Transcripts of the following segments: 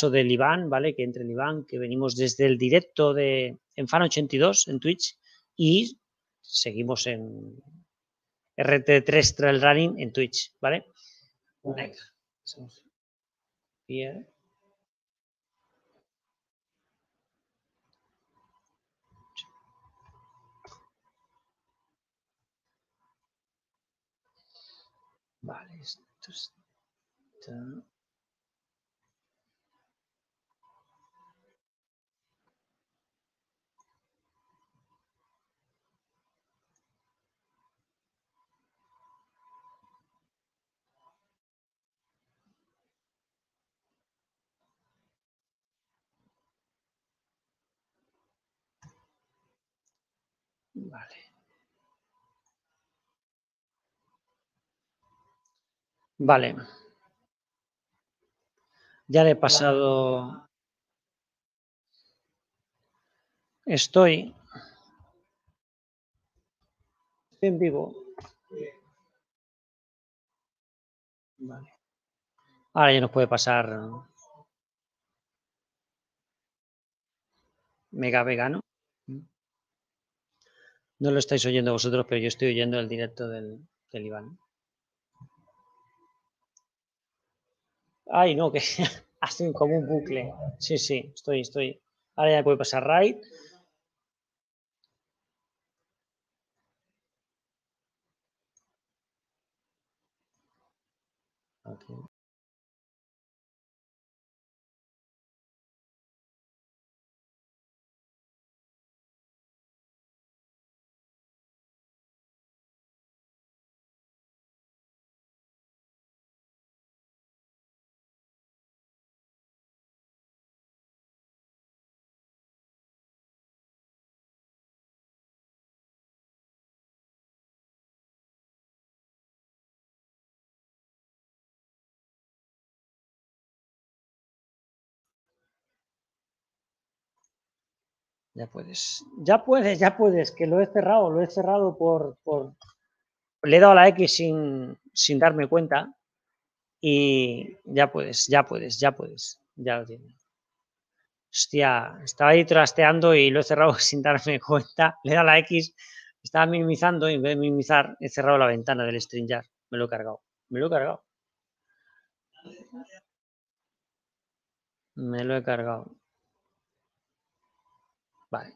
paso del Iván, ¿vale? Que entre el Iván, que venimos desde el directo de en Fan82 en Twitch y seguimos en RT3 Trail Running en Twitch, ¿vale? Venga. Bien. Vale, esto está... Vale. Vale. Ya le he pasado. Estoy. Estoy en vivo. Vale. Ahora ya nos puede pasar. Mega vegano. No lo estáis oyendo vosotros, pero yo estoy oyendo el directo del, del Iván. Ay, no, que hace como un bucle. Sí, sí, estoy, estoy. Ahora ya puede pasar right. Okay. Ya puedes. Ya puedes, ya puedes, que lo he cerrado, lo he cerrado por. por... Le he dado la X sin, sin darme cuenta. Y ya puedes, ya puedes, ya puedes. Ya lo tienes. Hostia, estaba ahí trasteando y lo he cerrado sin darme cuenta. Le he dado la X, estaba minimizando y en vez de minimizar he cerrado la ventana del StreamYard. Me lo he cargado. Me lo he cargado. Me lo he cargado. Vale.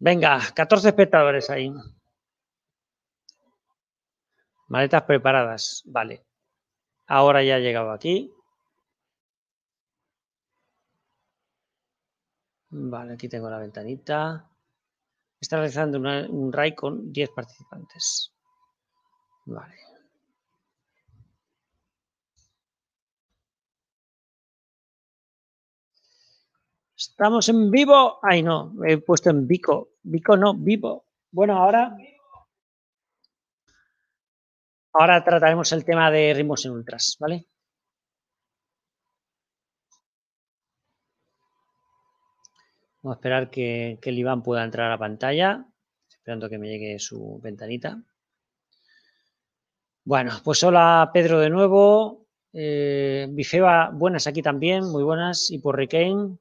Venga, 14 espectadores ahí. Maletas preparadas. Vale. Ahora ya ha llegado aquí. Vale, aquí tengo la ventanita. Está realizando un RAI con 10 participantes. Vale. Estamos en vivo. Ay, no, he puesto en Vico. Vico no, vivo. Bueno, ahora. Ahora trataremos el tema de ritmos en ultras, ¿vale? Vamos a esperar que, que el Iván pueda entrar a la pantalla. Esperando que me llegue su ventanita. Bueno, pues hola Pedro de nuevo. Eh, Bifeba, buenas aquí también, muy buenas. Y por Riquelme,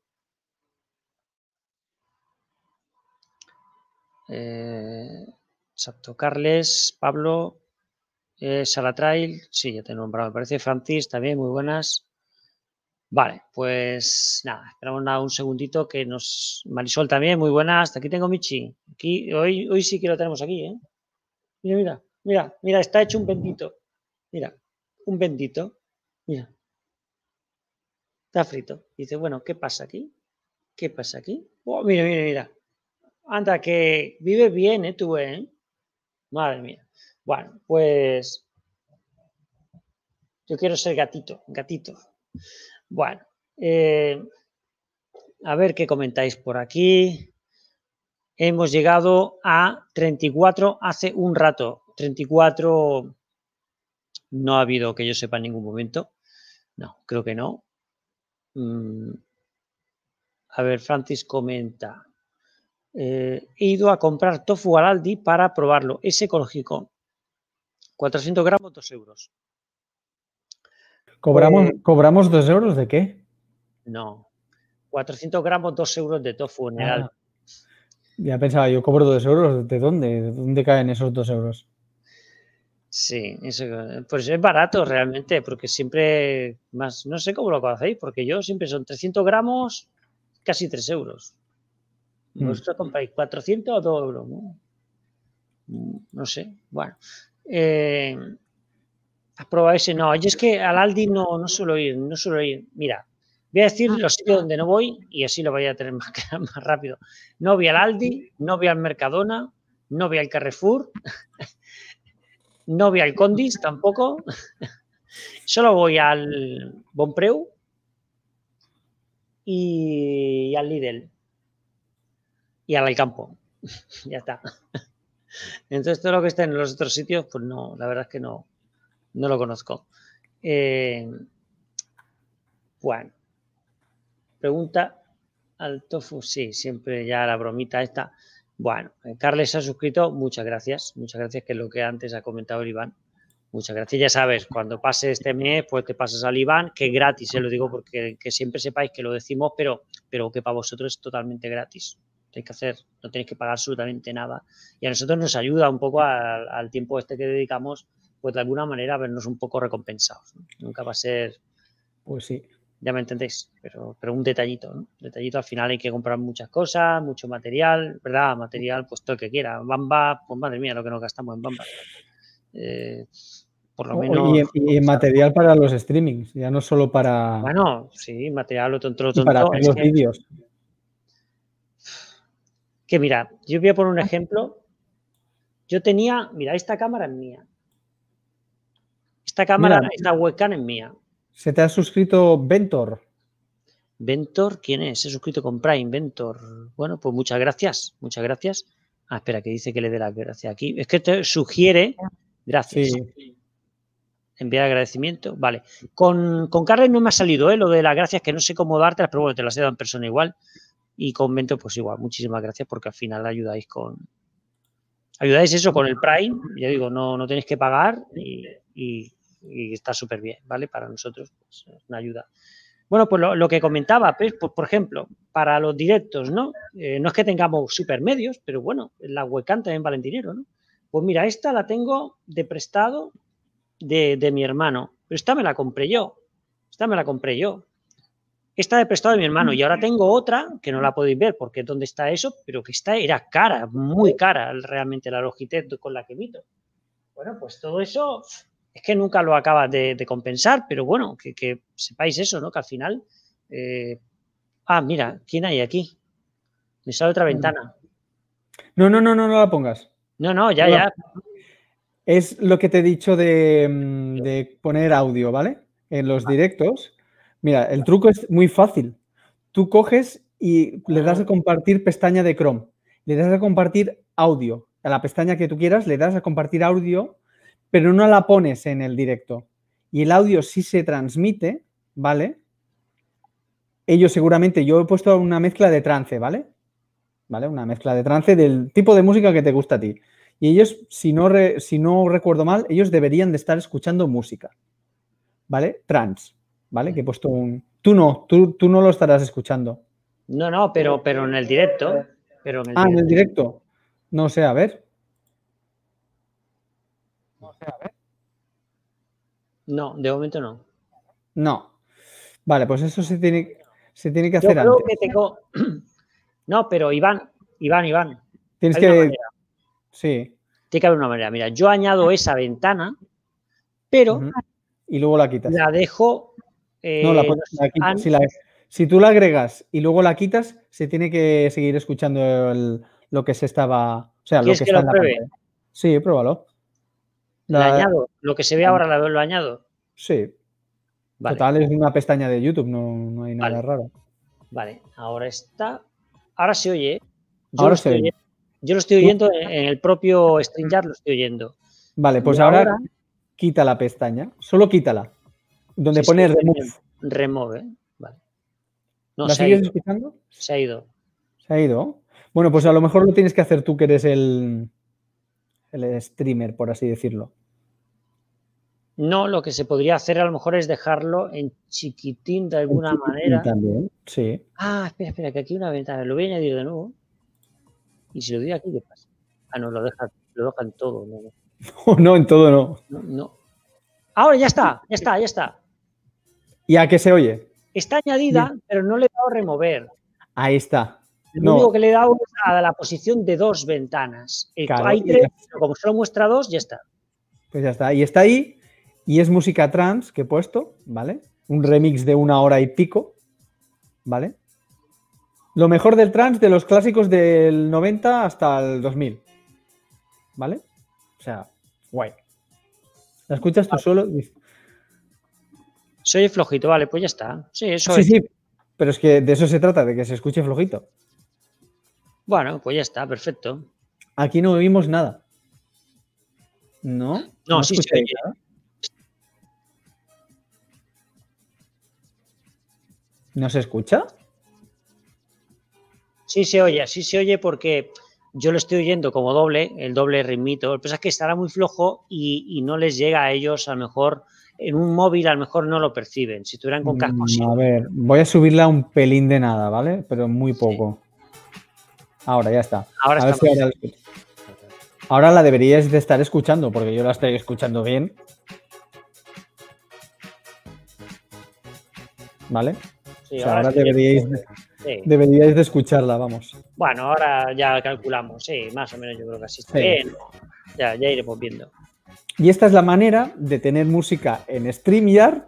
Eh, exacto, Carles, Pablo, eh, Salatrail, sí, ya te he nombrado, me parece. Francis, también, muy buenas. Vale, pues nada, esperamos nada, un segundito que nos... Marisol también, muy buenas. Hasta aquí tengo Michi. Aquí, hoy, hoy sí que lo tenemos aquí, ¿eh? Mira, mira, mira, mira, está hecho un bendito. Mira, un bendito. Mira. Está frito. dice, bueno, ¿qué pasa aquí? ¿Qué pasa aquí? Oh, mira, mira, mira. Anda, que vive bien, ¿eh? Tú, ¿eh? Madre mía. Bueno, pues yo quiero ser gatito, gatito. Bueno, eh, a ver qué comentáis por aquí. Hemos llegado a 34 hace un rato. 34 no ha habido que yo sepa en ningún momento. No, creo que no. Mm, a ver, Francis comenta. Eh, he ido a comprar tofu al Aldi para probarlo. Es ecológico. 400 gramos, 2 euros. ¿Cobramos, Pues- ¿Cobramos dos euros de qué? No. 400 gramos, 2 euros de tofu en el Ah, Aldi. ya pensaba, yo cobro dos euros. ¿De dónde? ¿De dónde caen esos dos euros? Sí, eso, pues es barato realmente, porque siempre más, no sé cómo lo hacéis, porque yo siempre son 300 gramos, casi 3 euros. Mm. Vosotros compráis 400 o 2 euros, ¿no? Mm, No sé, bueno. Eh, ¿Has ese? No, yo es que al Aldi no, no suelo ir, no suelo ir. Mira, voy a decir los sitios donde no voy y así lo voy a tener más, más rápido. No voy al Aldi, no voy al Mercadona, no voy al Carrefour, no voy al Condis tampoco. Solo voy al Bonpreu y al Lidl y al Alcampo. ya está. Entonces, todo lo que está en los otros sitios, pues no, la verdad es que no, no lo conozco. Eh, bueno, pregunta al tofu, sí, siempre ya la bromita esta. Bueno, eh, Carles ha suscrito, muchas gracias, muchas gracias, que es lo que antes ha comentado el Iván. Muchas gracias. Ya sabes, cuando pase este mes, pues te pasas al Iván, que gratis, se lo digo porque que siempre sepáis que lo decimos, pero, pero que para vosotros es totalmente gratis. Tenéis que hacer, no tenéis que pagar absolutamente nada. Y a nosotros nos ayuda un poco al, al tiempo este que dedicamos, pues de alguna manera a vernos un poco recompensados. ¿no? Nunca va a ser, Pues sí. ya me entendéis, pero, pero un detallito, ¿no? Detallito al final hay que comprar muchas cosas, mucho material, ¿verdad? Material, pues todo el que quiera. Bamba, pues madre mía, lo que nos gastamos en Bamba. Eh, por lo O- menos. y, y material para los streamings, ya no solo para, Bueno, sí, material lo tonto, lo y para tonto. los vídeos. Que mira, yo voy a poner un ejemplo. Yo tenía, mira, esta cámara es mía. Esta cámara, Mira. esta webcam es mía. Se te ha suscrito Ventor. Ventor, ¿quién es? Se ha suscrito con Prime, Ventor. Bueno, pues muchas gracias, muchas gracias. Ah, espera, que dice que le dé las gracias aquí. Es que te sugiere, gracias. Sí. Enviar agradecimiento. Vale. Con, con Carles no me ha salido ¿eh? lo de las gracias, que no sé cómo dártelas, pero bueno, te las he dado en persona igual. Y con Ventor, pues igual. Muchísimas gracias porque al final ayudáis con. Ayudáis eso con el Prime. Ya digo, no, no tenéis que pagar y, y- está súper bien, ¿vale? Para nosotros, pues, es una ayuda. Bueno, pues lo, que comentaba, pues, pues, por ejemplo, para los directos, ¿no? Eh, no es que tengamos super medios, pero bueno, la webcam también vale dinero, ¿no? Pues mira, esta la tengo de prestado de, de mi hermano. Pero esta me la compré yo. Esta me la compré yo. Esta de prestado de mi hermano. Y ahora tengo otra que no la podéis ver porque dónde está eso, pero que esta era cara, muy cara realmente la Logitech con la que emito. Bueno, pues todo eso es que nunca lo acabas de, de compensar, pero bueno, que, que sepáis eso, ¿no? Que al final. eh, Ah, mira, ¿quién hay aquí? Me sale otra ventana. No, no, no, no, no la pongas. No, no, ya, No. ya. Es lo que te he dicho de, mm, de poner audio, ¿vale? En los directos. Mira, el truco es muy fácil. Tú coges y le das a compartir pestaña de Chrome. Le das a compartir audio. A la pestaña que tú quieras, le das a compartir audio, pero no la pones en el directo. Y el audio sí se transmite, ¿vale? Ellos seguramente, yo he puesto una mezcla de trance, ¿vale? ¿Vale? Una mezcla de trance del tipo de música que te gusta a ti. Y ellos, si no, re- si no recuerdo mal, ellos deberían de estar escuchando música. ¿Vale? Trans. ¿Vale? Que he puesto un... Tú no, tú, tú no lo estarás escuchando. No, no, pero, pero en el directo. Pero en el Ah, en el directo. directo. No sé, a ver. No, de momento no. No. Vale, pues eso se tiene, se tiene que Yo hacer creo antes. que tengo. No, pero Iván, Iván, Iván. Tienes hay que. Sí. tiene que haber una manera. Mira, yo añado esa ventana, pero. Y luego la quitas. la dejo. No, la eh, pones- la quitas. an- Si, la- si tú la agregas y luego la quitas, se tiene que seguir escuchando el- lo que se estaba. O sea, lo que ¿Quieres que está lo en la pruebe? pantalla. Sí, pruébalo. la La- añado. Lo que se ve ahora lo, lo añado. Sí. Vale, Total, es una pestaña de YouTube, no, no hay nada Vale. raro. vale. Ahora está. Ahora se oye. ¿eh? Yo Ahora lo se estoy oye. oyendo. Yo lo estoy oyendo en en el propio StreamYard, lo estoy oyendo. Vale, pues ahora- quita la pestaña. Solo quítala. Donde Sí, pone remove. Remove, ¿eh? Vale. No, ¿La se ha, sigues ido, escuchando? se ha ido. Se ha ido. Bueno, pues a lo mejor lo tienes que hacer tú que eres el, el streamer, por así decirlo. No, lo que se podría hacer a lo mejor es dejarlo en chiquitín de alguna manera. También, sí. Ah, espera, espera, que aquí una ventana. Lo voy a añadir de nuevo. Y si lo doy aquí, ¿qué pasa? Ah, no, lo deja, lo deja en todo. No, no. no, en todo no. no. no. Ahora ya está, ya está, ya está. ¿Y a qué se oye? Está añadida, pero no le he dado remover. Ahí está. Lo No. único que le he dado es a la posición de dos ventanas. Eh, Claro, hay tres, pero como solo muestra dos, ya está. Pues ya está. Y está ahí. Y es música trans que he puesto, ¿vale? Un remix de una hora y pico, ¿vale? Lo mejor del trans de los clásicos del 90 hasta el 2000, ¿vale? O sea, guay. ¿La escuchas tú solo? Soy flojito, vale, pues ya está. Sí, eso Sí, es. sí, pero es que de eso se trata, de que se escuche flojito. Bueno, pues ya está, perfecto. Aquí no oímos nada. ¿No? No, sí se escucháis oye. nada? ¿No se escucha? Sí se oye, sí se oye porque yo lo estoy oyendo como doble, el doble ritmito. Lo que pasa es que estará muy flojo y, y no les llega a ellos, a lo mejor en un móvil a lo mejor no lo perciben. Si estuvieran con cascos, sí. Mm, A ver, voy a subirla un pelín de nada, ¿vale? Pero muy poco. Ahora ya está. Ahora a ver está si más- ahora, la escucho. Ahora la deberíais de estar escuchando, porque yo la estoy escuchando bien. ¿Vale? Sí, O sea, ahora deberíais de, deberíais de escucharla, vamos. Bueno, ahora ya calculamos, sí, más o menos yo creo que así está bien. Ya, ya iremos viendo. Y esta es la manera de tener música en StreamYard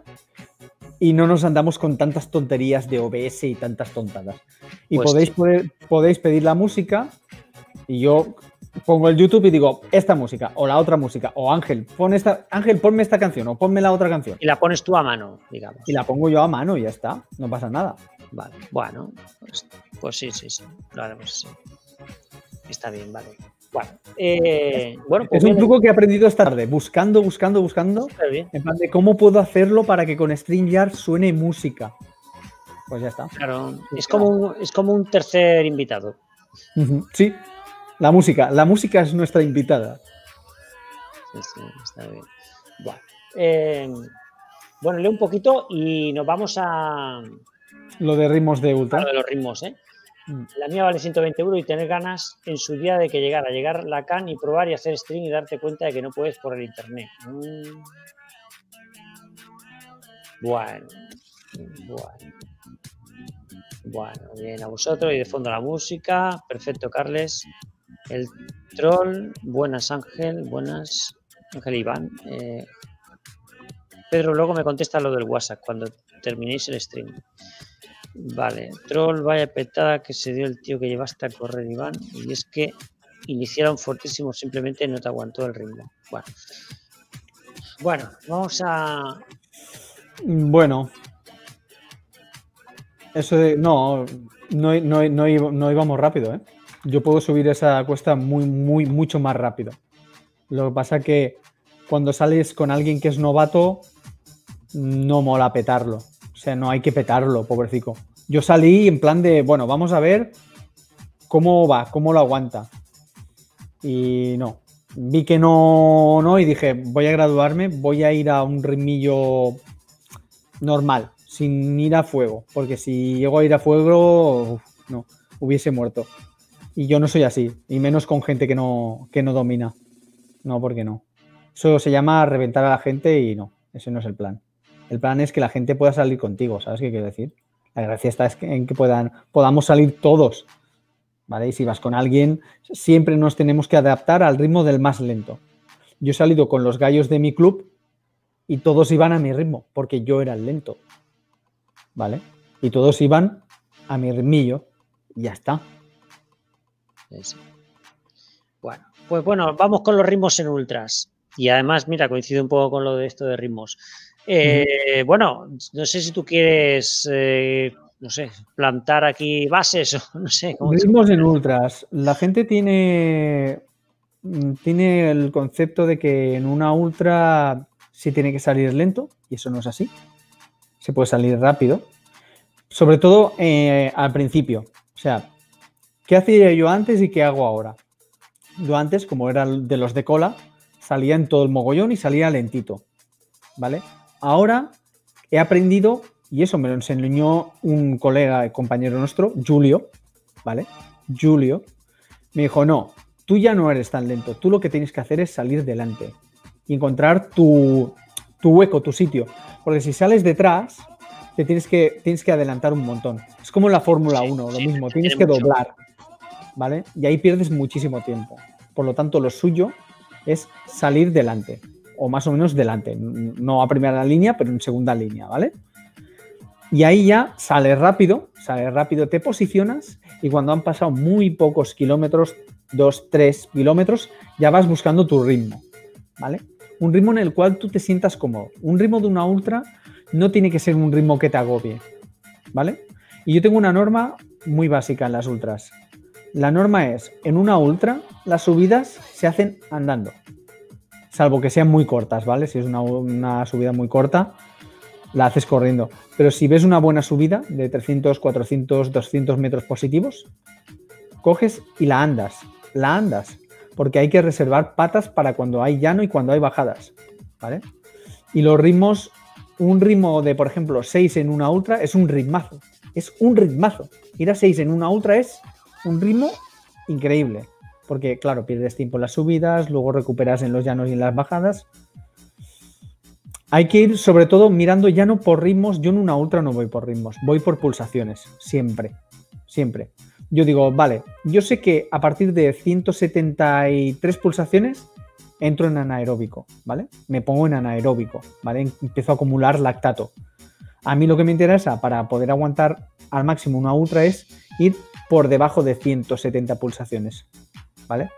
y no nos andamos con tantas tonterías de OBS y tantas tontadas. Y Pues podéis, poder- podéis pedir la música y yo pongo el YouTube y digo esta música o la otra música o Ángel, pon esta, Ángel, ponme esta canción o ponme la otra canción. Y la pones tú a mano, digamos. Y la pongo yo a mano y ya está, no pasa nada. Vale, bueno, pues, pues sí, sí, sí, lo haremos así. Está bien, vale. Bueno, eh, bueno pues Es un truco que he aprendido esta tarde, buscando, buscando, buscando, en plan de cómo puedo hacerlo para que con StreamYard suene música. Pues ya está. Claro, es como, un, es como un tercer invitado. Sí, la música. La música es nuestra invitada. Sí, sí, está bien. Bueno, eh, bueno, leo un poquito y nos vamos a, Lo de ritmos de ultra. lo de los ritmos, ¿eh? Mm. La mía vale 120 euros y tener ganas en su día de que llegara, llegar la CAN y probar y hacer stream y darte cuenta de que no puedes por el internet. Mm. Bueno, bueno. Bueno, bien a vosotros y de fondo la música. Perfecto, Carles. El troll. Buenas, Ángel. Buenas, Ángel Iván. Eh, Pedro, luego me contesta lo del WhatsApp cuando terminéis el stream. Vale, troll, vaya petada que se dio el tío que llevaste a correr, Iván. Y es que iniciaron fortísimo, simplemente no te aguantó el ritmo. Bueno, bueno vamos a. Bueno. Eso de. No, no, no, no, íbamos rápido, ¿eh? Yo puedo subir esa cuesta muy, muy, mucho más rápido. Lo que pasa que cuando sales con alguien que es novato, no mola petarlo. Sea, no hay que petarlo, pobrecito. Yo salí en plan de, bueno, vamos a ver cómo va, cómo lo aguanta. Y no. Vi que no, no, y dije, voy a graduarme, voy a ir a un ritmillo normal, sin ir a fuego, porque si llego a ir a fuego, no, hubiese muerto. Y yo no soy así, y menos con gente que no, que no domina. No, porque no. Eso se llama reventar a la gente y no, ese no es el plan. El plan es que la gente pueda salir contigo, ¿sabes qué quiero decir? La gracia está en que puedan, podamos salir todos, ¿vale? Y si vas con alguien, siempre nos tenemos que adaptar al ritmo del más lento. Yo he salido con los gallos de mi club y todos iban a mi ritmo, porque yo era el lento. ¿Vale? Y todos iban a mi ritmillo y ya está. Bueno, pues bueno, vamos con los ritmos en ultras. Y además, mira, coincide un poco con lo de esto de ritmos. Eh, Bueno, no sé si tú quieres, eh, no sé, plantar aquí bases o no sé. cómo Ritmos en ultras. La gente tiene, mm, tiene el concepto de que en una ultra sí tiene que salir lento, y eso no es así. Se puede salir rápido. Sobre todo eh, al principio. O sea, ¿qué hacía yo antes y qué hago ahora? Yo antes, como era de los de cola, salía en todo el mogollón y salía lentito. ¿vale? Ahora he aprendido, y eso me lo enseñó un colega, compañero nuestro, Julio, ¿vale? Julio, me dijo, no, tú ya no eres tan lento, tú lo que tienes que hacer es salir delante y encontrar tu, hueco, tu sitio. Porque si sales detrás, te tienes que, tienes que adelantar un montón. Es como en la Fórmula 1, lo mismo, tienes que doblar, ¿vale? Y ahí pierdes muchísimo tiempo. Por lo tanto, lo suyo es salir delante, o más o menos delante, no a primera línea, pero en segunda línea, ¿vale? Y ahí ya sales rápido, sales rápido, te posicionas y cuando han pasado muy pocos kilómetros, dos, tres kilómetros, ya vas buscando tu ritmo, ¿vale? Un ritmo en el cual tú te sientas cómodo. Un ritmo de una ultra no tiene que ser un ritmo que te agobie, ¿vale? Y yo tengo una norma muy básica en las ultras. La norma es, en una ultra, las subidas se hacen andando, salvo que sean muy cortas, ¿vale? Si es una, una subida muy corta, la haces corriendo. Pero si ves una buena subida de 300, 400, 200 metros positivos, coges y la andas, la andas, porque hay que reservar patas para cuando hay llano y cuando hay bajadas, ¿vale? Y los ritmos, un ritmo de, por ejemplo, 6 en una ultra es un ritmazo, es un ritmazo. Ir a 6 en una ultra es un ritmo increíble, porque claro, pierdes tiempo en las subidas, luego recuperas en los llanos y en las bajadas, hay que ir sobre todo mirando ya no por ritmos, yo en una ultra no voy por ritmos, voy por pulsaciones, siempre, siempre. Yo digo, vale, yo sé que a partir de 173 pulsaciones entro en anaeróbico, ¿vale? Me pongo en anaeróbico, ¿vale? Empiezo a acumular lactato. A mí lo que me interesa para poder aguantar al máximo una ultra es ir por debajo de 170 pulsaciones, ¿vale?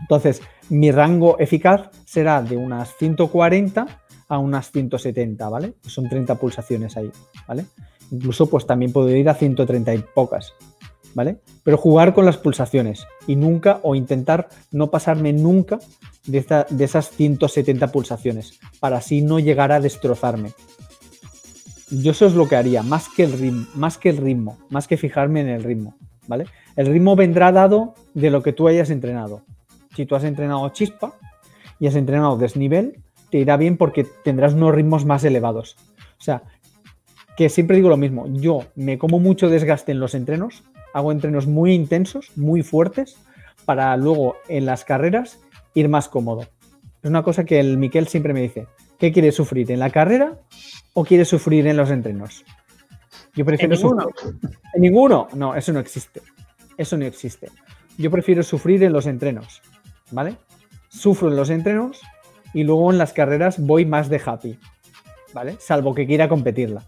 Entonces, mi rango eficaz será de unas 140 a unas 170, ¿vale? Son 30 pulsaciones ahí, ¿vale? Incluso pues también puedo ir a 130 y pocas, ¿vale? Pero jugar con las pulsaciones y nunca o intentar no pasarme nunca de, de esas 170 pulsaciones para así no llegar a destrozarme. Yo eso es lo que haría, más que el ritmo, más que el ritmo, más que fijarme en el ritmo, ¿vale? El ritmo vendrá dado de lo que tú hayas entrenado. Si tú has entrenado chispa y has entrenado desnivel, te irá bien porque tendrás unos ritmos más elevados. O sea, que siempre digo lo mismo, yo me como mucho desgaste en los entrenos, hago entrenos muy intensos, muy fuertes, para luego en las carreras ir más cómodo. Es una cosa que el Miquel siempre me dice, ¿qué quieres sufrir? ¿En la carrera o quieres sufrir en los entrenos? Yo prefiero ¿En ninguno? ¿En ninguno? No, eso no existe. Eso no existe. Yo prefiero sufrir en los entrenos, ¿vale? Sufro en los entrenos y luego en las carreras voy más de happy, ¿vale? Salvo que quiera competirla.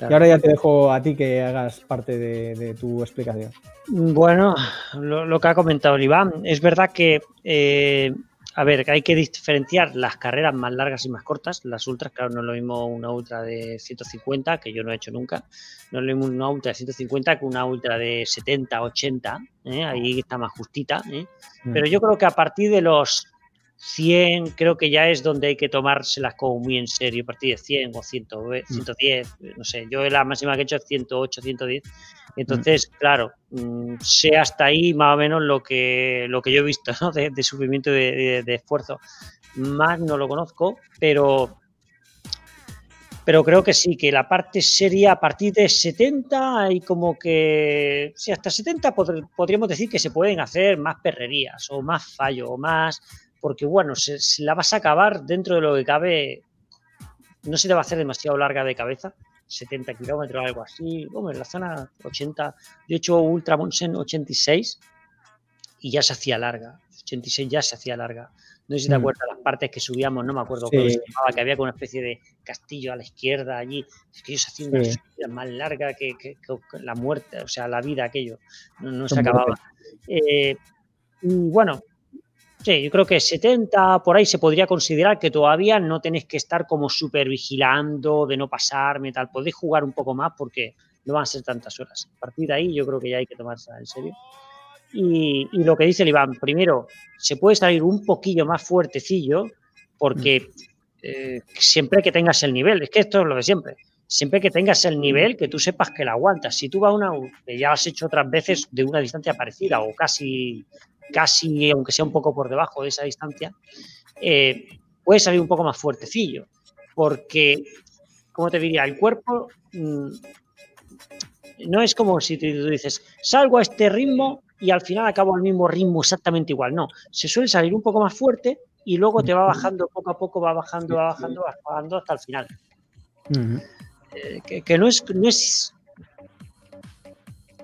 Y ahora ya te dejo a ti que hagas parte de, tu explicación. Bueno, lo, que ha comentado Iván, es verdad que, eh, a ver, hay que diferenciar las carreras más largas y más cortas. Las ultras, claro, no es lo mismo una ultra de 150, que yo no he hecho nunca, no es lo mismo una ultra de 150 que una ultra de 70, 80, ¿eh? ahí está más justita. ¿eh? Mm. Pero yo creo que a partir de los 100 creo que ya es donde hay que tomárselas como muy en serio, a partir de 100 o 110, mm. no sé, yo la máxima que he hecho es 108, 110. Entonces, mm. claro, mm, sé hasta ahí más o menos lo que, lo que yo he visto ¿no? de, sufrimiento de, de, esfuerzo. Más no lo conozco, pero, pero creo que sí, que la parte sería a partir de 70 hay como que, sí, hasta 70 podríamos decir que se pueden hacer más perrerías o más fallo o más porque bueno, si, la vas a acabar dentro de lo que cabe, no se te va a hacer demasiado larga de cabeza, 70 kilómetros, algo así, bueno, en la zona 80, de hecho Ultramonsen 86 y ya se hacía larga, 86 ya se hacía larga. No sé si te mm. acuerdas las partes que subíamos, no me acuerdo cómo se llamaba, que había como una especie de castillo a la izquierda allí. Es que ellos hacían una subida más larga que, la muerte, o sea, la vida aquello. No, se acababa. Eh, y bueno, Sí, yo creo que 70 por ahí se podría considerar que todavía no tenéis que estar como súper vigilando de no pasarme, tal. Podéis jugar un poco más porque no van a ser tantas horas. A partir de ahí yo creo que ya hay que tomarse en serio. Y, lo que dice el Iván, primero, se puede salir un poquillo más fuertecillo porque eh, siempre que tengas el nivel, es que esto es lo de siempre, siempre que tengas el nivel, que tú sepas que la aguantas. Si tú vas a una que ya has hecho otras veces de una distancia parecida o casi casi, aunque sea un poco por debajo de esa distancia, eh, puede salir un poco más fuertecillo, porque, como te diría, el cuerpo mm, no es como si tú dices, salgo a este ritmo y al final acabo al mismo ritmo exactamente igual. No, se suele salir un poco más fuerte y luego te va bajando poco a poco, va bajando, va bajando, va bajando hasta el final. Eh, que, no es, no es,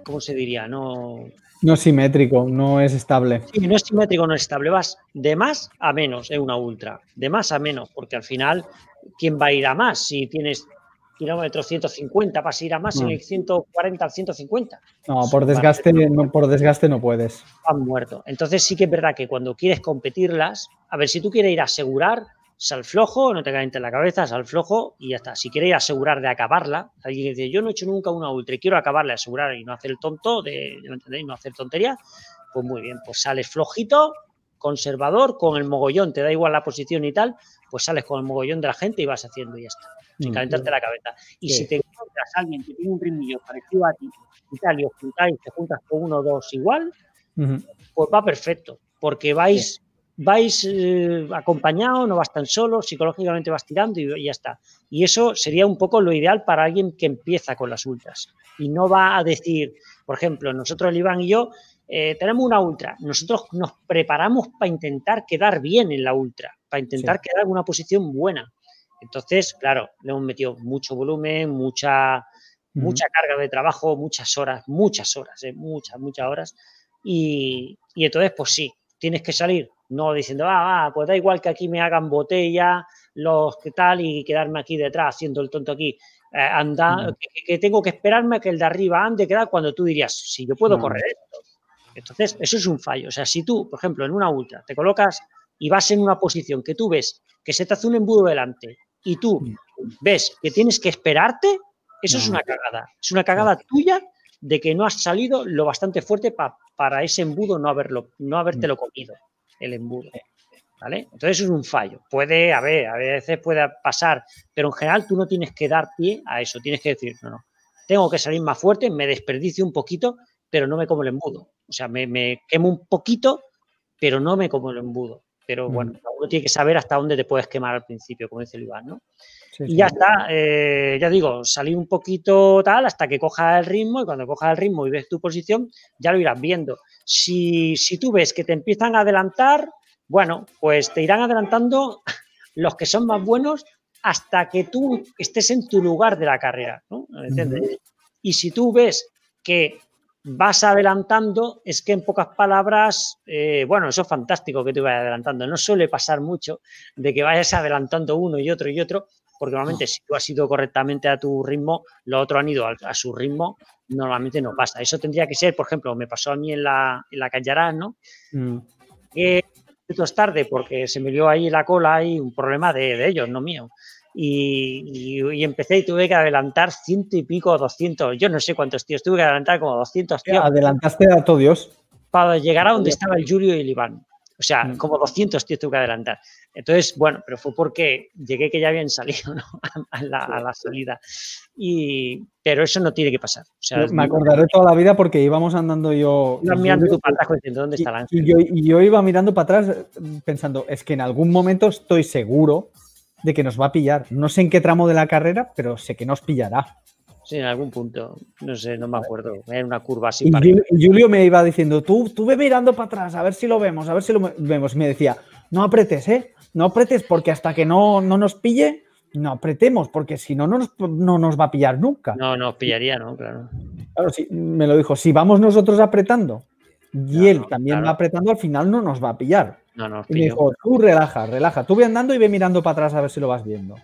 ¿cómo se diría? No, no es simétrico, no es estable. Sí, no es simétrico, no es estable. Vas de más a menos en una ultra, de más a menos, porque al final, ¿quién va a ir a más si tienes kilómetros 150, vas a ir a más en el 140 al 150. No, por desgaste, no, por desgaste no puedes. Han muerto. Entonces sí que es verdad que cuando quieres competirlas, a ver, si tú quieres ir a asegurar, sal flojo, no te calientes la cabeza, sal flojo y ya está. Si quieres asegurar de acabarla, alguien dice, yo no he hecho nunca una ultra y quiero acabarla, asegurar y no hacer el tonto, de, ¿no No hacer tontería, pues muy bien, pues sales flojito, conservador, con el mogollón, te da igual la posición y tal, pues sales con el mogollón de la gente y vas haciendo y ya está sin mm, calentarte la cabeza. Y si te encuentras a alguien que tiene un ritmillo parecido a ti y tal, y os juntáis, te juntas con uno o dos igual, pues va perfecto, porque vais, vais eh, acompañados, no vas tan solo, psicológicamente vas tirando y, ya está. Y eso sería un poco lo ideal para alguien que empieza con las ultras. Y no va a decir, por ejemplo, nosotros, el Iván y yo, eh, tenemos una ultra, nosotros nos preparamos para intentar quedar bien en la ultra, para intentar quedar en una posición buena. Entonces, claro, le hemos metido mucho volumen, mucha, mucha carga de trabajo, muchas horas, muchas horas, ¿eh? muchas, muchas horas. Y, entonces, pues sí, tienes que salir, no diciendo, ah, pues da igual que aquí me hagan botella, los que tal, y quedarme aquí detrás haciendo el tonto aquí. Eh, anda, que, tengo que esperarme a que el de arriba ande, que cuando tú dirías, si yo puedo correr esto. Entonces, eso es un fallo. O sea, si tú, por ejemplo, en una ultra te colocas y vas en una posición que tú ves que se te hace un embudo delante y tú mm. ves que tienes que esperarte, eso es una cagada. Es una cagada tuya de que no has salido lo bastante fuerte para ese embudo no haberlo, no habértelo mm. comido, el embudo. ¿Vale? Entonces es un fallo. Puede haber, a veces puede pasar, pero en general tú no tienes que dar pie a eso. Tienes que decir, no, no, tengo que salir más fuerte, me desperdicio un poquito, pero no me como el embudo. O sea, me, me quemo un poquito, pero no me como el embudo. Pero bueno, uno tiene que saber hasta dónde te puedes quemar al principio, como dice el Iván, ¿no? Y ya está, eh, ya digo, salí un poquito tal hasta que cojas el ritmo y cuando cojas el ritmo y ves tu posición, ya lo irás viendo. Si, si tú ves que te empiezan a adelantar, bueno, pues te irán adelantando los que son más buenos hasta que tú estés en tu lugar de la carrera, ¿no? ¿Entiendes? Y si tú ves que vas adelantando, es que en pocas palabras, eh, bueno, eso es fantástico que tú vayas adelantando. No suele pasar mucho de que vayas adelantando uno y otro y otro, porque normalmente si tú has ido correctamente a tu ritmo, los otros han ido a, su ritmo, normalmente no pasa. Eso tendría que ser, por ejemplo, me pasó a mí en la, en la Callarán, ¿no? Mm. Que es tarde porque se me dio ahí la cola y un problema de, de ellos, no mío y, empecé y tuve que adelantar ciento y pico, 200, yo no sé cuántos tíos, tuve que adelantar como 200 tíos. Adelantaste a todo Dios. Para llegar a donde estaba el Julio y el Iván. O sea, mm. como 200 tíos tuve que adelantar. Entonces, bueno, pero fue porque llegué que ya habían salido ¿no? a, la, salida. Y, pero eso no tiene que pasar. me acordaré toda la vida porque íbamos andando yo. mirando tu para diciendo dónde está la y yo, y yo iba mirando para atrás pensando, es que en algún momento estoy seguro de que nos va a pillar. No sé en qué tramo de la carrera, pero sé que nos pillará. Sí, en algún punto. No sé, no me acuerdo. Era una curva así. Y Julio, me iba diciendo, tú, tú ve mirando para atrás, a ver si lo vemos, a ver si lo vemos. me decía, no apretes, ¿eh? No apretes porque hasta que no, no nos pille, no apretemos, porque si no, no nos, no nos va a pillar nunca. No, nos pillaría, ¿no? Claro. Claro, sí, me lo dijo, si vamos nosotros apretando y él también va apretando, al final no nos va a pillar. No, no, y me dijo, tú relaja, relaja. Tú ve andando y ve mirando para atrás a ver si lo vas viendo.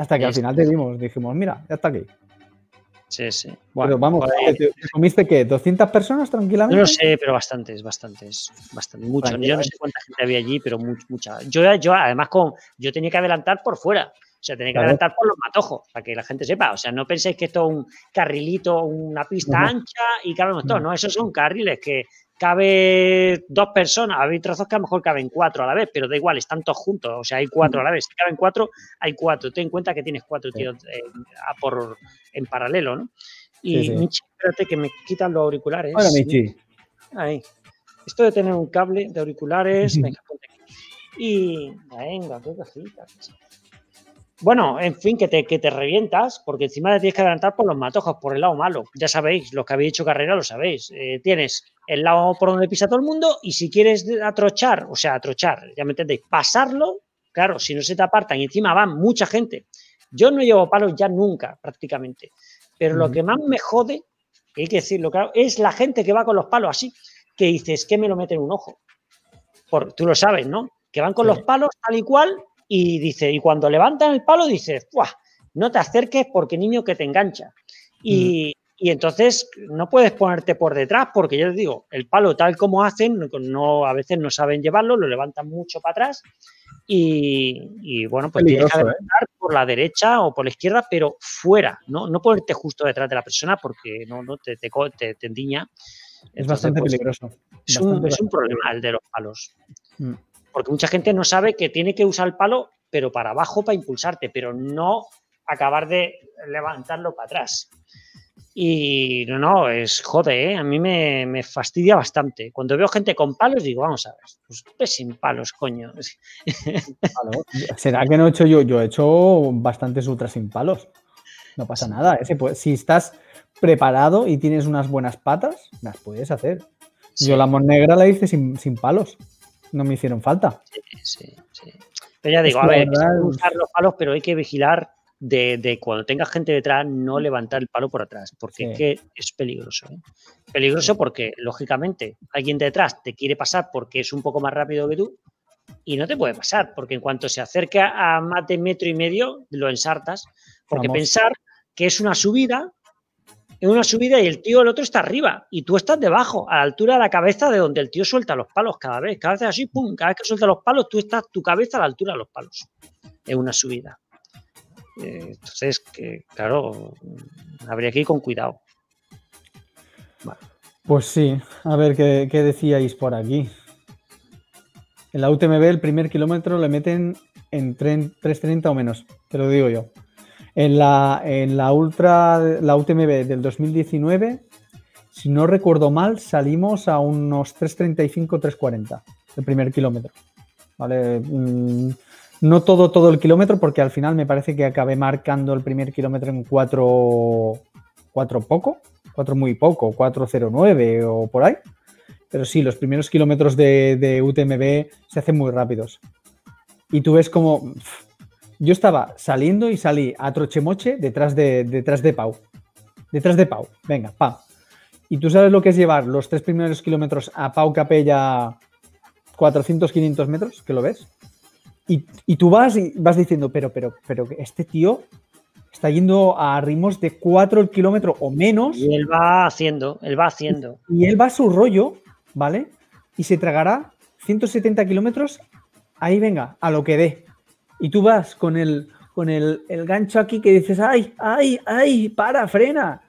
Hasta que al final te vimos, dijimos, mira, ya está aquí. Sí, sí. Bueno, pero vamos, ¿te, ¿comiste qué? ¿200 personas tranquilamente? No lo sé, pero bastantes, bastantes, bastante, mucho. Yo no sé cuánta gente había allí, pero mucha. Yo, yo además, con, yo tenía que adelantar por fuera. O sea, tenía que adelantar por los matojos, para que la gente sepa. O sea, no penséis que esto es un carrilito, una pista ancha y cabemos todos. No, esos son carriles que cabe dos personas, hay trozos que a lo mejor caben cuatro a la vez, pero da igual, están todos juntos, o sea, hay cuatro a la vez. Si caben cuatro, hay cuatro. Ten en cuenta que tienes cuatro tíos eh, por, en paralelo, ¿no? Y Michi, espérate que me quitan los auriculares. Hola, Michi. Ahí. Esto de tener un cable de auriculares, venga, ponte aquí. Y venga, qué cositas. Bueno, en fin, que te, que te revientas, porque encima te tienes que adelantar por los matojos, por el lado malo. Ya sabéis, los que habéis hecho carrera lo sabéis. Eh, tienes el lado por donde pisa todo el mundo y si quieres atrochar, o sea, atrochar, ya me entendéis, pasarlo, claro, si no se te apartan y encima van mucha gente. Yo no llevo palos ya nunca, prácticamente. Pero lo que más me jode, hay que decirlo claro, es la gente que va con los palos así, que dices que me lo mete en un ojo. Por, tú lo sabes, ¿no? Que van con los palos tal y cual y dice, y cuando levantan el palo dices, no te acerques porque niño que te engancha. Y, entonces no puedes ponerte por detrás porque yo les digo, el palo tal como hacen, no, a veces no saben llevarlo, lo levantan mucho para atrás y, bueno, pues tienes que ¿eh? por la derecha o por la izquierda, pero fuera, no, no ponerte justo detrás de la persona porque no, no te, te, te, endiña. Es bastante pues, peligroso. Es, un, es, un, problema el de los palos. Mm. Porque mucha gente no sabe que tiene que usar el palo, pero para abajo para impulsarte, pero no acabar de levantarlo para atrás. Y no, no, es jode, ¿eh? a mí me, fastidia bastante. Cuando veo gente con palos, digo, vamos a ver, pues, pues sin palos, coño. ¿Será que no he hecho yo? Yo he hecho bastantes ultras sin palos. No pasa nada. Ese, si estás preparado y tienes unas buenas patas, las puedes hacer. Yo la negra la hice sin, sin palos no me hicieron falta. Sí, sí, sí. Pero ya digo, a ver, usar los palos, pero hay que vigilar de, cuando tenga gente detrás, no levantar el palo por atrás, porque es que es peligroso. ¿eh? Peligroso porque, lógicamente, alguien detrás te quiere pasar porque es un poco más rápido que tú y no te puede pasar, porque en cuanto se acerca a más de metro y medio, lo ensartas, porque pensar que es una subida en una subida y el tío, el otro está arriba y tú estás debajo, a la altura de la cabeza de donde el tío suelta los palos cada vez. Cada vez así, pum, cada vez que suelta los palos, tú estás tu cabeza a la altura de los palos. En una subida. Eh, entonces, que, claro, habría que ir con cuidado. Pues sí, a ver ¿qué, qué decíais por aquí. En la UTMB el primer kilómetro le meten en 3.30 o menos, te lo digo yo. En la, Ultra, la UTMB del 2019, si no recuerdo mal, salimos a unos 3.35, 3.40 el primer kilómetro. ¿Vale? Mm, no todo, todo el kilómetro, porque al final me parece que acabé marcando el primer kilómetro en 4, 4 poco, 4 muy poco, 4.09 o por ahí. Pero sí, los primeros kilómetros de, de UTMB se hacen muy rápidos. Y tú ves como yo estaba saliendo y salí a trochemoche detrás de, detrás de Pau. Detrás de Pau. Venga, pam. Y tú sabes lo que es llevar los tres primeros kilómetros a Pau Capella 400, 500 metros, que lo ves. Y, tú vas y vas diciendo, pero, pero, pero este tío está yendo a ritmos de 4 el kilómetro o menos. Y él va haciendo, él va haciendo. Y, él va a su rollo, ¿vale? Y se tragará 170 kilómetros, ahí venga, a lo que dé y tú vas con el, con el, gancho aquí que dices, ay, ay, ay, para, frena.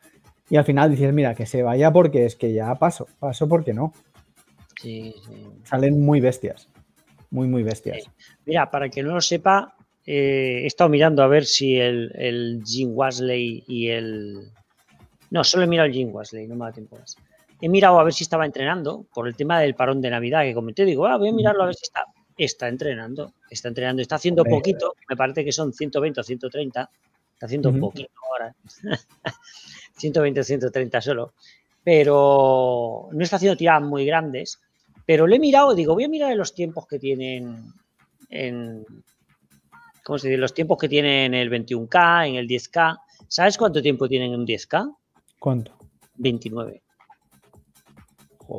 Y al final dices, mira, que se vaya porque es que ya paso, paso porque no. Sí, Salen muy bestias, muy, muy bestias. Mira, para que no lo sepa, eh, he estado mirando a ver si el, el Jim Wasley y el... No, solo he mirado el Jim Wasley, no me da tiempo más. He mirado a ver si estaba entrenando por el tema del parón de Navidad que comenté. Digo, ah, voy a mirarlo a ver si está está entrenando, está entrenando, está haciendo poquito, me parece que son 120 o 130, está haciendo poquito ahora, 120 o 130 solo, pero no está haciendo tiradas muy grandes, pero le he mirado, digo, voy a mirar los tiempos que tienen en, ¿cómo se dice? Los tiempos que tienen el 21K, en el 10K. ¿Sabes cuánto tiempo tienen en un 10K? ¿Cuánto? 29.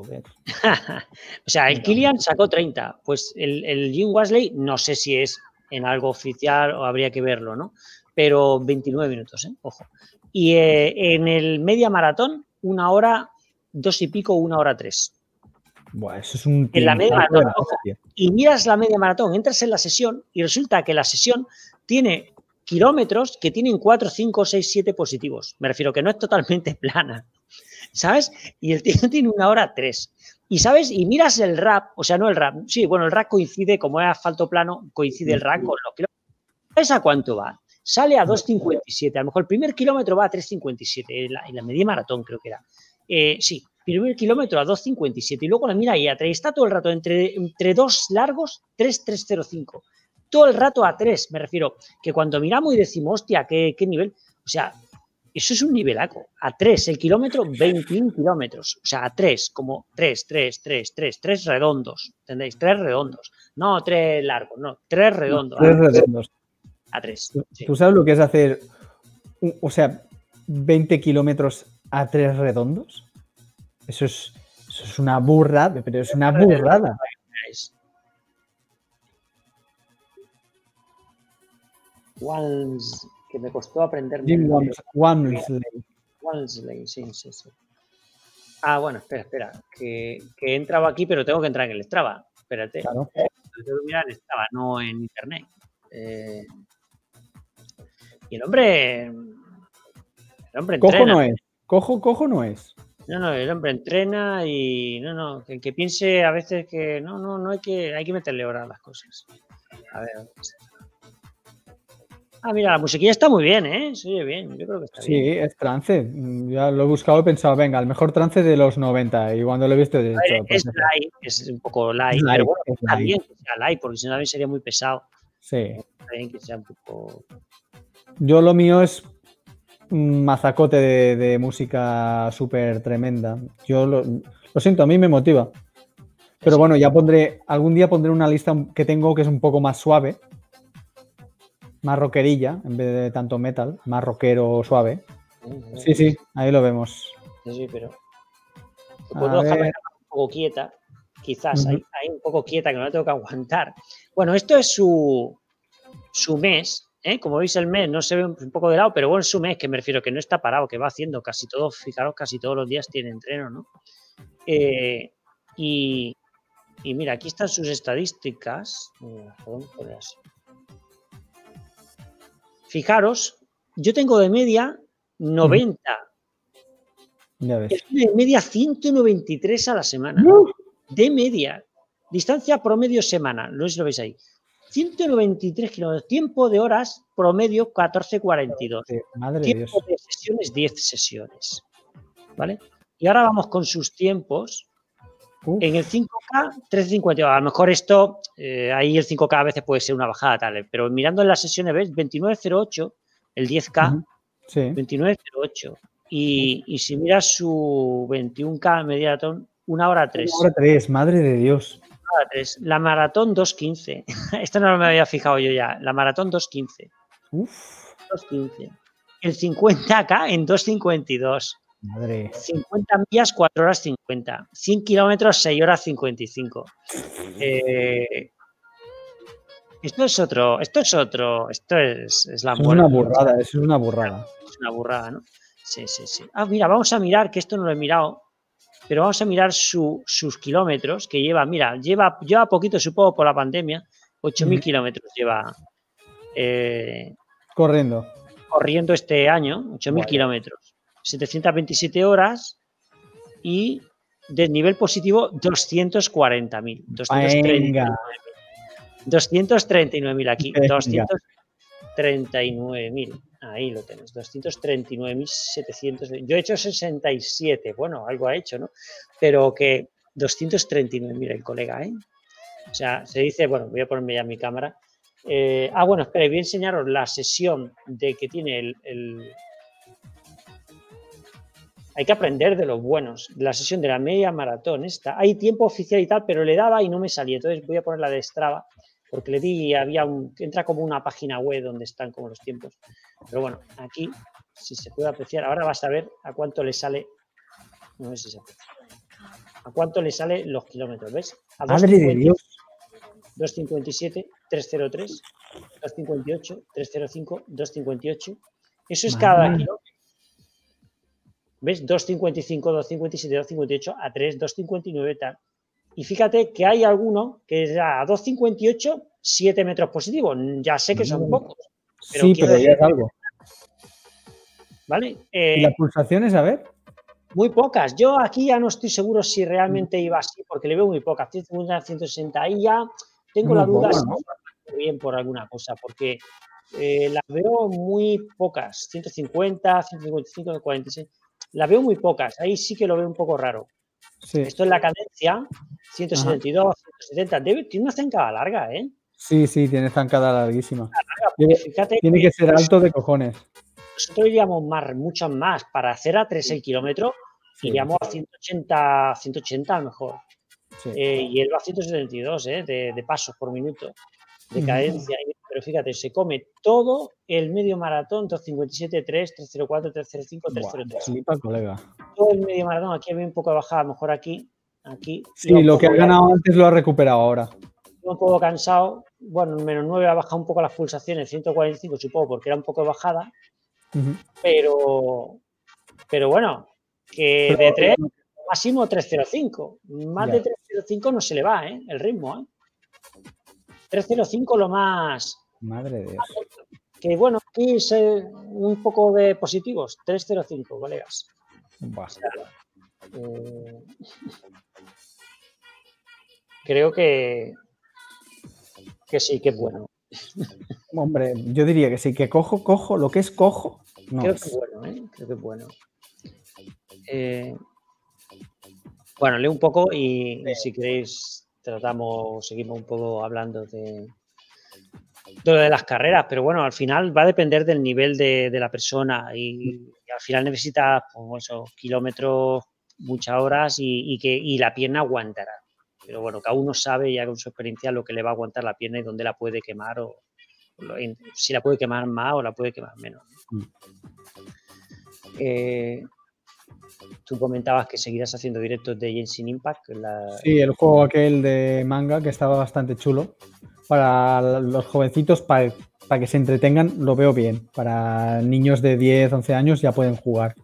o sea, el Kilian sacó 30. Pues el, el Jim Wesley, no sé si es en algo oficial o habría que verlo, ¿no? Pero 29 minutos, ¿eh? Ojo. Y eh, en el media maratón, una hora, dos y pico, una hora tres. Bueno, eso es un. En la media maratón. y miras la media maratón, entras en la sesión y resulta que la sesión tiene kilómetros que tienen 4, 5, 6, 7 positivos. Me refiero que no es totalmente plana. ¿Sabes? Y el tío tiene una hora tres. Y sabes, y miras el rap, o sea, no el rap, sí, bueno, el rap coincide, como es asfalto plano, coincide el rap con los kilómetros. ¿Sabes a cuánto va? Sale a 2.57, a lo mejor el primer kilómetro va a 3.57, en la, media maratón creo que era. Eh, sí, primer kilómetro a 2.57 y luego la mira y a 3. Está todo el rato entre, entre dos largos, 3.305. Todo el rato a 3, me refiero. Que cuando miramos y decimos, hostia, ¿qué, qué nivel? O sea, eso es un nivelaco. A 3 el kilómetro, 21 kilómetros. O sea, a 3, como 3, 3, 3, 3, 3 redondos. ¿Entendéis? 3 redondos. No 3 largos, no, 3 redondos. 3 redondos. A 3. Sí. ¿Tú sabes lo que es hacer, o sea, 20 kilómetros a 3 redondos? Eso es, eso es una burrada, pero es una burrada. Walms, que me costó aprender. Jim Walmsley. Walmsley, sí, sí, sí. Ah, bueno, espera, espera, que, que he entrado aquí, pero tengo que entrar en el Strava. Espérate. Claro. Tengo que mirar en Strava, no en Internet. Eh, y el hombre. El hombre Cojo entrena. no es. Cojo, cojo no es. No, no, el hombre entrena y no, no, que que piense a veces que no, no, no hay que, hay que meterle hora a las cosas. A ver. Ah, mira, la musiquilla está muy bien, ¿eh? Se oye bien, yo creo que está Sí, bien. es trance. Ya lo he buscado y he pensado, venga, el mejor trance de los 90. Y cuando lo he visto, he dicho, ver, pues es light, es un poco light, Es pero bueno, es está light. bien que sea light, porque si no también sería muy pesado. Sí. Está bien que sea un poco. Yo lo mío es un mazacote de, de música súper tremenda. Yo lo, lo siento, a mí me motiva. Pero bueno, ya pondré, algún día pondré una lista que tengo que es un poco más suave, más rockerilla, en vez de tanto metal, más rockero suave. Sí, sí, ahí lo vemos. Sí, sí, pero. Puedo dejar la ver. cámara un poco quieta, quizás, Ujú. ahí, ahí un poco quieta, que no la tengo que aguantar. Bueno, esto es su, su mes, ¿eh? Como veis, el mes no se ve un un poco de lado, pero bueno, su mes, que me refiero que no está parado, que va haciendo casi todo, fijaros, casi todos los días tiene entreno, ¿no? Eh, y, y mira, aquí están sus estadísticas. Mira. Fijaros, yo tengo de media 90. Ya ves. Es de media 193 a la semana. De media. Distancia promedio semana. No sé si lo veis ahí. 193 kilómetros. Tiempo de horas promedio 14.42. Sí, Madre Dios. Tiempo de sesiones 10 sesiones. ¿Vale? Y ahora vamos con sus tiempos. Uf, En el 5K, 13.52. A lo mejor esto, eh, ahí el 5K a veces puede ser una bajada tal, eh, pero mirando en las sesiones, ¿ves? 29.08, el 10K, ujú. Sí. 29.08. Y, y si miras su 21K media maratón, una hora 3. Ahora tres, madre de Dios. Hora 3. La maratón 2.15. Esto no me había fijado yo ya. La maratón 2.15. Uf, 2.15. El 50K en 2.52. madre. 50 millas, 4 horas 50. 100 kilómetros, 6 horas 55. Eh, esto es otro, esto es otro, esto es, es la Eso es muerte. una burrada, eso es una burrada. Es una burrada, ¿no? Sí, sí, sí. Ah, mira, vamos a mirar, que esto no lo he mirado, pero vamos a mirar su- sus kilómetros que lleva. Mira, lleva, lleva poquito, supongo, por la pandemia. 8.000 Ujú. kilómetros lleva eh, Corriendo. corriendo este año, 8.000 Vaya. kilómetros. 727 horas y de nivel positivo 240.000. 239.000. Venga. 239.000 aquí. Venga. 239.000. Ahí lo tenés. 239.700. Yo he hecho 67. Bueno, algo ha hecho, ¿no? Pero que 239.000 el colega, ¿eh? O sea, se dice, bueno, voy a ponerme ya mi cámara. Eh, ah, bueno, espera, voy a enseñaros la sesión de que tiene el, el- Hay que aprender de los buenos. La sesión de la media maratón esta. Hay tiempo oficial y tal, pero le daba y no me salía. Entonces voy a poner la de Strava, porque le di y había un... Entra como una página web donde están como los tiempos. Pero bueno, aquí, si se puede apreciar, ahora vas a ver a cuánto le sale... No sé si se aprecia. A cuánto le sale los kilómetros, ¿ves? A Madre de 2,50, Dios. 257, 303, 258, 305, 258. Eso es Madre cada kilómetro. ¿Ves? 255, 257, 258, a 3, 259, tal. Y fíjate que hay alguno que es a 258, 7 metros positivos. Ya sé que son Madre. pocos, Pero sí, pero ya es algo. ¿vale? ¿Y Eh, las pulsaciones, a ver? Muy pocas. Yo aquí ya no estoy seguro si realmente iba así, porque le veo muy pocas. 150, 160. Ahí ya tengo la duda si ¿no? bien por alguna cosa, porque eh, las veo muy pocas. 150, 155, 46. La veo muy pocas. Ahí sí que lo veo un poco raro. Esto es la cadencia, 172, 170. Debe, tiene una zancada larga, ¿eh? Sí, sí, tiene zancada larguísima. tiene, que ser alto de cojones. Nosotros iríamos más, muchas más. Para hacer a 3 el kilómetro, iríamos a 180, 180 a lo mejor. Eh, y él va a 172 ¿eh? de, de pasos por minuto de cadencia. Pero fíjate, se come todo el medio maratón, 257, 3, 304, 305, 303. colega. Todo el medio maratón, aquí había un poco de bajada, a lo mejor aquí, aquí. Sí, lo que ha ganado antes lo ha recuperado ahora. Un poco cansado, bueno, menos 9 ha bajado un poco las pulsaciones, 145 supongo, porque era un poco de bajada, pero, pero bueno, que de 3, máximo 305. Más de 305 no se le va, ¿eh? El ritmo, ¿eh? 305 lo más. Madre de Dios. Que bueno, aquí es un poco de positivos. 305, colegas. Eh, creo que, que sí, que es bueno. Hombre, yo diría que sí, que cojo, cojo, lo que es cojo. Creo que es bueno, ¿eh? Creo que es bueno. Eh, bueno, leo un poco y si queréis tratamos, seguimos un poco hablando de, de, de las carreras, pero bueno, al final va a depender del nivel de, la persona y, al final necesita pues, kilómetros, muchas horas y, que y la pierna aguantará. Pero bueno, cada uno sabe ya con su experiencia lo que le va a aguantar la pierna y dónde la puede quemar o, si la puede quemar más o la puede quemar menos. Mm. Eh, Tú comentabas que seguirás haciendo directos de Genshin Impact. Sí, el juego aquel de manga que estaba bastante chulo. Para los jovencitos, para, que se entretengan, lo veo bien. Para niños de 10, 11 años ya pueden jugar.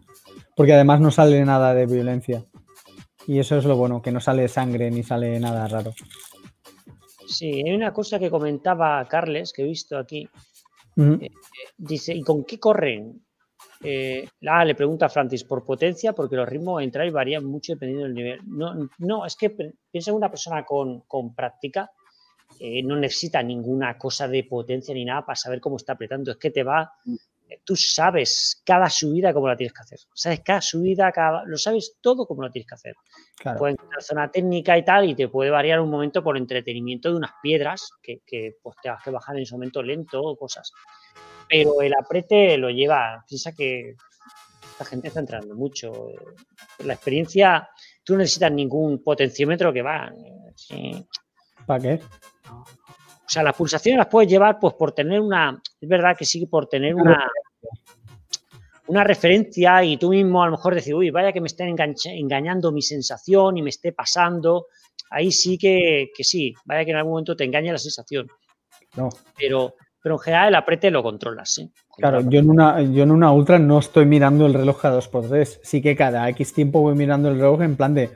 Porque además no sale nada de violencia. Y eso es lo bueno, que no sale sangre ni sale nada raro. Sí, hay una cosa que comentaba Carles, que he visto aquí. Eh, dice, ¿y con qué corren? Eh, ah, le pregunta a Francis, por potencia, porque los ritmos a entrar y varían mucho dependiendo del nivel. No, no es que piensa en una persona con, práctica, eh, no necesita ninguna cosa de potencia ni nada para saber cómo está apretando. Es que te va, eh, tú sabes cada subida cómo la tienes que hacer. Sabes cada subida, cada, lo sabes todo cómo lo tienes que hacer. Claro. Puede encontrar zona técnica y tal, y te puede variar un momento por entretenimiento de unas piedras que, que pues, te vas que bajar en ese momento lento o cosas pero el aprete lo lleva. Piensa que la gente está entrando mucho. La experiencia, tú no necesitas ningún potenciómetro que va. ¿Para qué? O sea, las pulsaciones las puedes llevar pues por tener una, es verdad que sí, por tener una, una referencia y tú mismo a lo mejor decir, uy, vaya que me estén engañando mi sensación y me esté pasando. Ahí sí que, que sí, vaya que en algún momento te engañe la sensación. No. Pero pero en general el aprete lo controlas, ¿sí? Claro, yo en, una, yo en una ultra no estoy mirando el reloj a 2x3. Sí que cada X tiempo voy mirando el reloj en plan de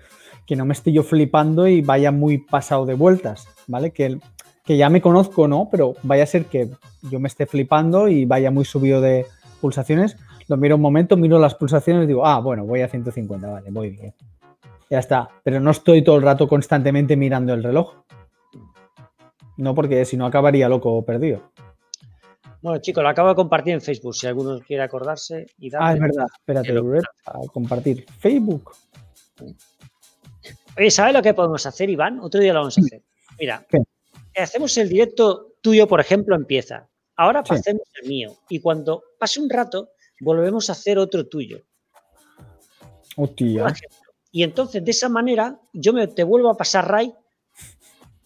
que no me esté yo flipando y vaya muy pasado de vueltas, ¿vale? Que, que ya me conozco, ¿no? Pero vaya a ser que yo me esté flipando y vaya muy subido de pulsaciones. Lo miro un momento, miro las pulsaciones y digo, ah, bueno, voy a 150, vale, voy bien. Ya está. Pero no estoy todo el rato constantemente mirando el reloj. No, porque si no acabaría loco o perdido. Bueno, chicos, lo acabo de compartir en Facebook, si alguno quiere acordarse. Y ah, es verdad. Espérate, a compartir. Facebook. Oye, ¿sabes lo que podemos hacer, Iván? Otro día lo vamos a hacer. Mira, hacemos el directo tuyo, por ejemplo, empieza. Ahora pasemos el mío. Y cuando pase un rato, volvemos a hacer otro tuyo. Hostia. Y entonces, de esa manera, yo me, te vuelvo a pasar Ray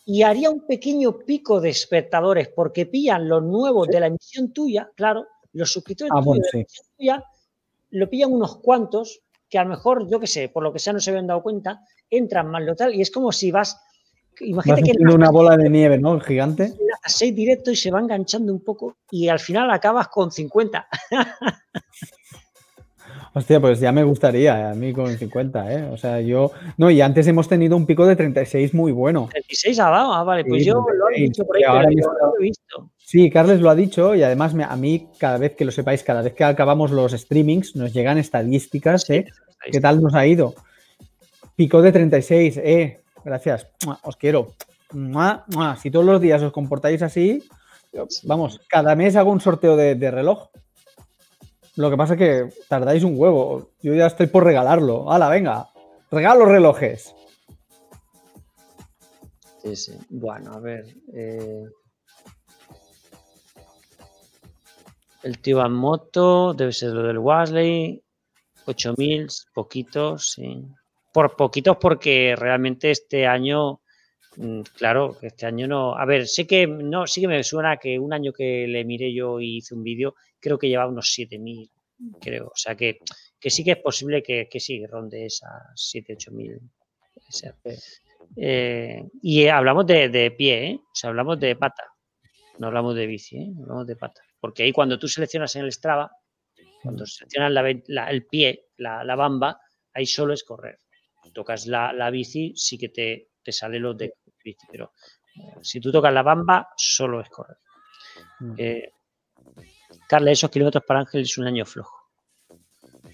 y haría un pequeño pico de espectadores porque pillan los nuevos de la emisión tuya, claro, los suscriptores ah, de la emisión tuya lo pillan unos cuantos que a lo mejor, yo qué sé, por lo que sea no se habían dado cuenta, entran más lo tal y es como si vas Imagínate que una bola de nieve, ¿no? El gigante. A seis directos y se va enganchando un poco y al final acabas con 50. Hostia, pues ya me gustaría, eh, a mí con 50, ¿eh? O sea, yo. No, y antes hemos tenido un pico de 36 muy bueno. 36 ha dado, ah, vale, pues yo lo he dicho por ahí, pero lo he visto. Sí, Carles lo ha dicho y además a mí, cada vez que lo sepáis, cada vez que acabamos los streamings, nos llegan estadísticas, ¿eh? ¿Qué tal nos ha ido? Pico de 36, ¿eh? Gracias, os quiero. Si todos los días os comportáis así, vamos, cada mes hago un sorteo de reloj. Lo que pasa es que tardáis un huevo. Yo ya estoy por regalarlo. ¡Hala, venga! Regalo relojes. Sí, sí. Bueno, a ver. eh, El tío en moto, debe ser lo del Wesley. 8000, poquitos, sí. Por poquitos porque realmente este año, mm, claro, este año no. A ver, sé que no, sí que me suena que un año que le miré yo y hice un vídeo, creo que llevaba unos 7000, creo. O sea que, que sí que es posible que, que sí, ronde esas 7, 8000. puede ser. Eh, y hablamos de, de pie, ¿eh? O sea, hablamos de pata. No hablamos de bici, ¿eh? Hablamos de pata. Porque ahí cuando tú seleccionas en el Strava, cuando seleccionas la la- el pie, la, la bamba, ahí solo es correr. Tocas la, la bici, sí que te, te sale lo de bici, pero eh, si tú tocas la bamba, solo es correr. Mm. Eh, Carla, esos kilómetros para Ángel es un año flojo.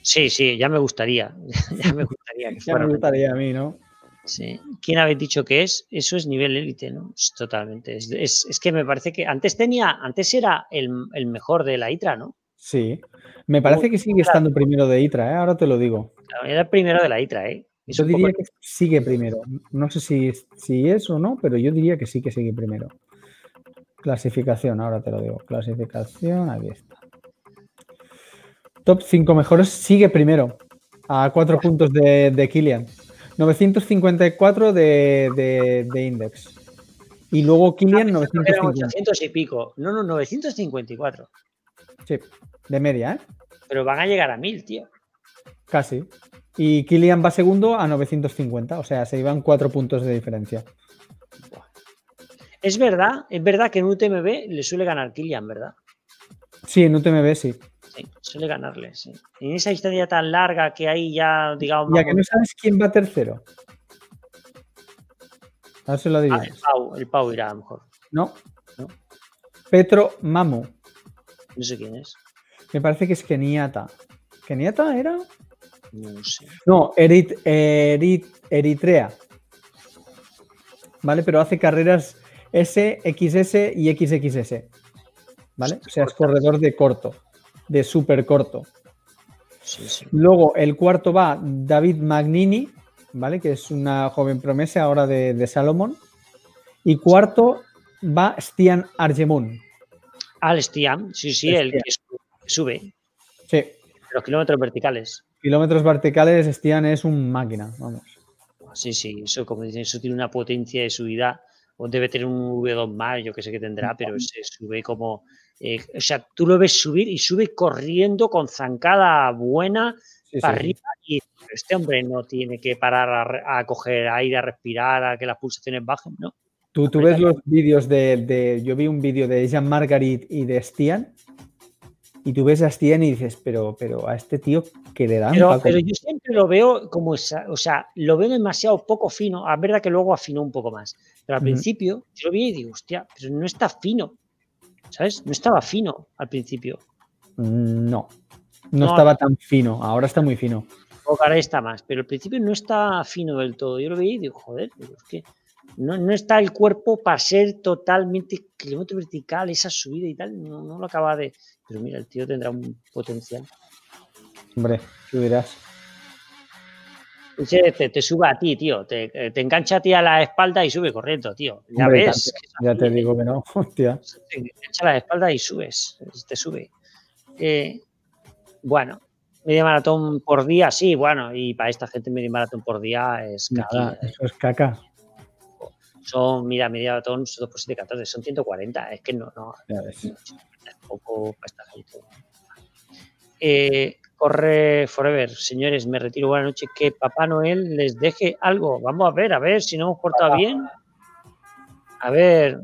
Sí, sí, ya me gustaría. ya me gustaría que Ya fuera. me un año gustaría a mí, ¿no? Sí. ¿Quién habéis dicho que es? Eso es nivel élite, ¿no? Es totalmente. Es, es- es que me parece que antes tenía, antes era el, el mejor de la ITRA, ¿no? Sí. Me parece que sigue estando primero de ITRA, ¿eh? ahora te lo digo. Claro, Era el primero de la ITRA, ¿eh? Yo poco- diría que sigue primero. No sé si, si es o no, pero yo diría que sí que sigue primero. Clasificación, ahora te lo digo. Clasificación, aquí está. Top 5 mejores sigue primero. A 4 puntos de, de Kilian. 954 de, de, de Index. Y luego Kilian Eran 950. 800 y pico. No, no, 954. Sí, de media, ¿eh? Pero van a llegar a 1000, tío. Casi. Y Kilian va segundo a 950. O sea, se iban 4 puntos de diferencia. Es verdad, es verdad que en UTMB le suele ganar Kilian, ¿verdad? Sí, en UTMB sí. Sí, suele ganarle, sí. En esa historia tan larga que hay ya, digamos, Ya que no sabes quién va tercero. A ver si lo Ah, el adivinas. Pau, el Pau irá a lo mejor. No. no. Petro Mamu. No sé quién es. Me parece que es Keniata. ¿Keniata era? No sé. No, Erit- Erit- Eritrea. ¿Vale? Pero hace carreras S, XS y XXS. ¿Vale? O sea, es corredor de corto. De súper corto. Sí, sí. Luego, el cuarto va David Magnini, ¿vale? Que es una joven promesa ahora de, de Salomon. Y cuarto va Stian Argemun. Al Stiam, sí, sí, el que su- sube Sí, los kilómetros verticales. Kilómetros verticales, Stian es un máquina, vamos. Sí, sí, eso como dicen, eso tiene una potencia de subida, o debe tener un V2 más, yo que sé que tendrá, pero se sube como, eh, o sea, tú lo ves subir y sube corriendo con zancada buena Sí, para sí. arriba y este hombre no tiene que parar a, a coger aire, a respirar, a que las pulsaciones bajen, ¿no? Tú, tú ves los vídeos de, de- Yo vi un vídeo de Jean Margarit y de Stian. Y tú ves a Stian y dices, pero, pero a este tío que le dan Pero, pero comer". yo siempre lo veo como, esa- o sea, lo veo demasiado poco fino. Es verdad que luego afinó un poco más. Pero al principio yo lo vi y digo, hostia, pero no está fino. ¿Sabes? No estaba fino al principio. Mm, No. No No, estaba tan fino. Ahora está muy fino. Ahora está más. Pero al principio no está fino del todo. Yo lo veía y digo, joder, digo, es que no, no está el cuerpo para ser totalmente kilómetro vertical, esa subida y tal. No, no lo acaba de. Pero mira, el tío tendrá un potencial. Hombre, tú dirás. Te, te sube a ti, tío. Te, eh, te engancha a ti a la espalda y sube corriendo, tío. Ya Hombre, ves. tanto. Ya te digo que no. Hostia. te engancha a la espalda y subes, te sube. Eh, bueno, media maratón por día, sí, bueno, y para esta gente media maratón por día es Nada, caquilla, ¿eh? eso es caca. Son, mira, media maratón son 2 por 7, 14, son 140, es que no, no, Ya ves. es poco para. Eh, corre Forever, señores, me retiro, buenas noches, que Papá Noel les deje algo, vamos a ver, a ver si nos hemos portado bien. A ver,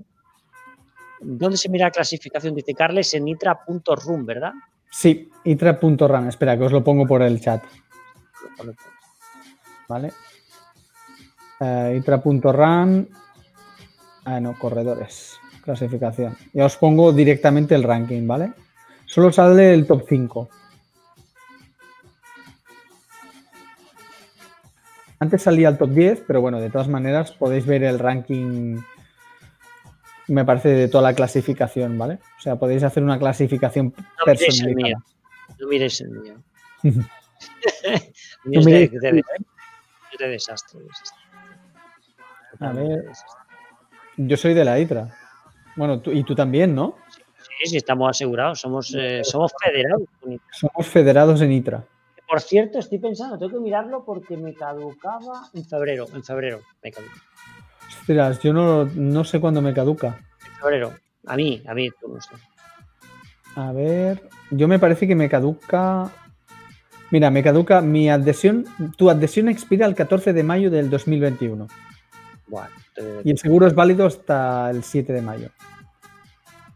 ¿dónde se mira la clasificación? Dice Carles en nitra.rum, ¿verdad? Sí, itra.ran. Espera, que os lo pongo por el chat. ¿Vale? Eh, itra.ran. Ah, no, corredores. Clasificación. Ya os pongo directamente el ranking, ¿vale? Solo sale el top 5. Antes salía el top 10, pero bueno, de todas maneras podéis ver el ranking, me parece, de toda la clasificación, ¿vale? O sea, podéis hacer una clasificación No, es el personalizada. mío. No mires el mío. el mío es de, de, de, de desastre, desastre. A ver. Yo soy de la ITRA. Bueno, tú, y tú también, ¿no? Sí, sí, estamos asegurados. Somos, eh, somos federados. Somos federados en ITRA. Por cierto, estoy pensando, tengo que mirarlo porque me caducaba en febrero. En febrero me caduca. Ostras, yo no, no sé cuándo me caduca. En febrero. A mí, a mí, tú no sé. A ver, yo me parece que me caduca. Mira, me caduca mi adhesión. Tu adhesión expira el 14 de mayo del 2021. Bueno, Y el seguro es válido hasta el 7 de mayo.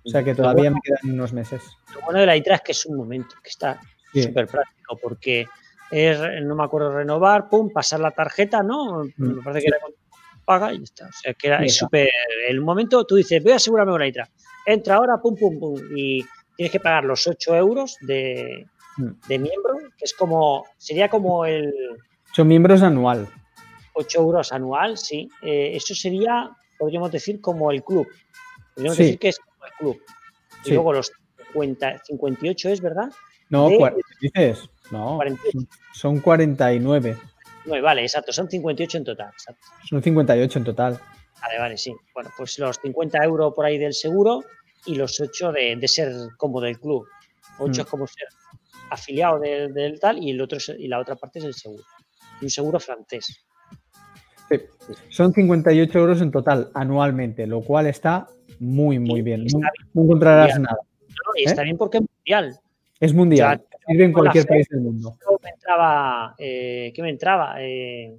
O sea que todavía bueno- me quedan unos meses. Lo bueno de la ITRA es que es un momento, que está Sí. súper práctico, porque es, no me acuerdo, renovar, pum, pasar la tarjeta, ¿no? Me parece que era con paga y ya está. O sea, que era, Sí, es súper. El momento, tú dices, voy a asegurarme una ITRA. Entra ahora, pum, pum, pum, y tienes que pagar los 8 euros de, Mm. de miembro, que es como, sería como el Son miembros anual. 8 euros anual, sí. Eh, eso sería, podríamos decir, como el club. Podríamos Sí. decir que es como el club. Y Sí. luego los 50, 58 es, ¿verdad? No, de- cua- ¿qué dices? No, 48. son 49. No, vale, exacto, son 58 en total. exacto. Son 58 en total. Vale, vale, sí. Bueno, pues los 50 euros por ahí del seguro y los 8 de, de ser como del club. 8 Mm. es como ser afiliado del, del tal y el otro y la otra parte es el seguro. Un seguro francés. Sí. Son 58 euros en total anualmente, lo cual está muy, muy bien. está No, bien. no encontrarás nada. ¿no? Y está bien porque es mundial. Es mundial. Sirve en cualquier país del mundo. Me entraba, eh, ¿qué me entraba? Eh,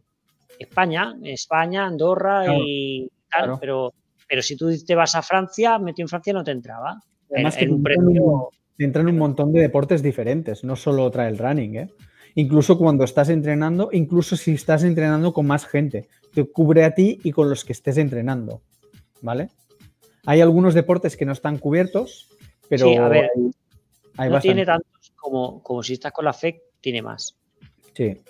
España, España, Andorra Claro, y tal, claro. pero, pero si tú te vas a Francia, metido en Francia no te entraba. Además en, que en un entran montón de deportes diferentes, no solo trail running. ¿eh? Incluso cuando estás entrenando, incluso si estás entrenando con más gente, te cubre a ti y con los que estés entrenando. ¿Vale? Hay algunos deportes que no están cubiertos, pero Sí, a ver, hay, hay no tiene tantos como, como si estás con la FEC, tiene más. Sí.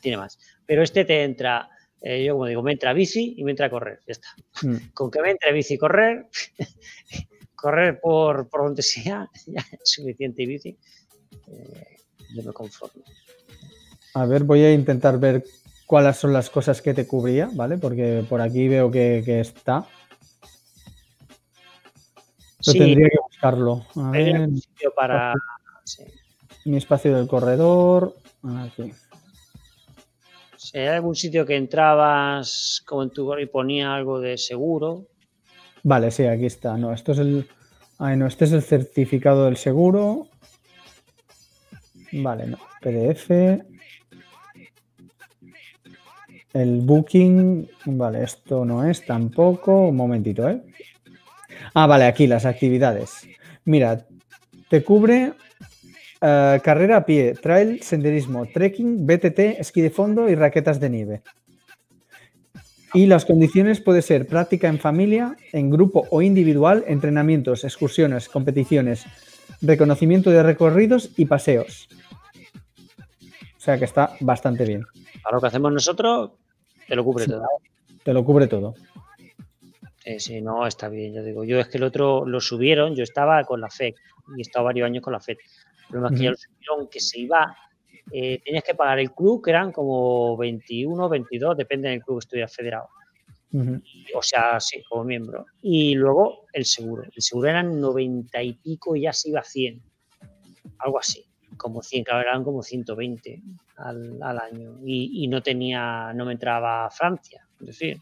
Tiene más. Pero este te entra, eh, yo como digo, me entra bici y me entra correr. Ya está. Mm. Con que me entre bici y correr, correr por, por donde sea, ya es suficiente y bici. eh, yo me conformo. A ver, voy a intentar ver cuáles son las cosas que te cubría, ¿vale? Porque por aquí veo que, que está. Yo Sí, tendría que buscarlo. A ver, sitio para. sí. mi espacio del corredor. Aquí. Si hay algún sitio que entrabas como en tu y ponía algo de seguro. Vale, sí, aquí está. No, esto es el. Ay, no, este es el certificado del seguro. Vale, no. PDF. El booking. Vale, esto no es tampoco. Un momentito, ¿eh? Ah, vale, aquí las actividades. Mira, te cubre eh, carrera a pie, trail, senderismo, trekking, BTT, esquí de fondo y raquetas de nieve. Y las condiciones puede ser práctica en familia, en grupo o individual, entrenamientos, excursiones, competiciones, reconocimiento de recorridos y paseos. O sea que está bastante bien. Para lo que hacemos nosotros, te lo cubre Sí. todo. Te lo cubre todo. Sí, sí, no, está bien, yo digo. Yo es que el otro lo subieron, yo estaba con la FED y he estado varios años con la FED. El problema es que ya lo subieron, que se iba, eh, tenías que pagar el club, que eran como 21, 22, depende del club que estuvieras federado. Y- O sea, sí, como miembro. Y luego el seguro. El seguro eran 90 y pico y ya se iba a 100. Algo así. Como 100, claro, eran como 120 al, al año. Y, no tenía, no me entraba Francia. Es decir.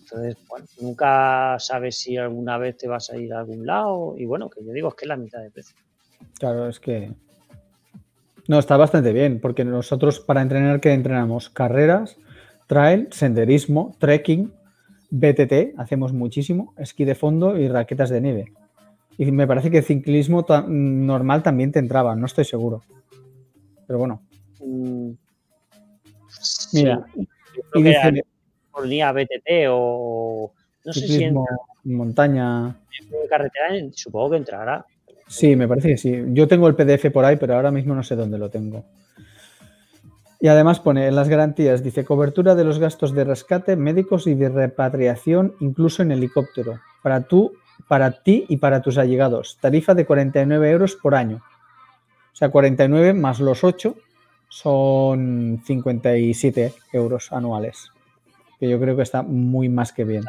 Entonces, bueno, nunca sabes si alguna vez te vas a ir a algún lado. Y bueno, que yo digo es que es la mitad de precio. Claro, es que. No, está bastante bien, porque nosotros para entrenar, ¿qué entrenamos? Carreras, trail, senderismo, trekking, BTT, hacemos muchísimo, esquí de fondo y raquetas de nieve. Y me parece que ciclismo normal también te entraba, no estoy seguro. Pero bueno, Mm, sí, mira, yo y dice por día BTT o no sé si entra montaña. de carretera, en- supongo que entrará. Sí, me parece que sí. Yo tengo el PDF por ahí, pero ahora mismo no sé dónde lo tengo. Y además pone en las garantías, dice cobertura de los gastos de rescate, médicos y de repatriación, incluso en helicóptero, para tú, para ti y para tus allegados. Tarifa de 49 euros por año. O sea, 49 más los 8 son 57 euros anuales. Que yo creo que está muy más que bien.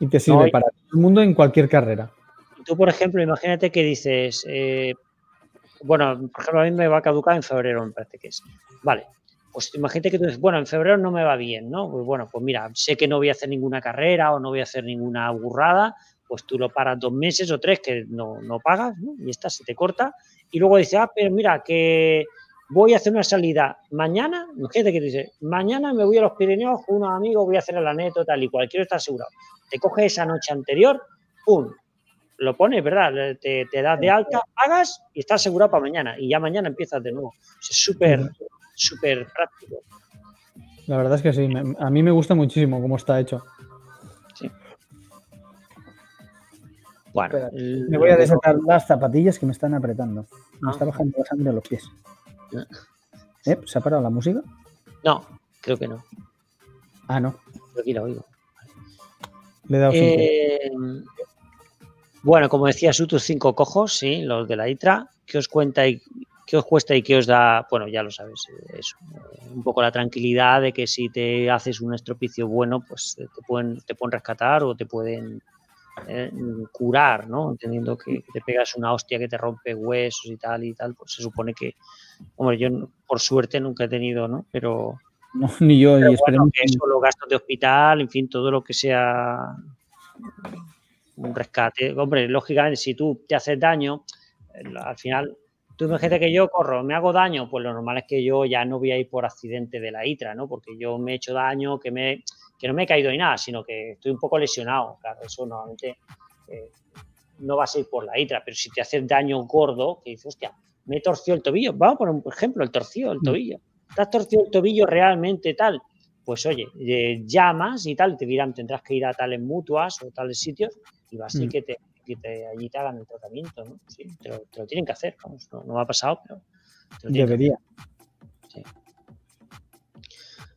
Y te sirve para todo el mundo en cualquier carrera. Tú, por ejemplo, imagínate que dices, eh, bueno, por ejemplo, a mí me va a caducar en febrero, me parece que es. Vale, pues imagínate que tú dices, bueno, en febrero no me va bien, ¿no? Pues bueno, pues mira, sé que no voy a hacer ninguna carrera o no voy a hacer ninguna burrada, pues tú lo paras dos meses o tres que no, no pagas, ¿no? Y esta se te corta. Y luego dices, ah, pero mira, que voy a hacer una salida mañana, imagínate que dices, mañana me voy a los Pirineos con unos amigos, voy a hacer el aneto, tal y cual, quiero estar asegurado. Te coges esa noche anterior, ¡pum! Lo pones, ¿verdad? Te, te das de alta, pagas y estás asegurado para mañana. Y ya mañana empiezas de nuevo. Es súper, súper práctico. La verdad es que sí, a mí me gusta muchísimo cómo está hecho. Sí. Bueno, me voy a desatar las zapatillas que me están apretando. Me ah. está bajando la sangre a los pies. ¿Eh? ¿Se ha parado la música? No, creo que no. Ah, no. aquí la oigo. Le he dado eh, bueno, como decía su tus cinco cojos, sí, los de la ITRA. ¿Qué os cuenta y qué os cuesta y qué os da? Bueno, ya lo sabes, eh, eso. Un poco la tranquilidad de que si te haces un estropicio bueno, pues te pueden, te pueden rescatar o te pueden eh, curar, ¿no? Entendiendo que, te pegas una hostia que te rompe huesos y tal y tal, pues se supone que, hombre, yo por suerte nunca he tenido, ¿no? Pero... No, ni yo, y bueno, que eso, los gastos de hospital, en fin, todo lo que sea un rescate. Hombre, lógicamente, si tú te haces daño, eh, al final, tú imagínate que yo corro, me hago daño, pues lo normal es que yo ya no voy a ir por accidente de la ITRA, ¿no? Porque yo me he hecho daño, que me que no me he caído ni nada, sino que estoy un poco lesionado. Claro, eso normalmente eh, no va a ser por la hitra, pero si te hace daño gordo, que dices, hostia, me he torcido el tobillo. Vamos a poner un ejemplo, el torcido, el mm. tobillo. ¿Te has torcido el tobillo realmente tal? Pues oye, eh, llamas y tal, te dirán, tendrás que ir a tales mutuas o tales sitios y va a ser mm. que, te, que allí te hagan el tratamiento, ¿no? Sí, te lo, tienen que hacer, vamos, no, me ha pasado, pero... Debería. Sí.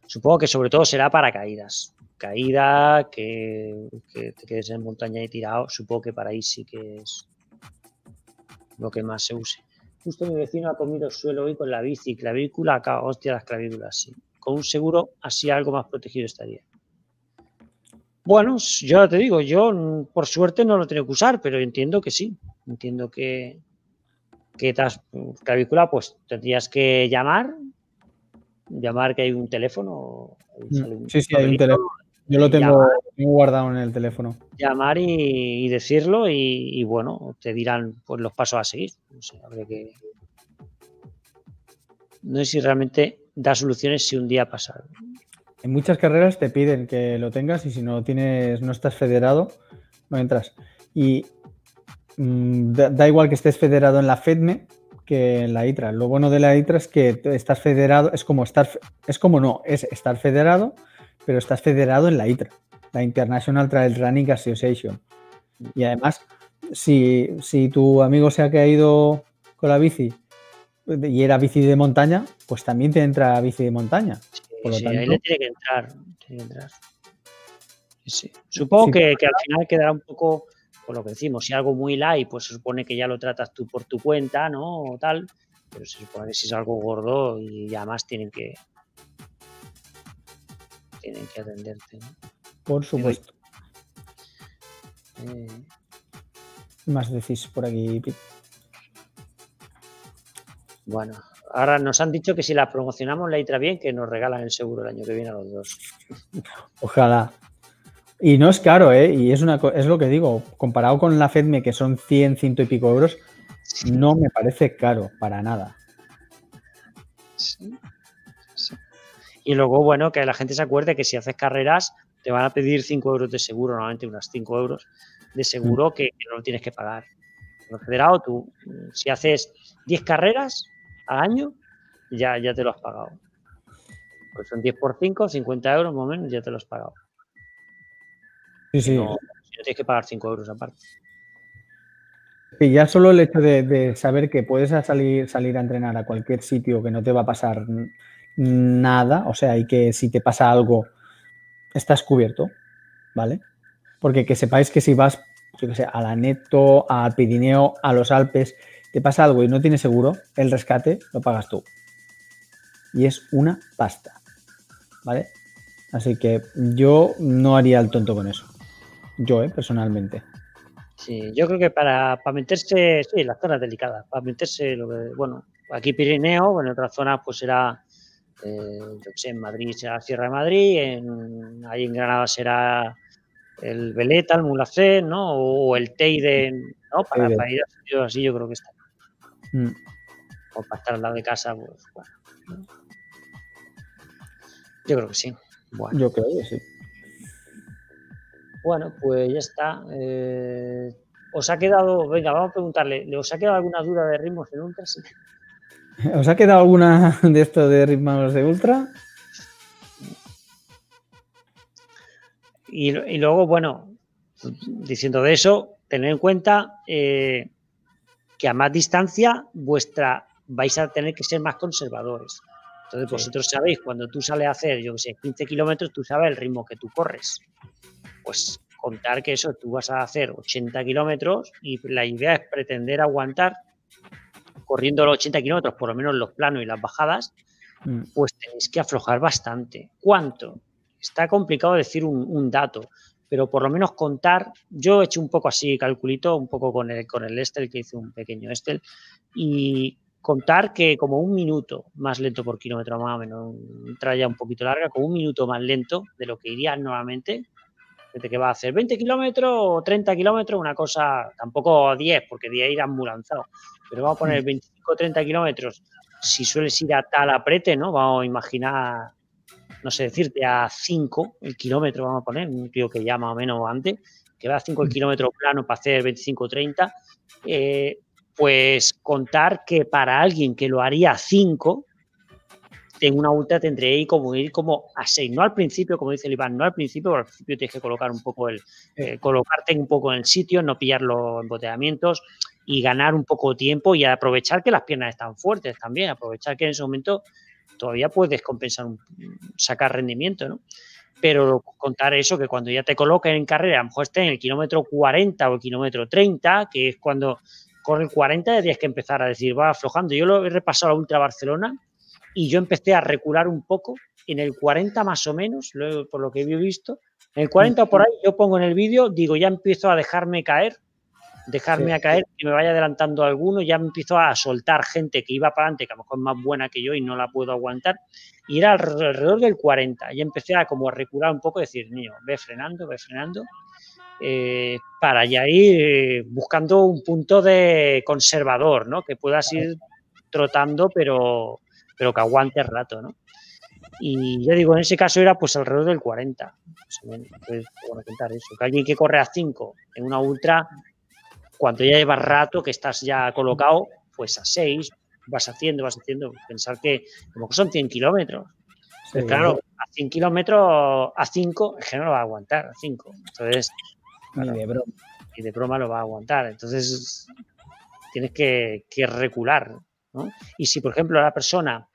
Supongo que sobre todo será para caídas. Caída, que, te quedes en montaña y tirado, supongo que para ahí sí que es lo que más se use. Justo mi vecino ha comido suelo hoy con la bici, clavícula, acá, hostia, las clavículas, sí. Con un seguro así algo más protegido estaría. Bueno, yo te digo, yo por suerte no lo tengo que usar, pero entiendo que sí. Entiendo que, que clavícula, pues tendrías que llamar, llamar que hay un teléfono. Mm, sí, sí, hay un teléfono. Yo lo tengo, guardado en el teléfono. Llamar y, decirlo y, bueno, te dirán pues, los pasos a seguir. No sé, que... no sé si realmente da soluciones si un día pasa. En muchas carreras te piden que lo tengas y si no tienes, no estás federado, no entras. Y mm, da, igual que estés federado en la FEDME, que en la ITRA. Lo bueno de la ITRA es que estás federado, es como estar, es como no, es estar federado, pero estás federado en la ITRA, la International Trail Running Association. Y además, si, tu amigo se ha caído con la bici y era bici de montaña, pues también te entra bici de montaña. Sí, ahí le tiene que entrar. Supongo que, que, al final quedará un poco lo que decimos, si algo muy light, pues se supone que ya lo tratas tú por tu cuenta, ¿no? O tal, pero se supone que si es algo gordo y además tienen que tienen que atenderte. Por supuesto. Eh, ¿Qué más decís por aquí, Bueno, ahora nos han dicho que si la promocionamos la ITRA bien, que nos regalan el seguro el año que viene a los dos. Ojalá. Y no es caro, ¿eh? Y es, una, es lo que digo, comparado con la FEDME, que son 100, ciento y pico euros, no me parece caro para nada. Sí, Y luego, bueno, que la gente se acuerde que si haces carreras, te van a pedir 5 euros de seguro, normalmente unas 5 euros de seguro mm. que, no lo tienes que pagar. Lo federado, tú, si haces 10 carreras al año, ya, ya te lo has pagado. Pues son 10 por 5, 50 euros más o menos, ya te lo has pagado. Sí, sí. No, tienes que pagar 5 euros aparte. Y ya solo el hecho de, saber que puedes salir, salir a entrenar a cualquier sitio, que no te va a pasar nada, o sea, y que si te pasa algo, estás cubierto, ¿vale? Porque que sepáis que si vas, yo que sé, a la Neto, al Pirineo, a los Alpes, te pasa algo y no tienes seguro, el rescate lo pagas tú. Y es una pasta. ¿Vale? Así que yo no haría el tonto con eso. Yo, ¿eh? personalmente. Sí, yo creo que para, para meterse, sí, las zonas delicadas, para meterse, lo que, bueno, aquí Pirineo, en otras zonas pues será, eh, yo sé, en Madrid será Sierra de Madrid, en, ahí en Granada será el Veleta, el Mulacén, ¿no? O el Teide, ¿no? Para, ir a sitios así yo creo que está. Mm. O para estar al lado de casa, pues bueno. Yo creo que sí. Bueno. Yo creo que sí. Bueno, pues ya está. Eh, ¿Os ha quedado, venga, vamos a preguntarle, ¿os ha quedado alguna duda de ritmos en Ultra? ¿Os ha quedado alguna de esto de ritmos de Ultra? Y, luego, bueno, diciendo de eso, tener en cuenta eh, que a más distancia vuestra vais a tener que ser más conservadores. Entonces, vosotros sabéis, cuando tú sales a hacer, yo que sé, 15 kilómetros, tú sabes el ritmo que tú corres pues contar que eso, tú vas a hacer 80 kilómetros y la idea es pretender aguantar corriendo los 80 kilómetros, por lo menos los planos y las bajadas, mm. pues tenéis que aflojar bastante. ¿Cuánto? Está complicado decir un, dato, pero por lo menos contar, yo he hecho un poco así, calculito, un poco con el, con el Estel, que hice un pequeño Estel, y contar que como un minuto más lento por kilómetro, más o menos, un traya un poquito larga, como un minuto más lento de lo que iría nuevamente, que va a hacer 20 kilómetros o 30 kilómetros, una cosa, tampoco 10, porque 10 irán muy lanzados, pero vamos a poner 25 o 30 kilómetros, si sueles ir a tal aprete, ¿no? Vamos a imaginar, no sé decirte, a 5 el kilómetro, vamos a poner, un tío que ya más o menos antes, que va a 5 el kilómetro plano para hacer 25 o 30, eh, pues contar que para alguien que lo haría a 5, en una ultra tendré que como ir como a 6, no al principio, como dice el Iván, no al principio, al principio tienes que colocar un poco el, eh, colocarte un poco en el sitio, no pillar los emboteamientos y ganar un poco de tiempo y aprovechar que las piernas están fuertes también, aprovechar que en ese momento todavía puedes compensar, sacar rendimiento, ¿no? Pero contar eso, que cuando ya te coloques en carrera, a lo mejor estés en el kilómetro 40 o el kilómetro 30, que es cuando corre el 40, tendrías que empezar a decir, va aflojando. Yo lo he repasado a Ultra Barcelona y yo empecé a recular un poco en el 40 más o menos, por lo que he visto. En el 40 por ahí yo pongo en el vídeo, digo, ya empiezo a dejarme caer, dejarme a caer, que me vaya adelantando alguno, ya empiezo a soltar gente que iba para adelante, que a lo mejor es más buena que yo y no la puedo aguantar, y era alrededor del 40. Y empecé a como a recular un poco, decir, niño, ve frenando, ve frenando, eh, para ya ir eh, buscando un punto de conservador, ¿no? Que puedas ir trotando, pero pero que aguante el rato, ¿no? Y yo digo, en ese caso era pues alrededor del 40. Entonces, bueno, contar eso. Que alguien que corre a 5 en una ultra, cuando ya lleva rato que estás ya colocado, pues a 6 vas haciendo, vas haciendo. Pensar que como que son 100 kilómetros. Pues claro, a 100 kilómetros, a 5, es que no lo va a aguantar, a 5. Entonces, ni de broma. Y de broma lo va a aguantar. Entonces, tienes que, que recular. ¿no? Y si, por ejemplo, la persona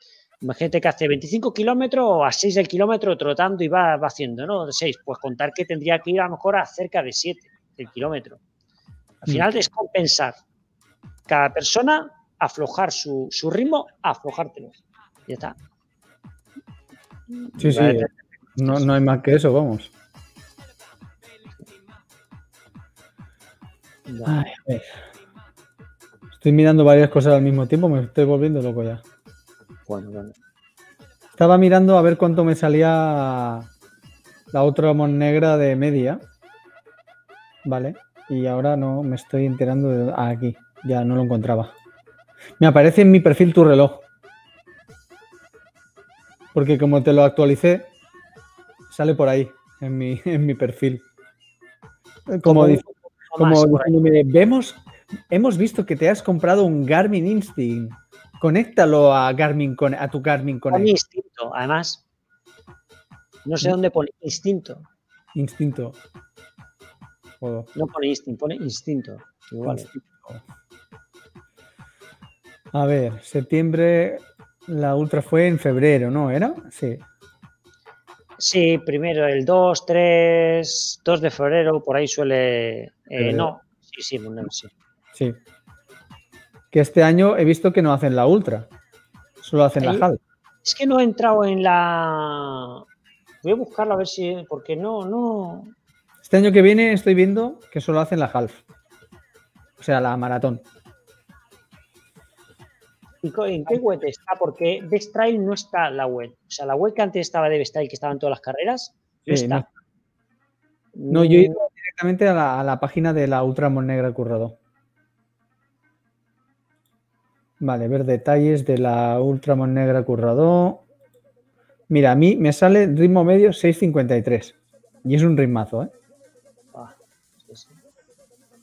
Imagínate que hace 25 kilómetros a 6 del kilómetro trotando y va, haciendo, ¿no? De 6, pues contar que tendría que ir a lo mejor a cerca de 7 del kilómetro. Al final es compensar. Cada persona aflojar su, ritmo, aflojártelo. Ya está. Sí, sí. No, no hay más que eso, vamos. Estoy mirando varias cosas al mismo tiempo, me estoy volviendo loco ya. Estaba mirando a ver cuánto me salía la otra mon negra de media. Vale. Y ahora no me estoy enterando de ah, aquí. Ya no lo encontraba. Me aparece en mi perfil tu reloj. Porque como te lo actualicé, sale por ahí, en mi, en mi perfil. Como, como diciéndome, vemos, hemos visto que te has comprado un Garmin Instinct. Conéctalo a Garmin a tu Garmin Connect. Instinto, además. No sé dónde pone instinto. Instinto. No pone instinto, pone instinto. A ver, septiembre, la ultra fue en febrero, ¿no? ¿Era? Sí. Sí, primero el 2, 3, 2 de febrero, por ahí suele. Eh, no, sí, sí, sí. Sí que este año he visto que no hacen la Ultra, solo hacen la half. Es que no he entrado en la... Voy a buscarla a ver si... Porque no, no... Este año que viene estoy viendo que solo hacen la half. O sea, la maratón. ¿Y en qué web está? Porque Best Trail no está la web. O sea, la web que antes estaba de Best Trail, que estaba en todas las carreras, no está. No. yo he ido directamente a la, página de la Ultra Negra Currado. Vale, ver detalles de la Ultra Negra Currado. Mira, a mí me sale ritmo medio 6.53. Y es un ritmazo, ¿eh?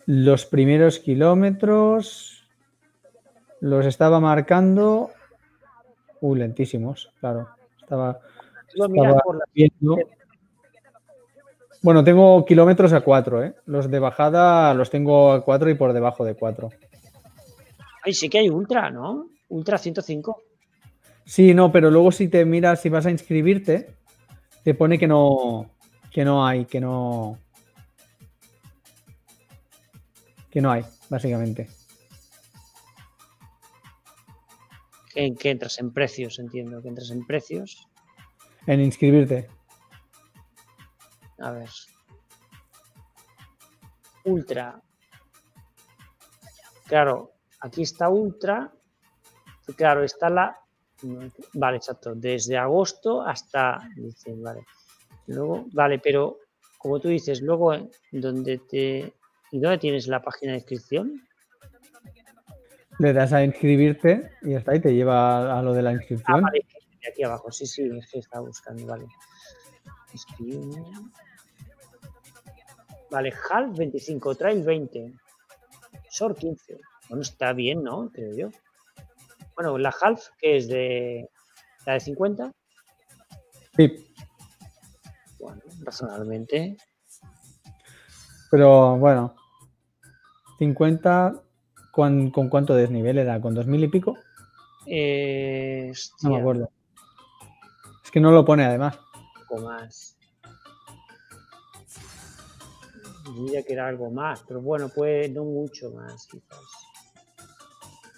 Los primeros kilómetros los estaba marcando. Uy, lentísimos, claro. Estaba, viendo. Bueno, tengo kilómetros a 4, ¿eh? Los de bajada los tengo a 4 y por debajo de 4. Ay, sí que hay ultra, ¿no? Ultra 105. Sí, no, pero luego si te miras, si vas a inscribirte, te pone que no, que no hay, que no, que no hay, básicamente. En que entras en precios, entiendo, que entras en precios. En inscribirte. A ver. Ultra. Claro, aquí está Ultra. Claro, está la. Vale, exacto. Desde agosto hasta. vale. Luego, vale, pero como tú dices, luego donde te ¿Y dónde tienes la página de inscripción? Le das a inscribirte y ya está, y te lleva a lo de la inscripción. Ah, vale, aquí abajo, sí, sí, es que estaba buscando, vale. Vale, half 25, trail 20, short 15. Bueno, está bien, ¿no? Creo yo. Bueno, la half, que es de la de 50. Sí. Bueno, razonablemente. Pero bueno, 50, ¿con, cuánto desnivel era? ¿Con 2000 y pico? Eh, no me acuerdo. Es que no lo pone además. Un poco más. Diría que era algo más, pero bueno, pues no mucho más, quizás.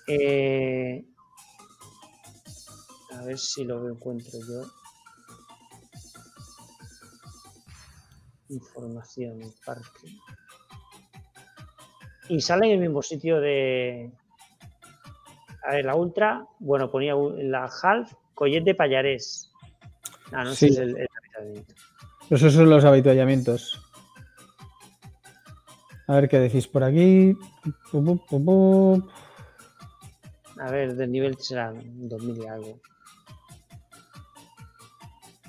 Eh, a ver si lo encuentro yo. Información, parque y sale en el mismo sitio de. A ver, la Ultra, bueno, ponía la Half, Collet de Payarés. Ah, no, sé es el, el Esos son los habituallamientos. A ver qué decís por aquí. A ver, del nivel será 2000 y algo.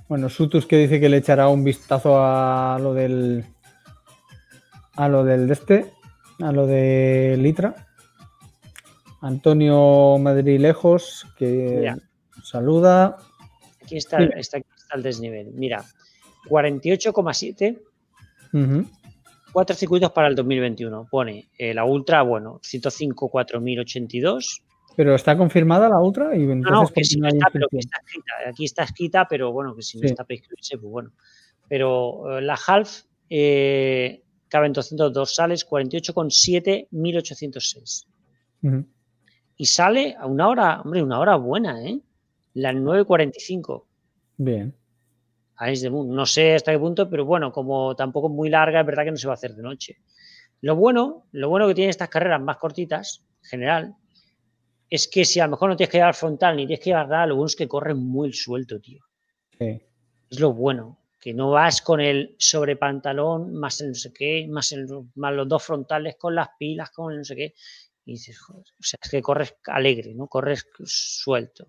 Bueno, Sutus que dice que le echará un vistazo a lo del. A lo del de este a lo de Litra. Antonio Madrilejos, que saluda. Aquí está, está, el desnivel. Mira, 48,7. Cuatro circuitos para el 2021. Pone eh, la Ultra, bueno, 105 4082. Pero está confirmada la Ultra y no, que sí está, pero que está escrita. Aquí está escrita, pero bueno, que si no está para pues bueno. Pero eh, la Half eh, caben 200 dorsales, 48,7, 1806. Y sale a una hora, hombre, una hora buena, ¿eh? Las 9.45. Bien. No sé hasta qué punto, pero bueno, como tampoco es muy larga, es verdad que no se va a hacer de noche. Lo bueno, lo bueno que tienen estas carreras más cortitas, en general, es que si a lo mejor no tienes que llevar frontal ni tienes que llevar nada, lo bueno es que corre muy suelto, tío. Sí. Es lo bueno que no vas con el sobrepantalón, más el no sé qué, más, el, más los dos frontales con las pilas, con el no sé qué. Y dices, joder, o sea, es que corres alegre, ¿no? Corres suelto.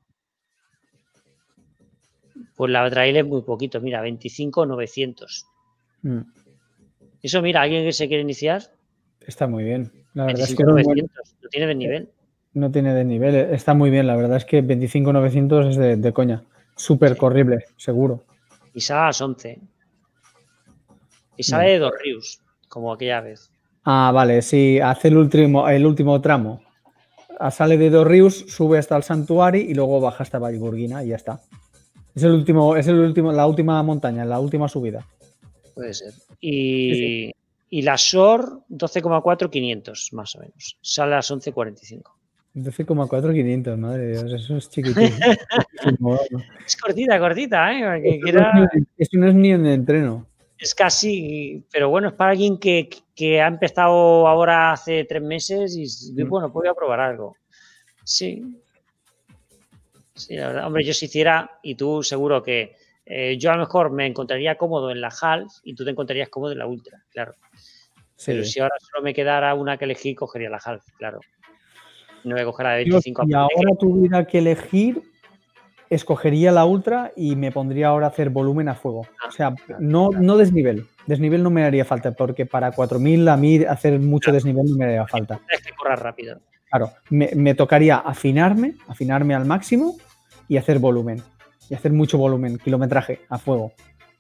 Pues la trail es muy poquito, mira, 25,900. Mm. Eso, mira, alguien que se quiere iniciar. Está muy bien. La verdad es que no, tiene de nivel. No tiene de nivel, está muy bien. La verdad es que 25,900 es de, coña. Súper corrible, seguro y sale a las 11. Y sale de dos ríos, como aquella vez. Ah, vale, sí, hace el último, el último tramo. Ah, sale de dos ríos, sube hasta el santuario y luego baja hasta Valburguina y ya está. Es el último, es el último, la última montaña, la última subida. Puede ser. Y, y la SOR 12,4500 más o menos. Sale a las 11.45. 12,4500, madre de Dios, eso es chiquitito. es cortita, cortita, ¿eh? Eso, no es ni un entreno. Es casi, pero bueno, es para alguien que, ha empezado ahora hace tres meses y mm. bueno, voy a probar algo. Sí. Sí, la verdad. Hombre, yo si hiciera, y tú seguro que eh, yo a lo mejor me encontraría cómodo en la half y tú te encontrarías cómodo en la ultra, claro. Pero si ahora solo me quedara una que elegir, cogería la half, claro. No voy a coger la de 25 Y ahora tuviera que elegir, escogería la ultra y me pondría ahora a hacer volumen a fuego. o sea, no, no desnivel. Desnivel no me haría falta, porque para 4000 a mí hacer mucho desnivel no me haría falta. Es que correr rápido. Claro, me, tocaría afinarme, afinarme al máximo y hacer volumen. Y hacer mucho volumen, kilometraje a fuego.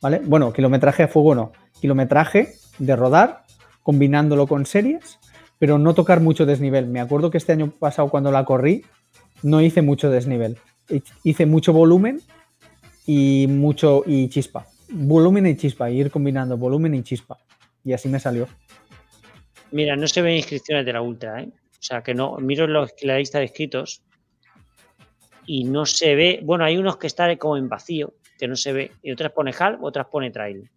¿Vale? Bueno, kilometraje a fuego no. Kilometraje de rodar, combinándolo con series, pero no tocar mucho desnivel. Me acuerdo que este año pasado cuando la corrí, no hice mucho desnivel hice mucho volumen y mucho y chispa. Volumen y chispa, ir combinando volumen y chispa. Y así me salió. Mira, no se ven inscripciones de la ultra, ¿eh? O sea, que no, miro la lista de escritos y no se ve, bueno, hay unos que están como en vacío, que no se ve, y otras pone half, otras pone trail.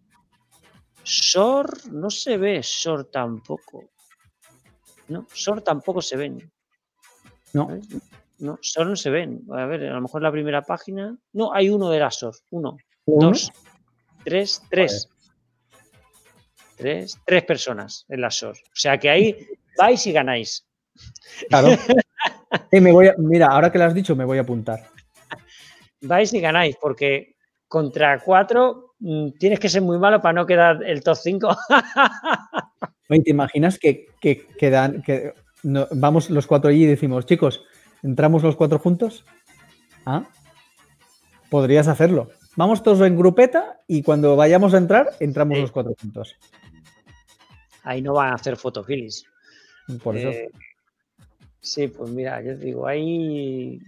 SOR no se ve, SOR tampoco. No, SOR tampoco se ven. No. No, solo no se ven. A ver, a lo mejor la primera página. No, hay uno de la SOR. Uno, dos, tres, tres. Tres, tres personas en la SOR. O sea que ahí vais y ganáis. Claro. me voy mira, ahora que lo has dicho, me voy a apuntar. Vais y ganáis, porque contra cuatro mm, tienes que ser muy malo para no quedar el top 5. ¿Te imaginas que, quedan, que vamos los cuatro allí y decimos, chicos, ¿Entramos los cuatro juntos? ¿Ah? Podrías hacerlo. Vamos todos en grupeta y cuando vayamos a entrar, entramos los cuatro juntos. Ahí no van a hacer fotofilis. Por eso. Eh, sí, pues mira, yo digo, hay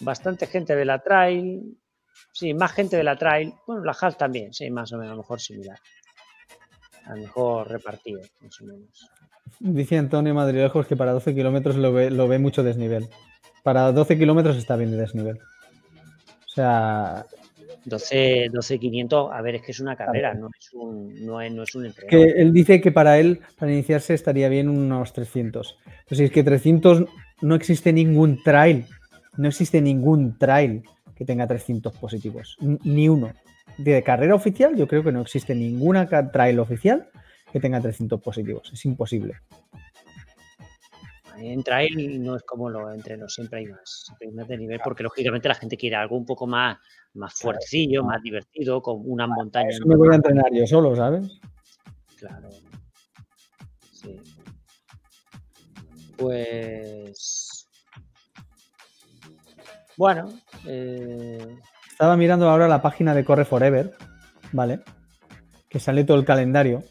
bastante gente de la trail. Sí, más gente de la trail. Bueno, la half también, sí, más o menos, a lo mejor similar. A lo mejor repartido, más o menos. Dice Antonio Madrilejos que para 12 kilómetros lo ve, mucho desnivel. Para 12 kilómetros está bien de desnivel. O sea. 12, 12 500, a ver, es que es una carrera, no es un, no es, un entrenamiento. Que él dice que para él, para iniciarse, estaría bien unos 300. Pues si es que 300 no existe ningún trail, no existe ningún trail que tenga 300 positivos, ni uno. De carrera oficial, yo creo que no existe ninguna trail oficial que tenga 300 positivos. Es imposible. En trail no es como lo entreno, siempre hay más, siempre hay más de nivel, porque lógicamente la gente quiere algo un poco más, más fuertecillo, más divertido, con una montaña. Eso me voy a entrenar yo solo, ¿sabes? Claro. Sí. Pues. Bueno. Eh, Estaba mirando ahora la página de Corre Forever, ¿vale? Que sale todo el calendario.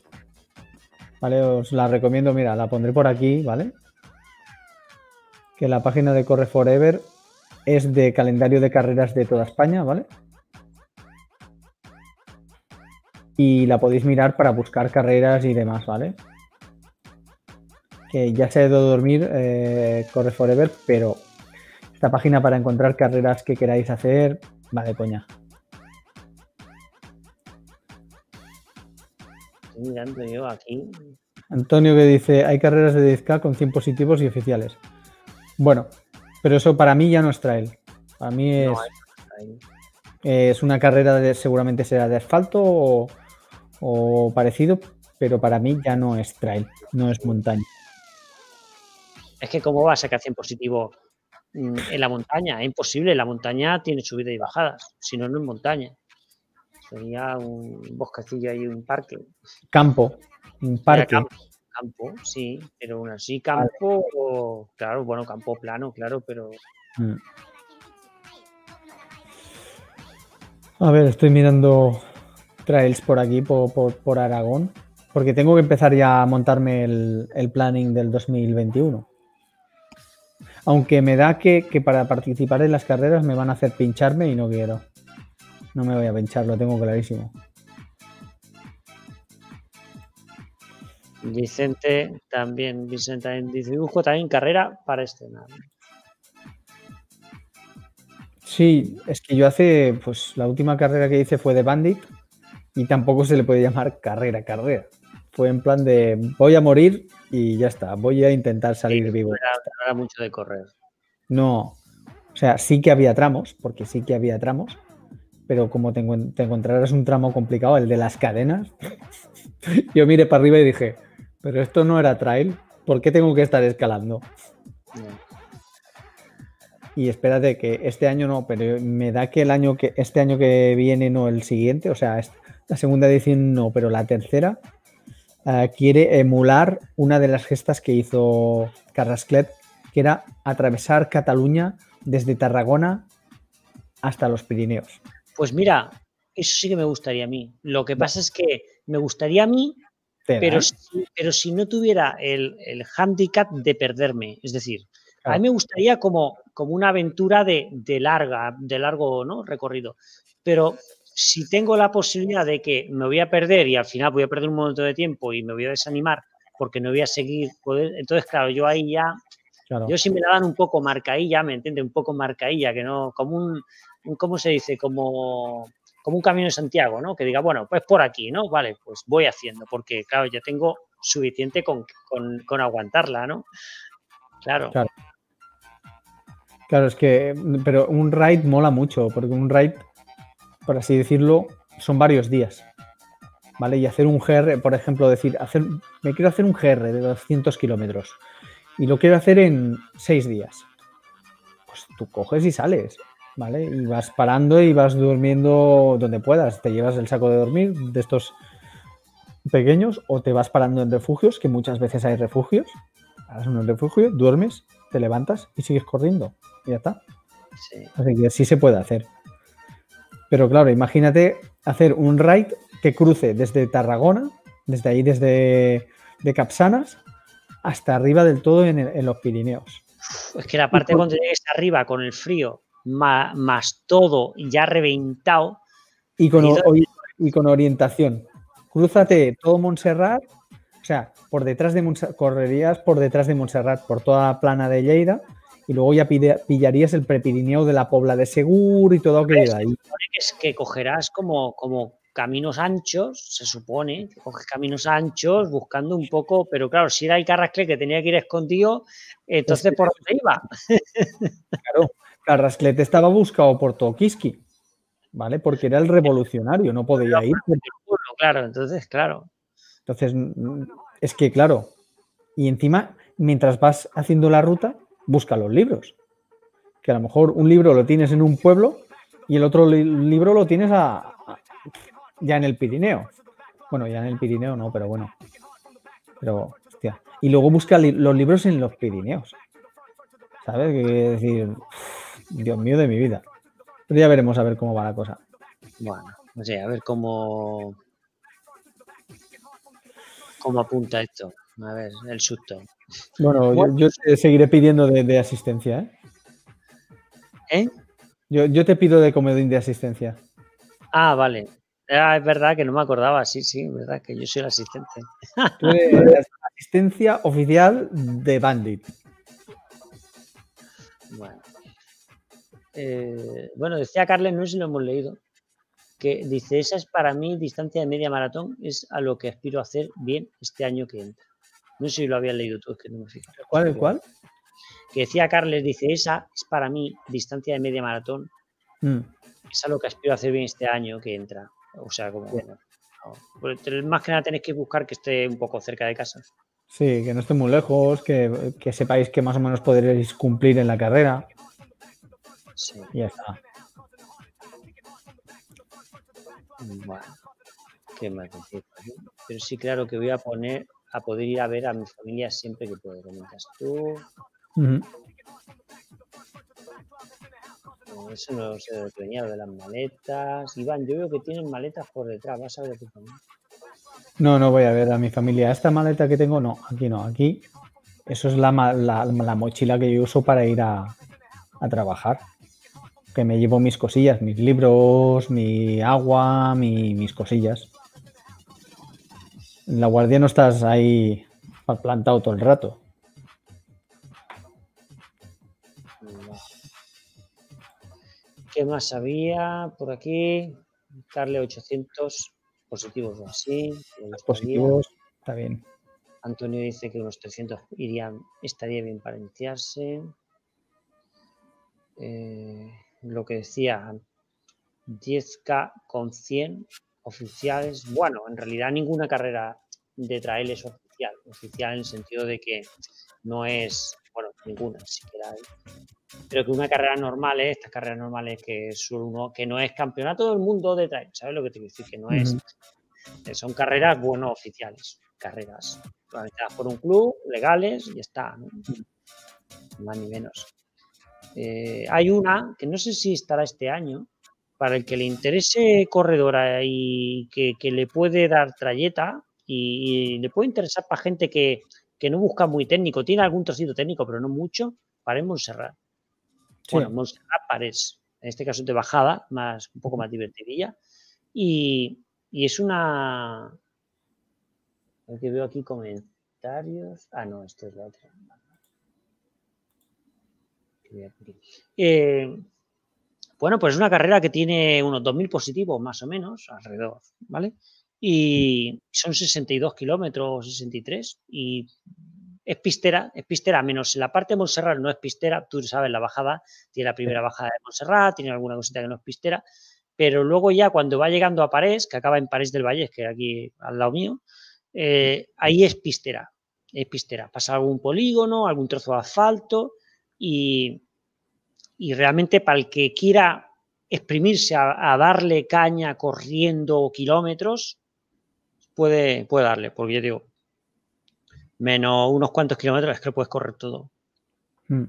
¿vale? Os la recomiendo, mira, la pondré por aquí, ¿vale? Que la página de Corre Forever es de calendario de carreras de toda España, ¿vale? Y la podéis mirar para buscar carreras y demás, ¿vale? Que ya se ha ido a dormir eh, Corre Forever, pero esta página para encontrar carreras que queráis hacer, va de coña. mirando yo aquí. Antonio que dice, hay carreras de 10K con 100 positivos y oficiales. Bueno, pero eso para mí ya no es trail. Para mí es, es una carrera de, seguramente será de asfalto o, parecido, pero para mí ya no es trail, no es montaña. Es que cómo va a sacar 100 positivo en la montaña, es imposible, la montaña tiene subida y bajadas, si no, no es montaña. Sería un bosquecillo ahí, un parque. Campo, un parque. Campo, sí, pero aún así campo, claro, bueno, campo plano, claro, pero... Mm. A ver, estoy mirando trails por aquí, por, Aragón, porque tengo que empezar ya a montarme el, planning del 2021. Aunque me da que, que, para participar en las carreras me van a hacer pincharme y no quiero. No me voy a pinchar, lo tengo clarísimo. Vicente también, Vicente también dice dibujo también carrera para estrenar. Sí, es que yo hace, pues la última carrera que hice fue de Bandit y tampoco se le puede llamar carrera, carrera. Fue en plan de voy a morir y ya está, voy a intentar salir vivo. No era, mucho de correr. No, o sea, sí que había tramos, porque sí que había tramos, pero como te, encontrarás un tramo complicado, el de las cadenas, yo miré para arriba y dije, pero esto no era trail, ¿por qué tengo que estar escalando? Y espérate que este año no, pero me da que el año que este año que viene no el siguiente, o sea, la segunda edición no, pero la tercera eh, quiere emular una de las gestas que hizo Carrasclet, que era atravesar Cataluña desde Tarragona hasta los Pirineos. Pues mira, eso sí que me gustaría a mí. Lo que pasa es que me gustaría a mí, pero si, pero si no tuviera el, el handicap de perderme. Es decir, a mí me gustaría como, como una aventura de, de, larga, de largo ¿no? recorrido. Pero si tengo la posibilidad de que me voy a perder y al final voy a perder un momento de tiempo y me voy a desanimar porque no voy a seguir, entonces claro, yo ahí ya, yo si me la dan un poco marcailla, ¿me entiende? Un poco marcailla, que no, como un, ¿cómo se dice? Como, como un camino de Santiago, ¿no? Que diga, bueno, pues por aquí, ¿no? Vale, pues voy haciendo, porque claro, ya tengo suficiente con, con, aguantarla, ¿no? Claro. claro. Claro, es que, pero un raid mola mucho, porque un raid por así decirlo, son varios días. ¿Vale? Y hacer un GR, por ejemplo, decir, hacer, me quiero hacer un GR de 200 kilómetros y lo quiero hacer en seis días. Pues tú coges y sales, ¿vale? Y vas parando y vas durmiendo donde puedas. Te llevas el saco de dormir de estos pequeños o te vas parando en refugios, que muchas veces hay refugios. Haces un refugio, duermes, te levantas y sigues corriendo. Y ya está. Así que sí se puede hacer. Pero claro, imagínate hacer un ride que cruce desde Tarragona, desde ahí, desde de Capsanas, hasta arriba del todo en, los Pirineos. Es que la parte cuando llegues arriba con el frío, más, todo ya reventado. Y con, y con orientación. Crúzate todo Montserrat, o sea, por detrás de Montserrat, correrías por detrás de Montserrat, por toda la plana de Lleida, y luego ya pillarías el prepirineo de la Pobla de Segur y todo aquello ahí. Es que cogerás como, como caminos anchos, se supone, que coges caminos anchos buscando un poco, pero claro, si era el Carrascle que tenía que ir escondido, entonces ¿por dónde iba? Claro, Carrasclet estaba buscado por Tokiski, ¿vale? Porque era el revolucionario, no podía ir. Claro, entonces, claro. Entonces, es que, claro, y encima, mientras vas haciendo la ruta, busca los libros. Que a lo mejor un libro lo tienes en un pueblo y el otro libro lo tienes ya en el Pirineo. Bueno, ya en el Pirineo no, pero bueno. Pero, hostia. Y luego busca los libros en los Pirineos. ¿Sabes? Que decir, Dios mío de mi vida. Pero ya veremos a ver cómo va la cosa. Bueno, no sé, a ver cómo. cómo apunta esto. A ver, el susto. Bueno, Yo, te seguiré pidiendo de, asistencia, ¿eh? ¿Eh? Yo, te pido de comedín de asistencia. Ah, vale. Ah, es verdad que no me acordaba, sí, sí, es verdad que yo soy el asistente. Tú eres asistencia oficial de Bandit. Bueno. Eh, bueno, decía Carles, no sé si lo hemos leído, que dice, esa es para mí distancia de media maratón, es a lo que aspiro a hacer bien este año que entra. No sé si lo habías leído tú, es que no me fijo. ¿Cuál? ¿Cuál? Que decía Carles, dice, esa es para mí distancia de media maratón. Mm. Es lo que aspiro a hacer bien este año que entra. O sea, como bueno. Pues, más que nada tenéis que buscar que esté un poco cerca de casa. Sí, que no esté muy lejos, que, sepáis que más o menos podréis cumplir en la carrera. Sí. Y ya está. Bueno, qué más decir. Pero sí, claro que voy a poner a poder ir a ver a mi familia siempre que puedo. Comentas tú. Eso no sé de de las maletas. Iván, yo veo que tienen maletas por detrás. ¿Vas a ver tu familia? No, no voy a ver a mi familia. Esta maleta que tengo, no, aquí no. Aquí, eso es la, la, mochila que yo uso para ir a, a, trabajar. Que me llevo mis cosillas, mis libros, mi agua, mis cosillas. En la guardia no estás ahí plantado todo el rato. Más había por aquí? Darle 800 positivos o así. Positivos, está bien. Antonio dice que unos 300 irían, estaría bien para iniciarse. Eh, lo que decía, 10K con 100 oficiales. Bueno, en realidad ninguna carrera de trail es oficial. Oficial en el sentido de que no es, bueno, ninguna siquiera hay. Pero que una carrera normal, ¿eh? estas carreras normales que es uno, que no es campeonato del mundo de trail, ¿sabes lo que te quiero decir? Que no es, son carreras, bueno, oficiales, carreras organizadas por un club, legales, y está, ¿no? más ni menos. Eh, hay una que no sé si estará este año, para el que le interese corredora y que, le puede dar trayeta y, le puede interesar para gente que, no busca muy técnico, tiene algún trocito técnico, pero no mucho, para Montserrat. Bueno, Montserrat Parés, en este caso de bajada, más, un poco más divertidilla. Y, y es una... que veo aquí comentarios. Ah, no, esto es la otra. Eh, bueno, pues es una carrera que tiene unos 2.000 positivos más o menos, alrededor, ¿vale? Y son 62 kilómetros, 63, y es pistera, es pistera, menos la parte de Montserrat no es pistera, tú sabes, la bajada, tiene la primera bajada de Montserrat, tiene alguna cosita que no es pistera, pero luego ya cuando va llegando a Parés, que acaba en Parés del Valle, que aquí al lado mío, eh, ahí es pistera, es pistera, pasa algún polígono, algún trozo de asfalto, y, realmente para el que quiera exprimirse a, darle caña corriendo kilómetros, puede, puede darle, porque yo digo, menos unos cuantos kilómetros es que lo puedes correr todo. Hmm.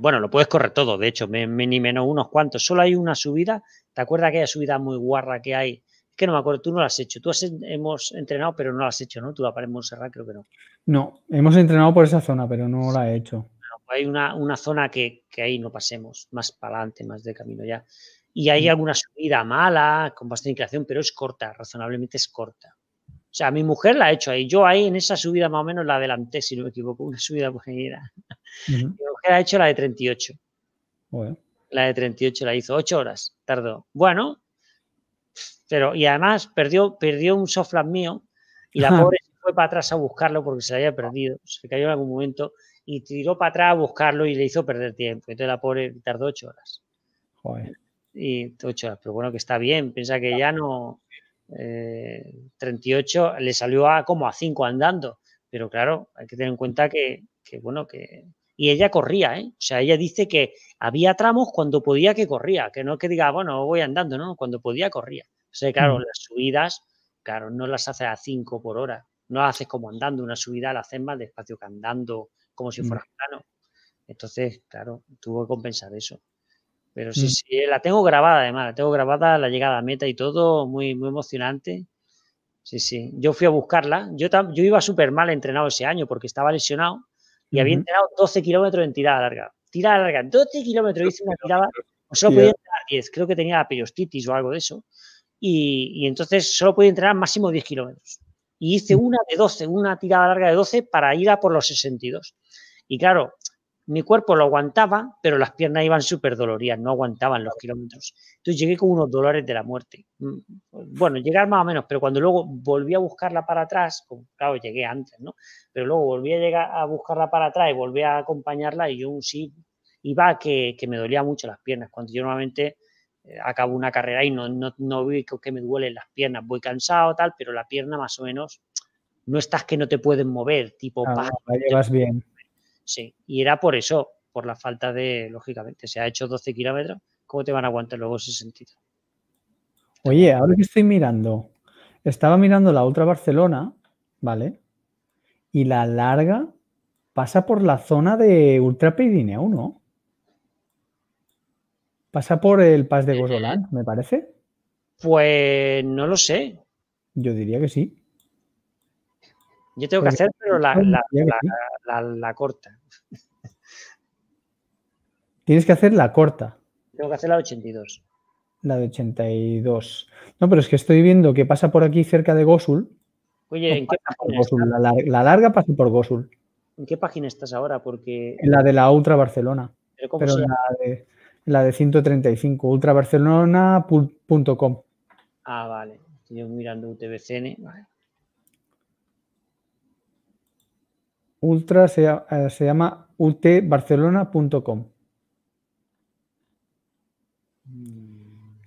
bueno, lo puedes correr todo, de hecho, ni menos unos cuantos. Solo hay una subida. ¿Te acuerdas aquella subida muy guarra que hay? Es que no me acuerdo, tú no la has hecho. Tú has, hemos entrenado, pero no la has hecho, ¿no? Tú la pared Montserrat, creo que no. No, hemos entrenado por esa zona, pero no la he hecho hay una, zona que, ahí no pasemos, más para adelante, más de camino ya. Y hay mm. alguna subida mala, con bastante inclinación, pero es corta, razonablemente es corta. O sea, mi mujer la ha hecho ahí. Yo ahí en esa subida más o menos la adelanté, si no me equivoco, una subida por ahí era. Mi mujer ha hecho la de 38. La de 38 la hizo, 8 horas tardó. Bueno, pero y además perdió, perdió un softland mío y la pobre se fue para atrás a buscarlo porque se había perdido, se cayó en algún momento y tiró para atrás a buscarlo y le hizo perder tiempo. Entonces la pobre tardó ocho horas. Joder. Y ocho horas, pero bueno, que está bien. Piensa que ya no. 38 eh, le salió a como a 5 andando. Pero claro, hay que tener en cuenta que, bueno, que. Y ella corría, ¿eh? O sea, ella dice que había tramos cuando podía que corría, que no que diga, bueno, voy andando, ¿no? Cuando podía corría. O sea, claro, las subidas, claro, no las hace a 5 por hora. No las haces como andando, una subida la haces más despacio que andando como si mm. fuera plano. Entonces, claro, tuvo que compensar eso. Pero sí, mm. sí, eh, la tengo grabada además, la tengo grabada la llegada a meta y todo, muy, muy emocionante. Sí, sí. Yo fui a buscarla. Yo, yo iba súper mal entrenado ese año porque estaba lesionado y había entrenado 12 kilómetros en tirada larga. Tirada larga, 12 kilómetros. Hice una tirada, solo podía entrenar 10. Creo que tenía periostitis o algo de eso. Y, y entonces solo podía entrenar máximo 10 kilómetros. Y hice mm. una de 12, una tirada larga de 12 para ir a por los 62. Y claro, mi cuerpo lo aguantaba, pero las piernas iban súper doloridas, no aguantaban los kilómetros. Entonces llegué con unos dolores de la muerte. Mm, bueno, llegar más o menos, pero cuando luego volví a buscarla para atrás, claro, llegué antes, ¿no? Pero luego volví a llegar a buscarla para atrás y volví a acompañarla y yo sí iba que, que me dolía mucho las piernas, cuando yo normalmente eh, acabo una carrera y no, no, no que me duelen las piernas, voy cansado, tal, pero la pierna más o menos no estás que no te pueden mover, tipo... Ah, vas bien. Sí, y era por eso, por la falta de, lógicamente, se ha hecho 12 kilómetros, ¿cómo te van a aguantar luego ese sentido? Oye, ahora que estoy mirando, estaba mirando la Ultra Barcelona, ¿vale? Y la larga pasa por la zona de Ultra Pirineo, ¿no? Pasa por el Pas de Gosolán, me parece. Pues no lo sé. Yo diría que sí. Yo tengo que hacer, pero la, la, corta. Tienes que hacer la corta. Tengo que hacer la de 82. La de 82. No, pero es que estoy viendo que pasa por aquí cerca de Gosul. Oye, ¿en qué, página la, la, larga pasa por Gosul. ¿En qué página estás ahora? Porque... En la de la Ultra Barcelona. Pero, la, de, la de 135, ultrabarcelona.com. Ah, vale. Estoy mirando UTBCN. Vale. Ultra se, eh, se llama utbarcelona.com.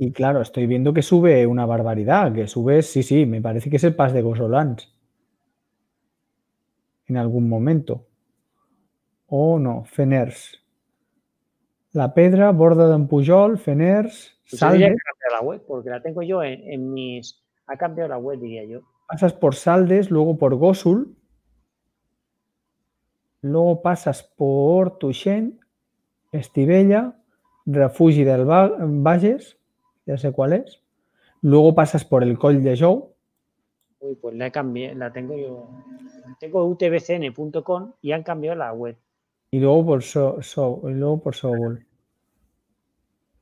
Y claro, estoy viendo que sube una barbaridad, que sube, sí, sí, me parece que es el pas de Gosolans. En algún momento. O oh, no, Feners. La Pedra, Borda de Pujol, Feners, pues Saldes. la web, porque la tengo yo en, mis... Ha cambiado la web, diría yo. Pasas por Saldes, luego por Gosul, luego pasas por Tuixén, Estivella, Refugi del Valles, ya sé cuál es. Luego pasas por el Col de Show. Uy, pues la he cambiado, la tengo yo. Tengo utvcn.com y han cambiado la web. Y luego por so, y luego por Sobol.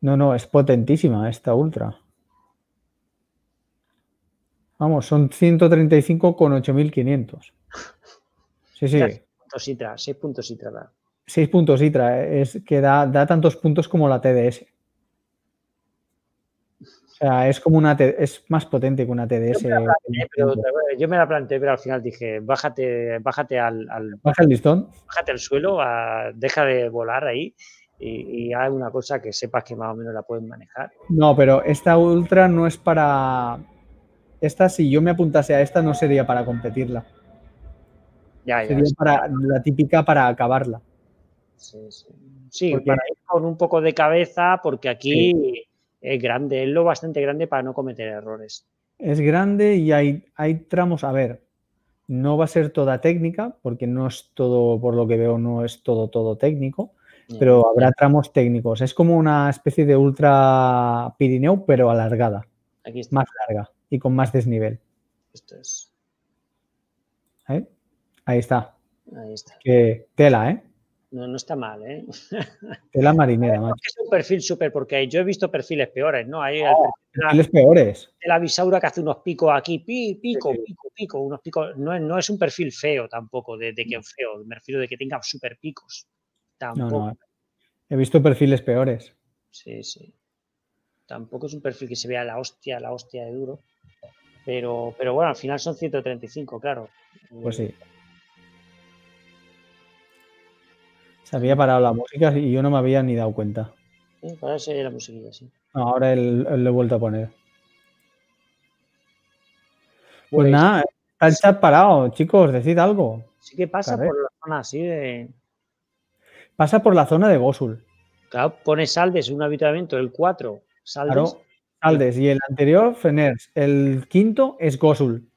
No, no, es potentísima esta ultra. Vamos, son 135 con 8500. Sí, sí. 6 puntos ITRA, 6 puntos ITRA da. 6 puntos ITRA, es que da, da tantos puntos como la TDS. O sea, es como una es más potente que una TDS. Yo me la planteé, pero, al final dije, bájate, bájate al, Baja el listón. Bájate al suelo, deja de volar ahí y, y haz una cosa que sepas que más o menos la pueden manejar. No, pero esta ultra no es para. Esta, si yo me apuntase a esta, no sería para competirla. Ya, ya, sería para la típica para acabarla. Sí, sí. Sí, para ir con un poco de cabeza, porque aquí es grande, es lo bastante grande para no cometer errores. Es grande y hay, hay tramos, a ver, no va a ser toda técnica, porque no es todo, por lo que veo, no es todo, todo técnico, pero habrá tramos técnicos. Es como una especie de ultra Pirineo, pero alargada, Aquí más larga y con más desnivel. Esto es. ¿Eh? Ahí está. Ahí está. Que tela, ¿eh? No, no está mal, ¿eh? De la marinera, macho. Es un perfil súper, porque yo he visto perfiles peores, ¿no? Hay perfiles peores. La bisaura que hace unos picos aquí, pico, pico, pico, unos picos. No, no es un perfil feo tampoco, de, de que feo, me refiero de que tenga súper picos. Tampoco. No, no. He visto perfiles peores. Sí, sí. Tampoco es un perfil que se vea la hostia, la hostia de duro. Pero, pero bueno, al final son 135, claro. Pues sí. Se había parado la música y yo no me había ni dado cuenta. Sí, parece la musiquilla, sí. ahora lo he vuelto a poner. Pues, pues nada, está el chat parado, chicos, decid algo. Sí que pasa por la zona así de. Pasa por la zona de Gosul. Claro, pone Saldes, un habituamiento, el 4. Saldes. Claro, Saldes. Y el anterior, Feners. El quinto es Gosul.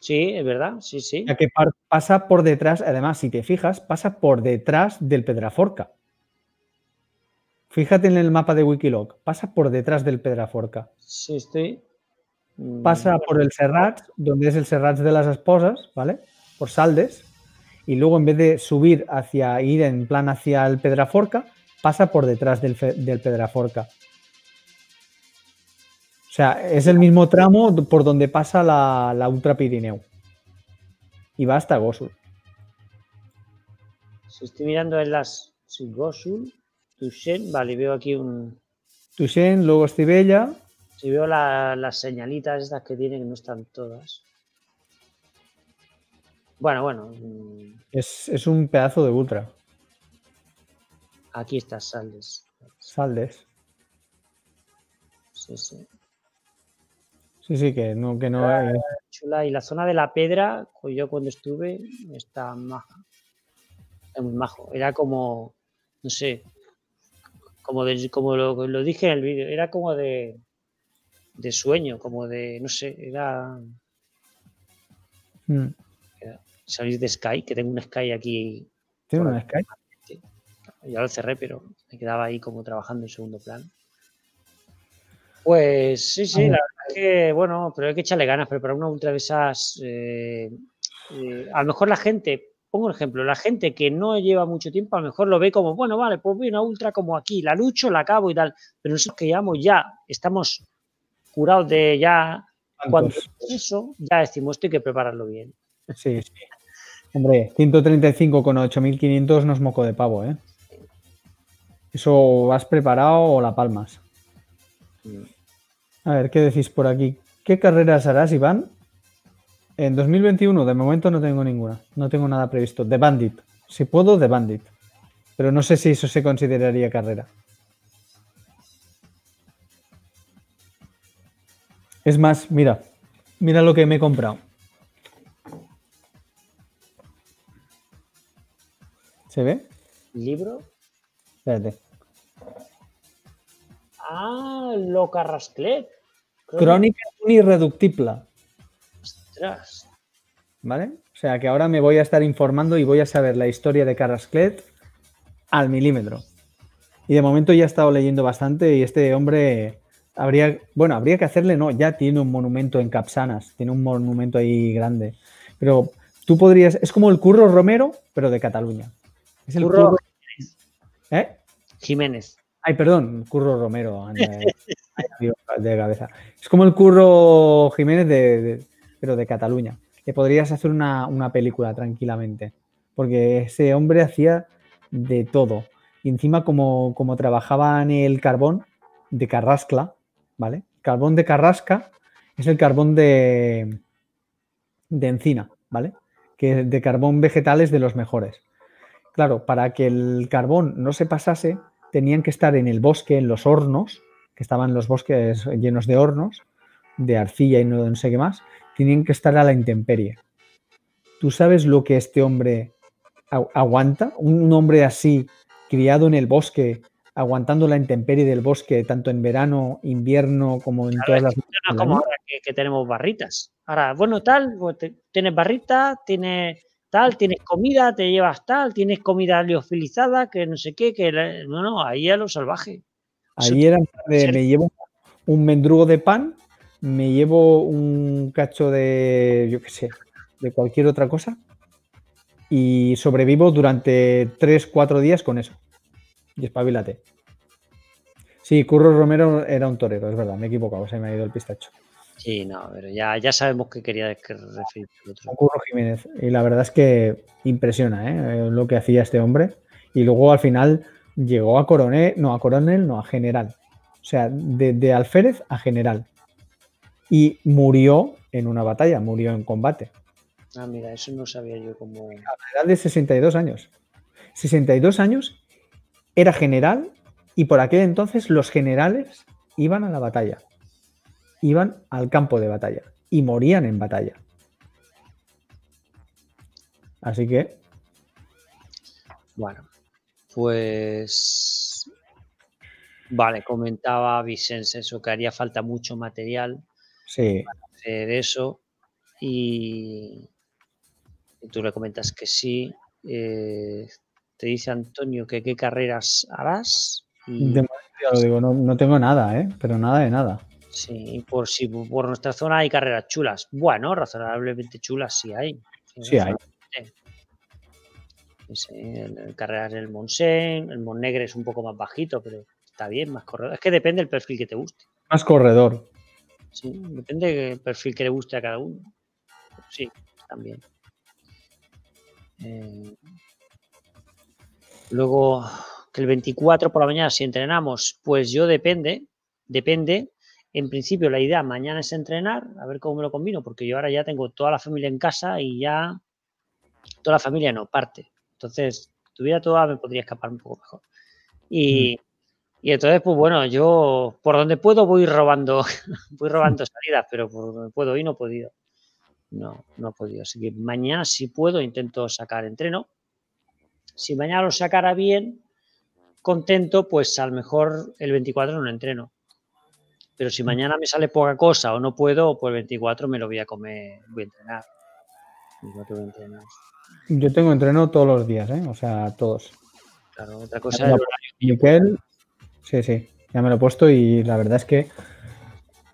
Sí, es verdad, sí, sí. Ya que pasa por detrás, además, si te fijas, pasa por detrás del Pedraforca. Fíjate en el mapa de Wikiloc, pasa por detrás del Pedraforca. Sí, estoy. Mm, pasa por el Serrat, donde es el Serrat de las Esposas, ¿vale? Por Saldes. Y luego, en vez de subir hacia, ir en plan hacia el Pedraforca, pasa por detrás del, del Pedraforca. O sea, es el mismo tramo por donde pasa la, Ultra Pirineo. Y va hasta Gosul. Si estoy mirando en las. Sí, Gosul, Tuxen, vale, veo aquí un. Tuxen, luego Estivella. Si veo las señalitas estas que tienen, que no están todas. Bueno, bueno. Mm. Es, es un pedazo de ultra. Aquí está Saldes. Saldes. Sí, sí. Sí, sí, que no, que no Chula. Y la zona de la pedra, pues yo cuando estuve, está maja. Es muy majo. Era como, no sé, como, como lo, dije en el vídeo, era como de, de sueño, como de, no sé, era... Mm. de Sky, que tengo un Sky aquí. ¿Tengo un Sky? Ya lo cerré, pero me quedaba ahí como trabajando en segundo plano. Pues sí, sí, la verdad es que, bueno, pero hay que echarle ganas, pero para una ultra de esas, eh, eh, a lo mejor la gente, pongo un ejemplo, la gente que no lleva mucho tiempo, a lo mejor lo ve como, bueno, vale, pues voy a una ultra como aquí, la lucho, la acabo y tal, pero nosotros que llevamos ya, estamos curados de ya cuando eso, ya decimos esto hay que prepararlo bien. Sí, sí. Hombre, 135 con 8500 no es moco de pavo, ¿eh? ¿Eso has preparado o la palmas? A ver, ¿qué decís por aquí? ¿Qué carreras harás, Iván? En 2021, de momento no tengo ninguna. No tengo nada previsto. De Bandit. Si puedo, de Bandit. Pero no sé si eso se consideraría carrera. Es más, mira. Mira lo que me he comprado. ¿Se ve? ¿Libro? Espérate. Ah, lo Carrasclet. Crónica irreductible. Ostras. ¿Vale? O sea que ahora me voy a estar informando y voy a saber la historia de Carrasclet al milímetro. Y de momento ya he estado leyendo bastante y este hombre habría, bueno, habría que hacerle, no, ya tiene un monumento en Capsanas, tiene un monumento ahí grande. Pero tú podrías, es como el Curro Romero, pero de Cataluña. Es el Curro, ¿Eh? Jiménez. Ay, perdón, Curro Romero. de cabeza. Es como el Curro Jiménez, de, pero de Cataluña. Que podrías hacer una, película tranquilamente. Porque ese hombre hacía de todo. Y encima, como, como trabajaba en el carbón de Carrascla, ¿vale? Carbón de Carrasca es el carbón de, de encina, ¿vale? Que de carbón vegetal es de los mejores. Claro, para que el carbón no se pasase, tenían que estar en el bosque, en los hornos, que estaban los bosques llenos de hornos, de arcilla y no, sé qué más, tenían que estar a la intemperie. ¿Tú sabes lo que este hombre aguanta? Un hombre así, criado en el bosque, aguantando la intemperie del bosque, tanto en verano, invierno, como en todas las... No como ahora que, tenemos barritas. Ahora, bueno, tal, pues tienes barrita, tienes tal, tienes comida, te llevas tal, tienes comida liofilizada, que no sé qué, que no, no, ahí a lo salvaje. Ahí era, me llevo un mendrugo de pan, me llevo un cacho de, yo qué sé, de cualquier otra cosa y sobrevivo durante 3, 4 días con eso. Y espabilate. Sí, Curro Romero era un torero, es verdad, me he equivocado, se me ha ido el pistacho. Sí, no, pero ya, ya sabemos que quería referirse otro. Curro Jiménez. Y la verdad es que impresiona ¿eh? lo que hacía este hombre. Y luego al final llegó a coronel, no, a coronel, no, a general. O sea, de, alférez a general. Y murió en una batalla, murió en combate. Ah, mira, eso no sabía yo cómo. A la edad de 62 años. 62 años era general y por aquel entonces los generales iban a la batalla iban al campo de batalla y morían en batalla. Así que. Bueno, pues. Vale, comentaba Vicens eso, que haría falta mucho material sí. para hacer eso. Y, tú le comentas que sí. Eh, te dice Antonio que qué carreras harás. Y... De ya lo digo, no, no tengo nada, ¿eh? pero nada de nada. Sí, por si por nuestra zona hay carreras chulas. Bueno, razonablemente chulas sí hay. Sí, hay. carreras del Monsen, el Montnegre es un poco más bajito, pero está bien, más corredor. Es que depende del perfil que te guste. Más corredor. Sí, depende del perfil que le guste a cada uno. Sí, también. Eh, luego, que el 24 por la mañana, si entrenamos, pues yo depende, depende en principio la idea mañana es entrenar, a ver cómo me lo combino, porque yo ahora ya tengo toda la familia en casa y ya toda la familia no, parte. Entonces, tuviera toda, me podría escapar un poco mejor. Y, entonces, pues bueno, yo por donde puedo voy robando, voy robando salidas, pero por donde puedo y no he podido. No, no he podido. Así que mañana si puedo intento sacar entreno. Si mañana lo sacara bien, contento, pues a lo mejor el 24 no entreno pero si mañana me sale poca cosa o no puedo, pues el 24 me lo voy a comer, voy a entrenar. Yo tengo entreno todos los días, ¿eh? O sea, todos. Claro, otra cosa es sí, sí, ya me lo he puesto y la verdad es que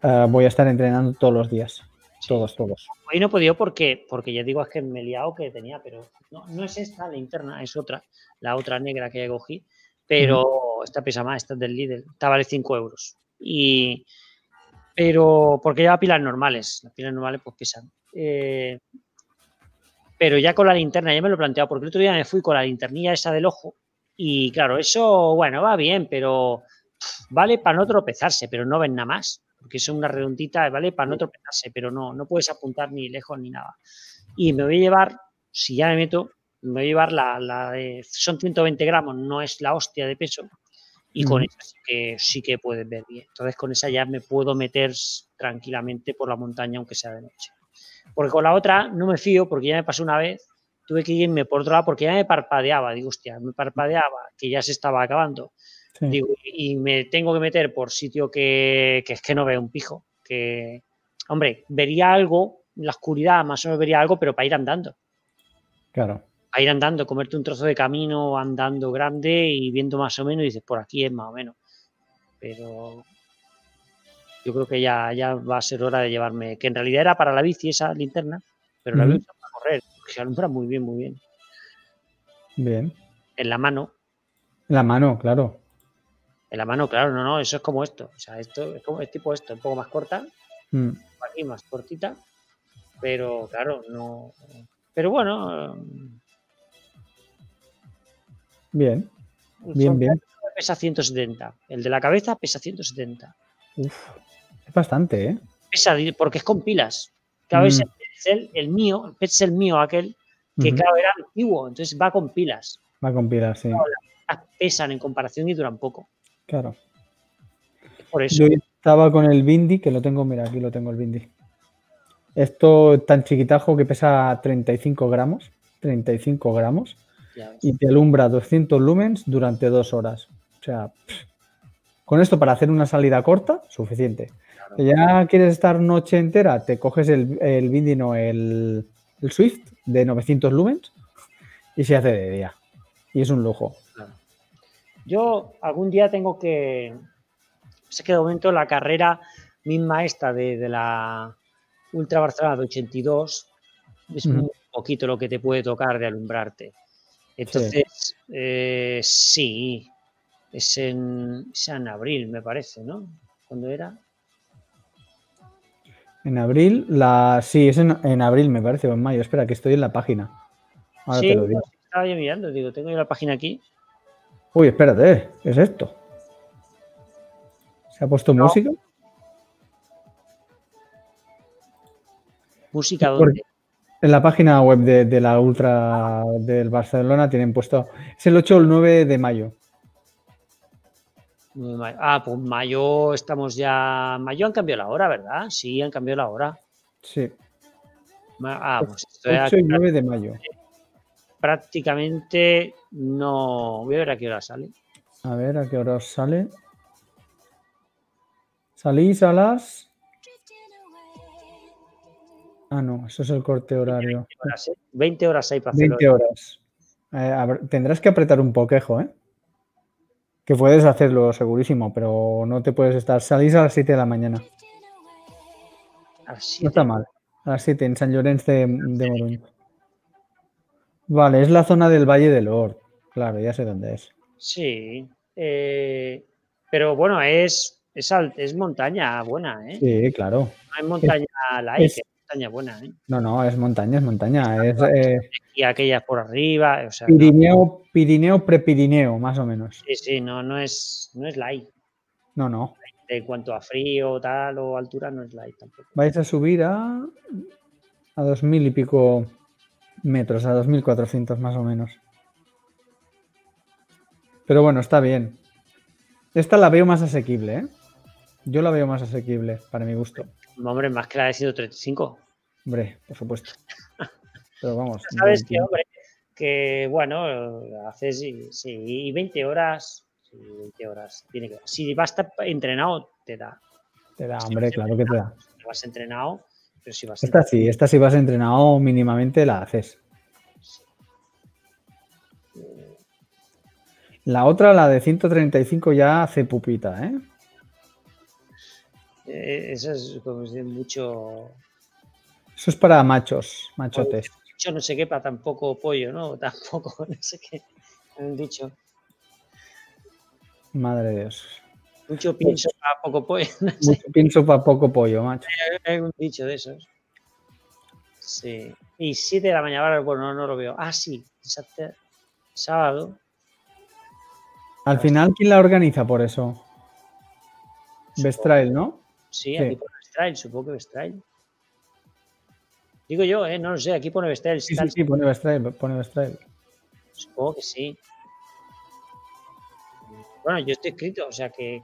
eh, voy a estar entrenando todos los días. Todos, todos. Hoy no he podido porque, porque ya digo, es que me he liado que tenía, pero no, no es esta la interna, es otra, la otra negra que cogí, pero esta pesa más, esta es del líder, esta vale 5 euros. Y, Pero, porque lleva pilas normales, las pilas normales pues pesan. Eh, pero ya con la linterna, ya me lo he planteado, porque el otro día me fui con la linternilla esa del ojo y claro, eso, bueno, va bien, pero vale para no tropezarse, pero no ven nada más, porque es una redondita, vale para no tropezarse, pero no, no puedes apuntar ni lejos ni nada. Y me voy a llevar, si ya me meto, me voy a llevar la, la de, son 120 gramos, no es la hostia de peso, y con esa sí que, sí que puedes ver bien. Entonces con esa ya me puedo meter tranquilamente por la montaña, aunque sea de noche. Porque con la otra no me fío, porque ya me pasó una vez, tuve que irme por otro lado porque ya me parpadeaba, digo, hostia, me parpadeaba, que ya se estaba acabando. Digo, y me tengo que meter por sitio que, que, es que no veo un pijo. Que, hombre, vería algo, en la oscuridad más o menos vería algo, pero para ir andando. Claro. Para ir andando, comerte un trozo de camino andando grande y viendo más o menos, y dices, por aquí es más o menos. Pero yo creo que ya, ya va a ser hora de llevarme, que en realidad era para la bici esa linterna, pero la voy a usar para correr, porque se alumbra muy bien, muy bien. Bien. En la mano. En la mano, claro. En la mano, claro, no, no, eso es como esto. O sea, esto es como es tipo esto, un poco más corta, Mm. aquí más cortita, pero claro, no. Pero bueno, Bien, bien, bien. pesa 170. El de la cabeza pesa 170. Uf, es bastante, ¿eh? Pesa porque es con pilas. Claro, es Mm. el Pexel, el mío, el mío aquel, que Ujú. claro, era antiguo, entonces va con pilas. Va con pilas, sí. Las Pesan en comparación y duran poco. Claro. Por eso. Yo estaba con el Bindi, que lo tengo, mira, aquí lo tengo el Bindi. Esto es tan chiquitajo que pesa 35 gramos. 35 gramos. Y te alumbra 200 lumens durante dos horas. O sea, con esto para hacer una salida corta, suficiente. Claro. Ya quieres estar noche entera, te coges el, el Bindi, no, el, el Swift de 900 lumens y se hace de día. Y es un lujo. Claro. Yo algún día tengo que. Sé que de momento la carrera misma esta de, de la Ultra Barcelona de 82 es muy poquito lo que te puede tocar de alumbrarte. Entonces, eh, sí, es en, es en abril, me parece, ¿no? ¿Cuándo era? En abril, la. Sí, es en, en abril, me parece, o en mayo. Espera, que estoy en la página. Ahora sí, te lo digo. estaba yo mirando, digo, tengo yo la página aquí. Uy, espérate, ¿qué es esto? ¿Se ha puesto No. música? Música donde. En la página web de, de la Ultra del Barcelona tienen puesto. Es el 8 o el 9 de mayo. Ah, pues mayo estamos ya. Mayo han cambiado la hora, ¿verdad? Sí, han cambiado la hora. Sí, Ah, pues esto ya 8 y 9 de mayo. prácticamente no. Voy a ver a qué hora sale. A ver, ¿a qué hora sale? Salís a las. Ah, no, eso es el corte horario. Horas, ¿eh? 20 horas hay para hacerlo. 20 horas. Eh, tendrás que apretar un poquejo, ¿eh? Que puedes hacerlo segurísimo, pero no te puedes estar. Salís a las 7 de la mañana. A las No está mal. A las 7 en San Llorenç de, de Morón. Vale, es la zona del Valle del Or. Claro, ya sé dónde es. Sí. eh, pero bueno, es, es, montaña buena, ¿eh? Sí, claro. No es montaña light, es- es montaña buena, ¿eh? No, no, es montaña, es montaña. Es eh, Y aquellas por arriba, o sea, no, Pirineo, Pirineo, Prepirineo, más o menos. sí, sí, no, no es, no es light. No, no. En cuanto a frío, tal o altura, no es light tampoco. Vais a subir a a dos mil y pico metros, a 2400 más o menos. Pero bueno, está bien. Esta la veo más asequible, ¿eh? Yo la veo más asequible, para mi gusto. Hombre, más que la de 135. Hombre, por supuesto. Pero vamos. Sabes que, 21. hombre, que bueno, haces y, sí, y 20 horas, sí, 20 horas, tiene que Si vas a estar entrenado, te da. Te da, hombre, claro que te da. Si vas entrenado, pero si vas Esta sí, esta si vas entrenado mínimamente la haces. La otra, la de 135, ya hace pupita, ¿eh? Eh, eso es como decir, mucho, Eso es para machos, machotes. mucho no sé qué, para tampoco pollo, ¿no? Tampoco, no sé qué. Han dicho. Madre de Dios. Mucho pienso para poco pollo. Mucho pienso para poco pollo, macho. Hay un dicho de esos. Sí. Y 7 de la mañana, bueno, no, lo veo. Ah, sí, sábado. Al final, ¿quién la organiza por eso? Bestrail, ¿no? Sí, aquí pone Bestrail, supongo que Bestrail. Digo yo, ¿eh? No lo sé, aquí pone Bestrail. Sí, sí, sí, pone Bestrail, pone. Supongo que sí. Bueno, yo estoy escrito, o sea que,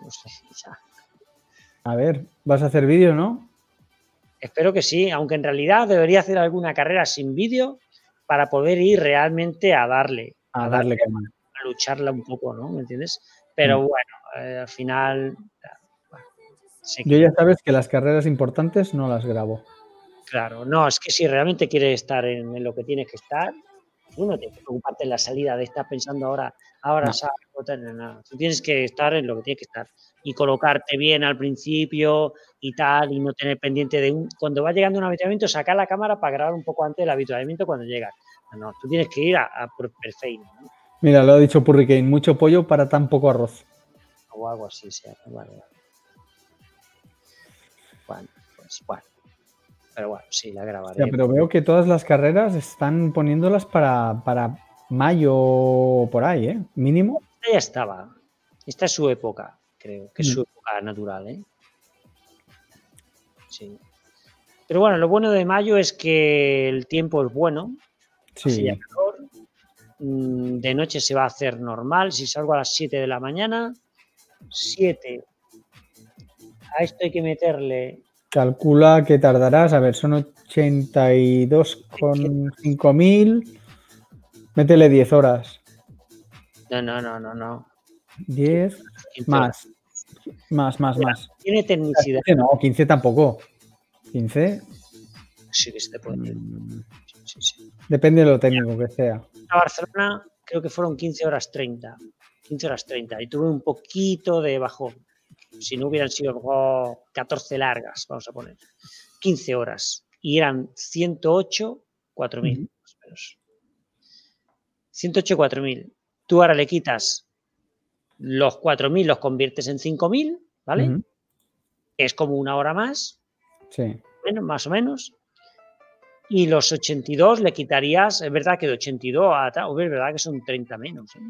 no sé, A ver, vas a hacer vídeo, ¿no? Espero que sí, aunque en realidad debería hacer alguna carrera sin vídeo para poder ir realmente a darle. A, darle, a lucharla un poco, ¿no? ¿Me entiendes? Pero mm. bueno, eh, al final. Yo ya sabes que las carreras importantes no las grabo. Claro, no, es que si realmente quieres estar en, lo que tienes que estar, tú no tienes que preocuparte en la salida de estar pensando ahora, ahora no. nada. Tú tienes que estar en lo que tienes que estar y colocarte bien al principio y tal, y no tener pendiente de un. Cuando va llegando un habituamiento, sacar la cámara para grabar un poco antes del habituamiento cuando llegas. No, tú tienes que ir a, perfecto. Mira, lo ha dicho Purricane, mucho pollo para tan poco arroz. O algo así, sí. Vale, Bueno, pues bueno. Pero bueno, sí, la grabaré. pero veo que todas las carreras están poniéndolas para, para mayo por ahí, ¿eh? Mínimo. Esta ya estaba. Esta es su época, creo, que es su mm. época natural, ¿eh? Sí. Pero bueno, lo bueno de mayo es que el tiempo es bueno. Sí. Mm, de noche se va a hacer normal. Si salgo a las 7 de la mañana, 7. A esto hay que meterle Calcula que tardarás, a ver, son 82,5.000. Métele 10 horas. No, no, no, no, no. 10 más. Más, más, más. Tiene tecnicidad. No, 15 tampoco. 15. Sí, que se te puede mm. sí, sí. Depende de lo técnico que sea. A Barcelona creo que fueron 15 horas 30. 15 horas 30. Y tuve un poquito de bajón si no hubieran sido 14 largas, vamos a poner, 15 horas, y eran 108, 4.000, 108, 4.000. Tú ahora le quitas los 4.000, los conviertes en 5.000, ¿vale? Es como una hora más, sí. menos, más o menos. Y los 82 le quitarías, es verdad que de 82 a es verdad que son 30 menos. ¿eh?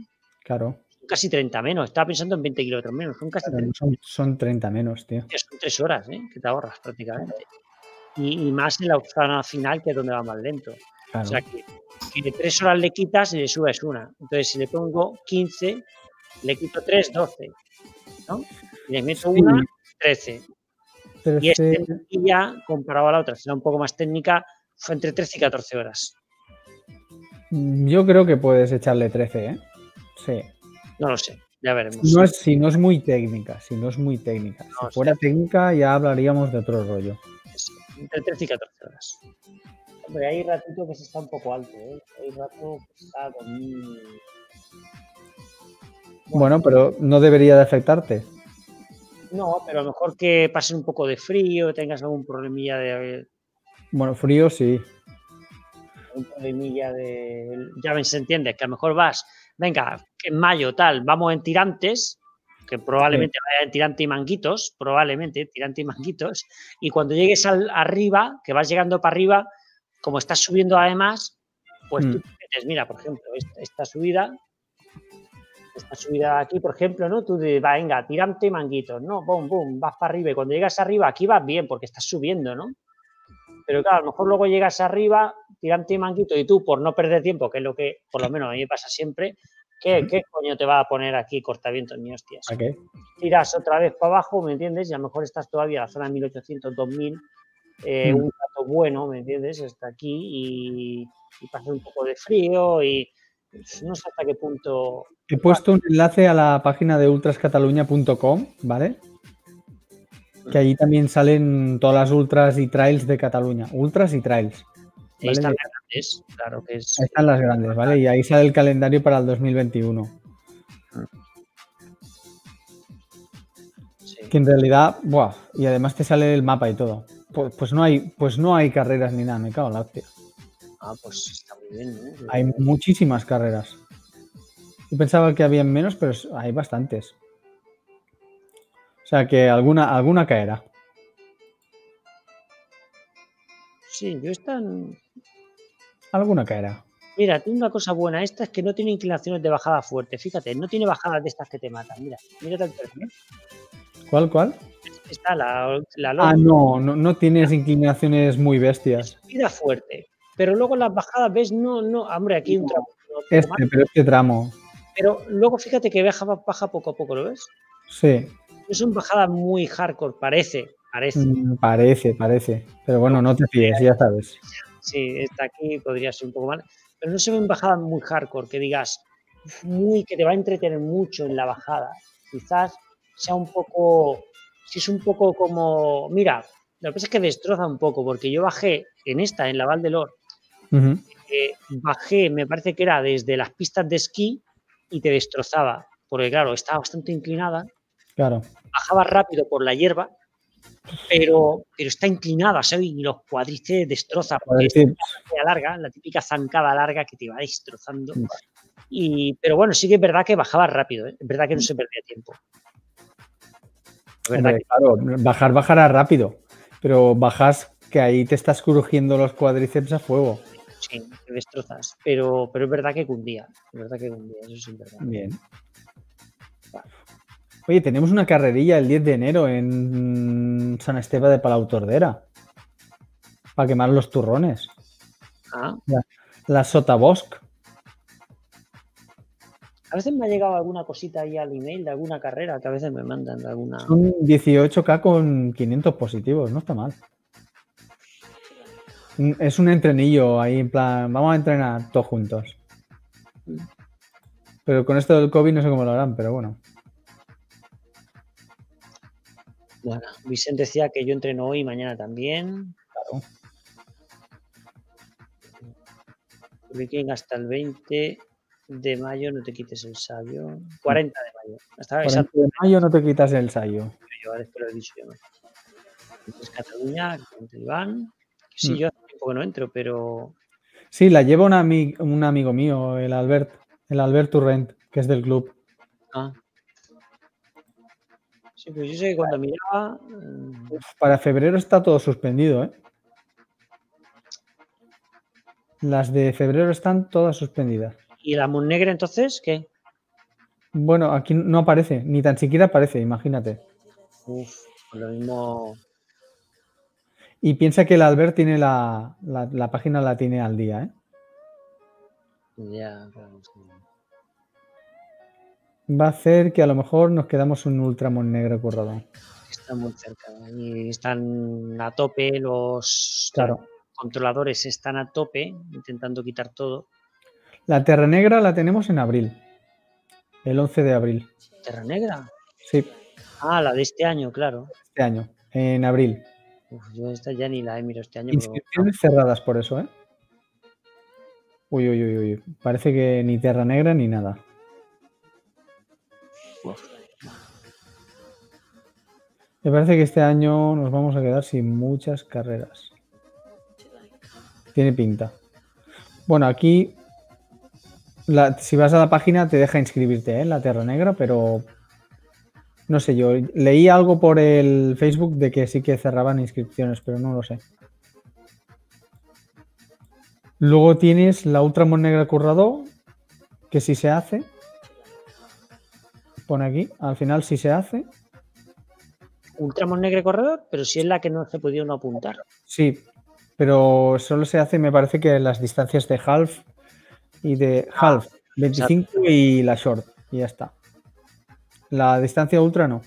Claro casi 30 menos. Estaba pensando en 20 kilómetros menos. Son casi 30. Son, 30 menos, tío. Son tres horas, ¿eh? Que te ahorras prácticamente. Y, más en la zona final, que es donde va más lento. O sea, que, que tres horas le quitas y le subes una. Entonces, si le pongo 15, le quito 3, 12. ¿no? Y le meto una, 13. Y este ya, comparado a la otra, será un poco más técnica, fue entre 13 y 14 horas. Yo creo que puedes echarle 13, ¿eh? Sí. No lo sé, ya veremos. No es, si no es muy técnica, si no es muy técnica. si fuera técnica ya hablaríamos de otro rollo. Entre 13 y 14 horas. Hombre, hay ratito que se está un poco alto, ¿eh? Hay rato que está con... Bueno, pero no debería de afectarte. No, pero a lo mejor que pase un poco de frío, tengas algún problemilla de... Bueno, frío sí. Un problemilla de... Ya se entiende, que a lo mejor vas venga, en mayo tal, vamos en tirantes, que probablemente vaya en tirante y manguitos, probablemente tirante y manguitos, y cuando llegues al, arriba, que vas llegando para arriba, como estás subiendo además, pues tú tú mm. mira, por ejemplo, esta, subida, esta subida aquí, por ejemplo, ¿no? Tú dices, venga, tirante y manguitos, ¿no? Boom, boom, vas para arriba, y cuando llegas arriba, aquí vas bien, porque estás subiendo, ¿no? Pero claro, a lo mejor luego llegas arriba, tirante y manguito, y tú, por no perder tiempo, que es lo que por lo menos a mí me pasa siempre, ¿qué, ¿qué coño te va a poner aquí cortavientos, ni hostias? Tiras otra vez para abajo, ¿me entiendes? Y a lo mejor estás todavía en la zona de 1800, 2000, eh, mm. un rato bueno, ¿me entiendes? Está aquí y, y pasa un poco de frío y pues, no sé hasta qué punto. He puesto un enlace a la página de ultrascataluña.com, ¿vale? Que allí también salen todas las ultras y trails de Cataluña. Ultras y trails. Ahí están las grandes, claro que es. Ahí están las grandes, ¿vale? Y ahí sale el calendario para el 2021. Que en realidad, buah, y además te sale el mapa y todo. Pues, pues, no hay, pues no hay carreras ni nada, me cago en la hostia. Ah, pues está muy bien, ¿eh? Hay muchísimas carreras. Yo pensaba que había menos, pero hay bastantes. O sea que alguna, alguna caerá. Sí, yo esta... Alguna caerá. Mira, tiene una cosa buena. Esta es que no tiene inclinaciones de bajada fuerte. Fíjate, no tiene bajadas de estas que te matan. Mira, mírate el perfil. ¿Cuál, cuál? Está la, la Ah, no, no, no tienes inclinaciones muy bestias. Subida fuerte. Pero luego las bajadas, ¿ves? No, no, hombre, aquí hay un tramo. Este, pero este tramo. Pero luego fíjate que baja, baja poco a poco, ¿lo ves? Sí, No son bajadas muy hardcore, parece. Parece. mm, parece, parece. Pero bueno, no te fíes, ya sabes. Sí, está aquí, podría ser un poco mal. Pero no se ven bajadas muy hardcore, que digas, muy, que te va a entretener mucho en la bajada. Quizás sea un poco, si es un poco como, mira, lo que pasa es que destroza un poco, porque yo bajé en esta, en la Val de Lor, eh, bajé, me parece que era desde las pistas de esquí y te destrozaba, porque claro, estaba bastante inclinada, Claro. bajaba rápido por la hierba, pero, pero está inclinada, ¿sabes? Y los cuádriceps destroza, porque es zancada larga, la típica zancada larga que te va destrozando. Vale. Y, pero bueno, sí que es verdad que bajaba rápido, ¿eh? es verdad que no se perdía tiempo. Claro, bajar bajará rápido, pero bajas que ahí te estás crujiendo los cuádriceps a fuego. sí, te destrozas, pero, pero es verdad que cundía, es verdad que cundía, eso sí es verdad. Bien. Oye, tenemos una carrerilla el 10 de enero en San Esteban de Palau Tordera. Para quemar los turrones. Ah, La Sotabosc. a veces me ha llegado alguna cosita ahí al email de alguna carrera, que a veces me mandan de alguna... Son 18K con 500 positivos, no está mal. Mm, Es un entrenillo ahí, en plan, vamos a entrenar todos juntos. Pero con esto del COVID no sé cómo lo harán, pero bueno. Bueno, Vicente decía que yo entreno hoy y mañana también. Claro. Viking hasta el 20 de mayo, no te quites el sabio. 40 de mayo. Hasta 40 exacto, de mayo no te quitas el sayo. yo, lo he dicho yo. Entonces, Cataluña, Iván. Sí, Mm. yo hace tiempo que no entro, pero Sí, la lleva un, ami- un amigo mío, el Albert, el Albert Turrent, que es del club. Ah. Sí, pues yo sé que cuando miraba. mm, Para febrero está todo suspendido, ¿eh? Las de febrero están todas suspendidas. ¿Y la Monnegra entonces qué? Bueno, aquí no aparece, ni tan siquiera aparece, imagínate. Uf, pues lo mismo. Y piensa que el Albert tiene la, la- la página la tiene al día, ¿eh? Ya, claro, sí. Va a hacer que a lo mejor nos quedamos un Ultramon negro currado. Está muy cerca. Y están a tope, los Claro. controladores están a tope, intentando quitar todo. La Terra Negra la tenemos en abril. El 11 de abril. Terra Negra. Sí, Ah, la de este año, claro. este año. En abril. Uf, yo esta ya ni la he mirado este año. pero- Inscripciones cerradas por eso, ¿eh? Uy, uy, uy, uy. Parece que ni Terra Negra ni nada. Me parece que este año nos vamos a quedar sin muchas carreras. Tiene pinta. Bueno, aquí, si vas a la página, te deja inscribirte ¿eh? en la Terra Negra, pero no sé yo. Leí algo por el Facebook de que sí que cerraban inscripciones, pero no lo sé. Luego tienes la Ultramon Negra Currado, que sí se hace. Pone aquí, al final sí se hace. Ultramon Negre Corredor, pero si es la que no se pudieron apuntar. Sí, pero solo se hace, me parece que las distancias de half y de half, 25 y la short, y ya está. La distancia ultra no.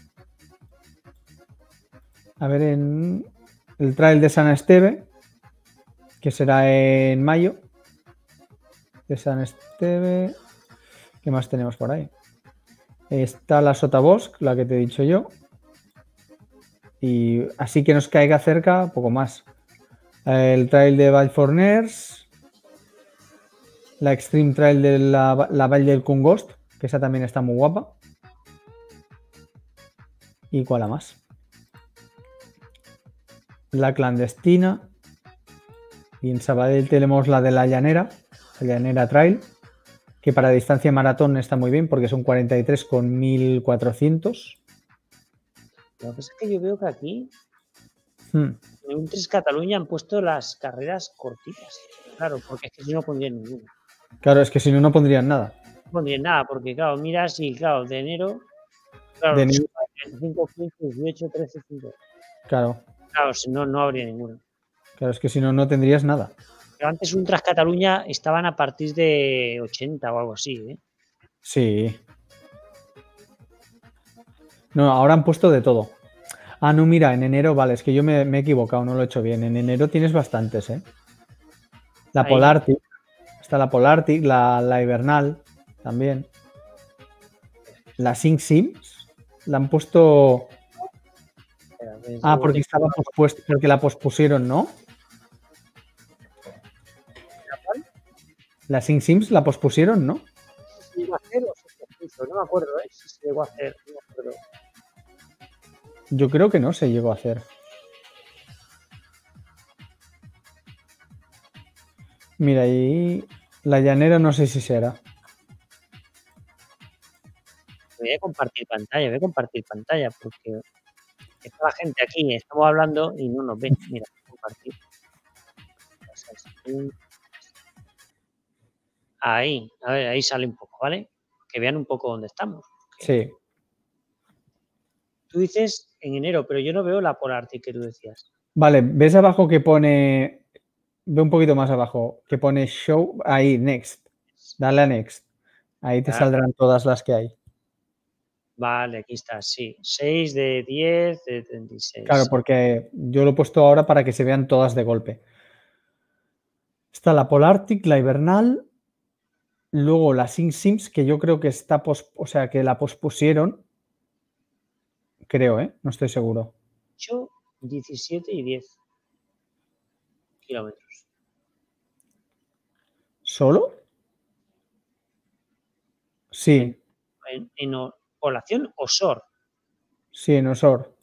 A ver, en el trail de San Esteve, que será en mayo. De San Esteve. ¿Qué más tenemos por ahí? Está la Sotabosc, la que te he dicho yo. Y así que nos caiga cerca, poco más. El trail de Valforners. La Extreme Trail de la, la Valle del Kungost, que esa también está muy guapa. ¿Y cuál más? La clandestina. Y en Sabadell tenemos la de la llanera, la llanera trail, que para distancia maratón está muy bien porque son 43 con 1400. Lo que pasa es que yo veo que aquí Hmm. en un 3 Cataluña han puesto las carreras cortitas. Claro, porque es que si no pondrían ninguna. Claro, es que si no, no pondrían nada. No pondrían nada, porque claro, miras y claro, de enero, claro, De enero. 25, 15, 18, 13, 5. Claro, Claro, si no, no habría ninguna. claro, es que si no, no tendrías nada. Pero antes un Tras Cataluña estaban a partir de 80 o algo así, ¿eh? Sí. No, ahora han puesto de todo. Ah, no, mira, en enero, vale, es que yo me, me he equivocado, no lo he hecho bien. En enero tienes bastantes, ¿eh? La Ahí. Polartic, está la Polartic, la, la Hibernal también. La Sync Sims, la han puesto. Ah, porque estaba pospuesta, porque la pospusieron, ¿no? La Sync Sims la pospusieron, ¿no? ¿Se llegó a hacer o se pospuso? No me acuerdo, ¿eh? Si se llegó a hacer, no me acuerdo. Yo creo que no se llegó a hacer. Mira, y la llanera no sé si será. Voy a compartir pantalla, voy a compartir pantalla porque está la gente aquí, estamos hablando y no nos ven. Mira, compartir. Ahí, a ver, ahí sale un poco, ¿vale? Que vean un poco dónde estamos. Sí. Tú dices en enero, pero yo no veo la Polartic que tú decías. Vale, ¿ves abajo que pone... Ve un poquito más abajo, que pone show, ahí, next. Dale a next. Ahí te Ah. saldrán todas las que hay. Vale, aquí está, sí. 6 de 10 de 36. Claro, porque yo lo he puesto ahora para que se vean todas de golpe. Está la Polartic, la Hibernal, luego la Sing Sims, que yo creo que está pos, o sea, que la pospusieron. Creo, ¿eh? No estoy seguro. 8, 17 y 10 kilómetros. ¿Solo? Sí, En, en o- población Osor. sí, en Osor.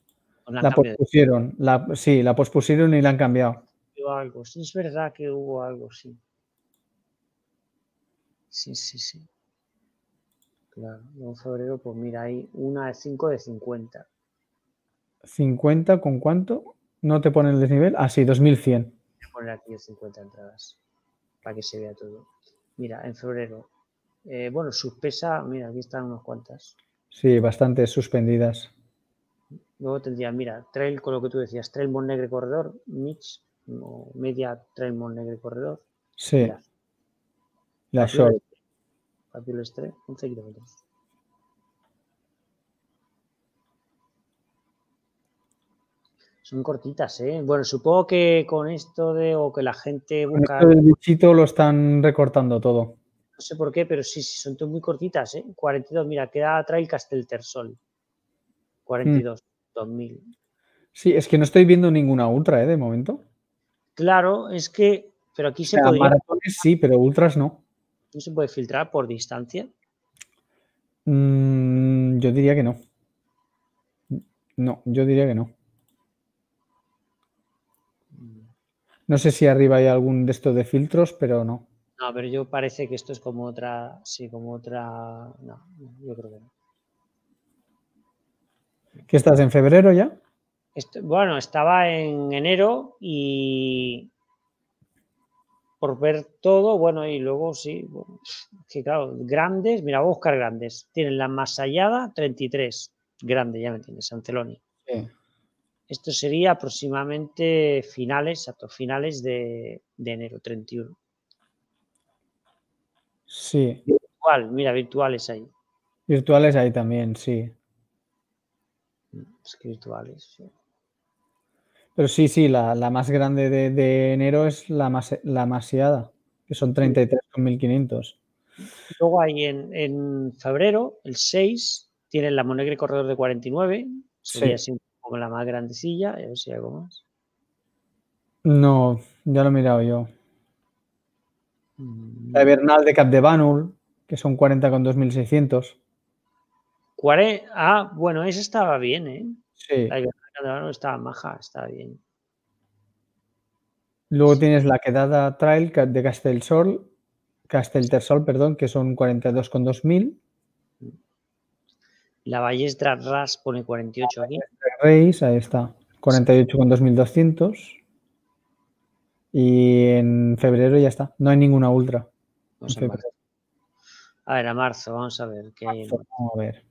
Con la La cambio de- pospusieron. La, sí, la pospusieron y la han cambiado. hubo algo. Sí, es verdad que hubo algo, sí. Sí, sí, sí. Claro, luego en febrero, pues mira, hay una de 5 de 50. 50 con cuánto? ¿No te pone el desnivel? Ah, sí, 2100. Voy a poner aquí de 50 entradas para que se vea todo. Mira, en febrero. eh, bueno, suspesa, mira, aquí están unas cuantas. Sí, bastantes suspendidas. Luego tendría, mira, trail con lo que tú decías, trail Montnegre Corredor, mix, o media trail Montnegre Corredor. Sí, Mira, la short. Papio Estre, 11 kilómetros. Son cortitas, ¿eh? Bueno, supongo que con esto de, o que la gente Con busca, esto del bichito lo están recortando todo. no sé por qué, pero sí, sí, son muy cortitas, ¿eh? 42, mira, queda Trail Casteltersol. 42, 2000. Sí, es que no estoy viendo ninguna ultra, ¿eh? De momento. Claro, es que, pero aquí O se sea, podría, maratones sí, pero ultras no. No se puede filtrar por distancia. Mm, yo diría que no. No, yo diría que no. No sé si arriba hay algún de estos de filtros, pero no. No, pero yo parece que esto es como otra, sí, como otra, no, yo creo que no. ¿Qué estás en febrero ya? Esto- bueno, estaba en enero y por ver todo, bueno, y luego sí, bueno, que claro, grandes, mira, voy a buscar grandes. Tienen la Masallada 33, grande, ya me entiendes, Anceloni. Sí. Esto sería aproximadamente finales, exacto, finales de, de enero, 31. Sí. Virtual, mira, virtuales ahí. Virtuales ahí también, sí. Es que virtuales. sí. Pero sí, sí, la, la más grande de, de enero es la, mas- la masiada, que son 33,1500. Luego hay en, en febrero, el 6, tienen la Monegre Corredor de 49, sería Sí. así poco la más grandecilla, a ver si hay algo más. No, ya lo he mirado yo. Mm, La Bernal de Capdevànol, que son 40,2600. cuare- Ah, bueno, esa estaba bien, ¿eh? Sí. La Iberdrola no estaba maja, estaba bien. Luego tienes la Quedada Trail de Castellsol, Castelltersol, perdón, que son 42,2000. La Ballestra Ras pone 48 aquí. Race, ahí está. 48 con 2200. Y en febrero ya está. No hay ninguna ultra. Vamos a, a, ver, a marzo, vamos a ver qué hay. Vamos a ver.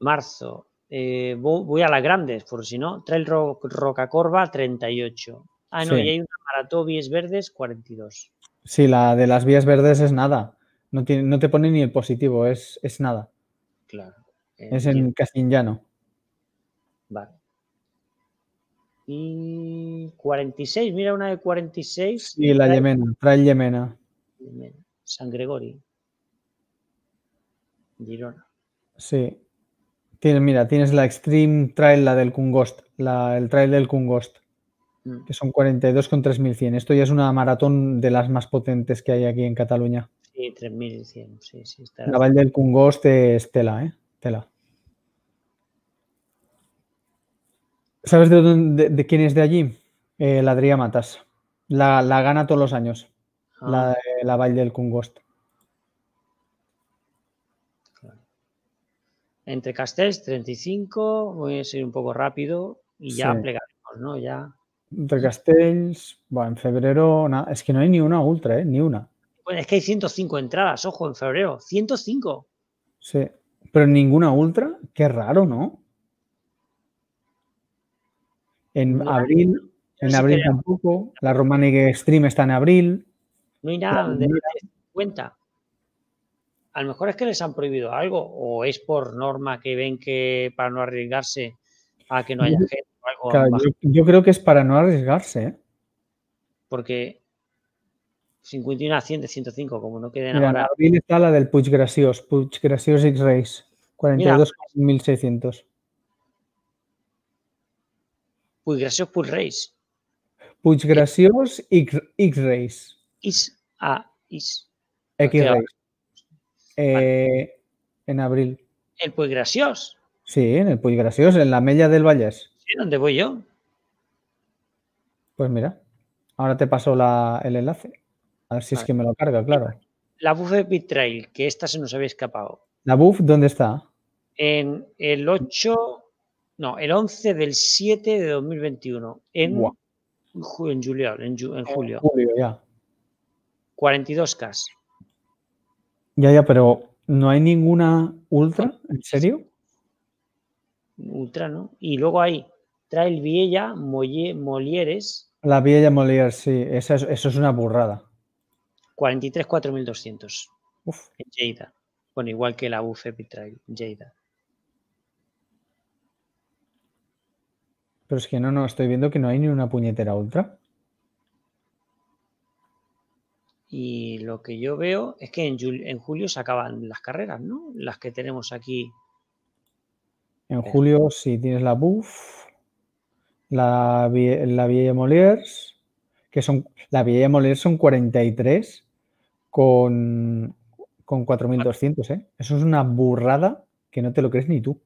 Marzo. Eh, voy a las grandes, por si no. Trail Rock, Rocacorva, 38. Ah, no, Sí. y hay una maratón Vies Verdes, 42. Sí, la de las vías verdes es nada. No, tiene, no te pone ni el positivo, es, es nada. Claro. Es en Castellano. Vale. Y 46, mira una de 46. Y la Trail- Yemena, Trail Yemena. San Gregorio. Girona. Sí. Tienes, mira, tienes la Extreme Trail, la del Kungost, la, el Trail del Kungost, Mm. que son 42 con 3100. Esto ya es una maratón de las más potentes que hay aquí en Cataluña. Sí, 3100. Sí, sí, está. La Vall del Kungost es tela, ¿eh? Tela. ¿Sabes de, dónde- de, de quién es de allí? Eh, la Adrià Matas. La, la gana todos los años, Ah, la, de la Vall del Kungost. Entre Castells, 35. Voy a ser un poco rápido y ya Sí. plegaremos, ¿no? Ya. Entre Castells, bueno, en febrero, nada, es que no hay ni una ultra, ¿eh? Ni una. Bueno, es que hay 105 entradas, ojo, en febrero. 105. Sí. Pero ninguna ultra, qué raro, ¿no? En No, abril, en abril tampoco. La Romanic Extreme está en abril. No hay nada de cuenta. A lo mejor es que les han prohibido algo o es por norma que ven que para no arriesgarse a que no haya gente o algo. Claro, yo, yo creo que es para no arriesgarse, ¿eh? Porque 51 a 100 de 105, como no queden Mira, en ahora. abril está la del Puig Graciós, Puig Graciós X-Race, 42.600. Puy Gracios Puy Race. Puig Graciós X- X-Race, Is a is. X-Race. Eh, en abril. El Puy Gracios. Sí, en el Puig Graciós, en la Mella del Vallès. ¿Sí? ¿Dónde voy yo? Pues mira, ahora te paso la- el enlace. A ver si es que me lo carga, claro. La Buffet Pit Trail, que esta se nos había escapado. La buff, ¿dónde está? En el 8, no, el 11 del 7 de 2021. En, ju- en julio, en, en julio. Julio, ya. 42K. Ya, ya, pero ¿no hay ninguna ultra? ¿En serio? Ultra, ¿no? Y luego hay Trail Viella, Molieres, La Villa Molière, sí, esa es- eso es una burrada. 43 4200 Uf, en Lleida. Bueno, igual que la UF Pit Trail, Lleida. pero es que no, no, estoy viendo que no hay ni una puñetera ultra. Y lo que yo veo es que en, jul- en julio se acaban las carreras, ¿no? Las que tenemos aquí. En julio sí tienes la buff, la, la Villa Molières, que son, la Villa Molières son 43 con, con 4.200, ¿eh? Eso es una burrada que no te lo crees ni tú.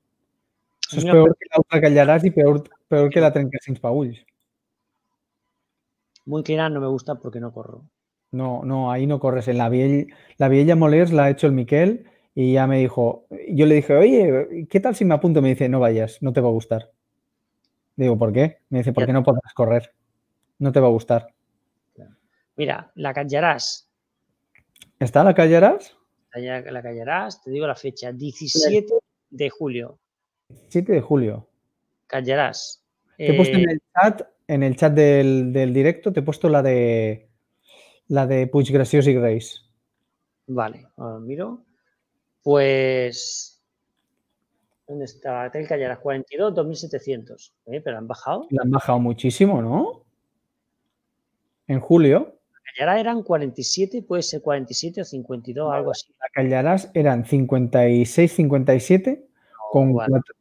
Eso es peor que la Ultra Callarás y peor, peor que la Trencasins Paulls. Muy clara no me gusta porque no corro. No, no, ahí no corres. En la Vieja, la Vieja Molers la ha hecho el Miquel y ya me dijo, yo le dije, oye, ¿qué tal si me apunto? Me dice, no vayas, no te va a gustar. Digo, ¿por qué? Me dice, porque no podrás correr. No te va a gustar. Mira, la Callarás. ¿Está la Callarás? La, la Callarás, te digo la fecha, 17 de julio. 7 de julio. Callarás. Te he puesto en Eh, el chat, en el chat del, del directo, te he puesto la de la de Puig Graciós y Grace. Vale, ahora miro. Pues. ¿Dónde está? Tel Callarás 42, 2700. ¿Eh? Pero han bajado. La han bajado muchísimo, ¿no? En julio, Callarás eran 47, puede ser 47 o 52, algo así. la Callarás eran 56, 57 con, vale. cuatro-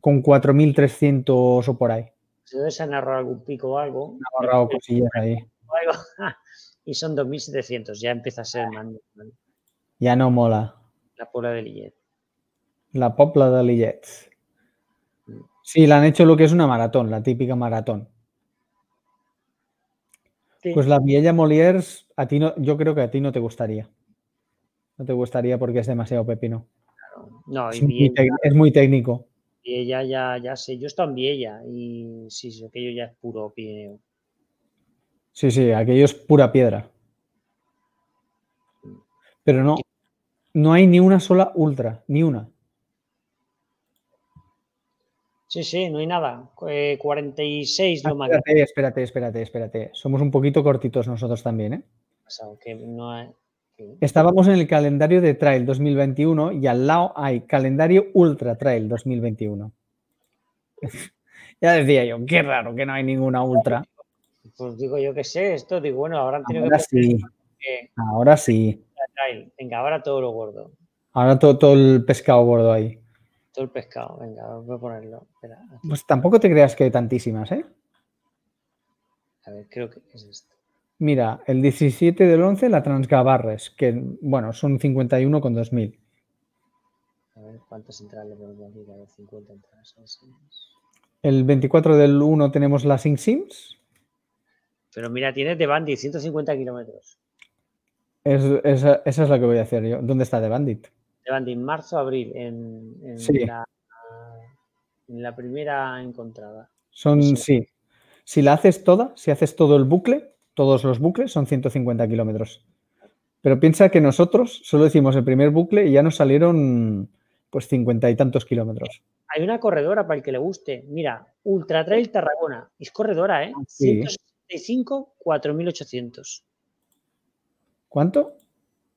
con 4.300 o por ahí. Se han ahorrado algún pico o algo. Han ahorrado cosillas ahí. algo, y son 2700. Ya empieza a ser más normal. Ya no mola. La Puebla de Lillet. La Popla de Lillet. Sí, la han hecho lo que es una maratón, la típica maratón. Sí. Pues la Vieja Molières, a ti no, yo creo que a ti no te gustaría. No te gustaría porque es demasiado pepino. No, y Es muy, es técnico. Y ella ya, ya sé, yo estoy en Viella y sí, sí, aquello ya es puro Pirineo. Sí, sí, aquello es pura piedra. Pero no, no hay ni una sola ultra, ni una. Sí, sí, no hay nada. Eh, 46 lo más. Espérate, espérate, espérate, espérate. Somos un poquito cortitos nosotros también, ¿eh? pasado, que no hay- que- Estábamos en el calendario de Trail 2021 y al lado hay calendario Ultra Trail 2021. ya decía yo, qué raro que no hay ninguna Ultra. Pues digo yo que sé, esto digo, bueno, habrán tenido Ahora que sí, que ahora sí. Venga, ahora todo lo gordo. Ahora todo, todo el pescado gordo ahí. Todo el pescado. Venga, voy a ponerlo. Espera. Pues tampoco te creas que hay tantísimas, ¿eh? A ver, creo que es esto. Mira, el 17 del 11 la Transgabarres, que bueno, son 51 con 2000. A ver cuántas entradas le ponemos aquí. A ver, 50 entradas. El 24 del 1 tenemos la Sing Sims. Pero mira, tienes de Bandit 150 kilómetros. Es- esa, esa es la que voy a hacer yo. ¿Dónde está The Bandit? De Bandit, marzo, abril, en, en Sí. la, en la primera encontrada. Son, Sí. sí. Si la haces toda, si haces todo el bucle, todos los bucles son 150 kilómetros. Pero piensa que nosotros solo hicimos el primer bucle y ya nos salieron pues 50 y tantos kilómetros. Hay una corredora para el que le guste. Mira, Ultra Trail Tarragona. Es corredora, ¿eh? Sí. 165, 4800. ¿Cuánto?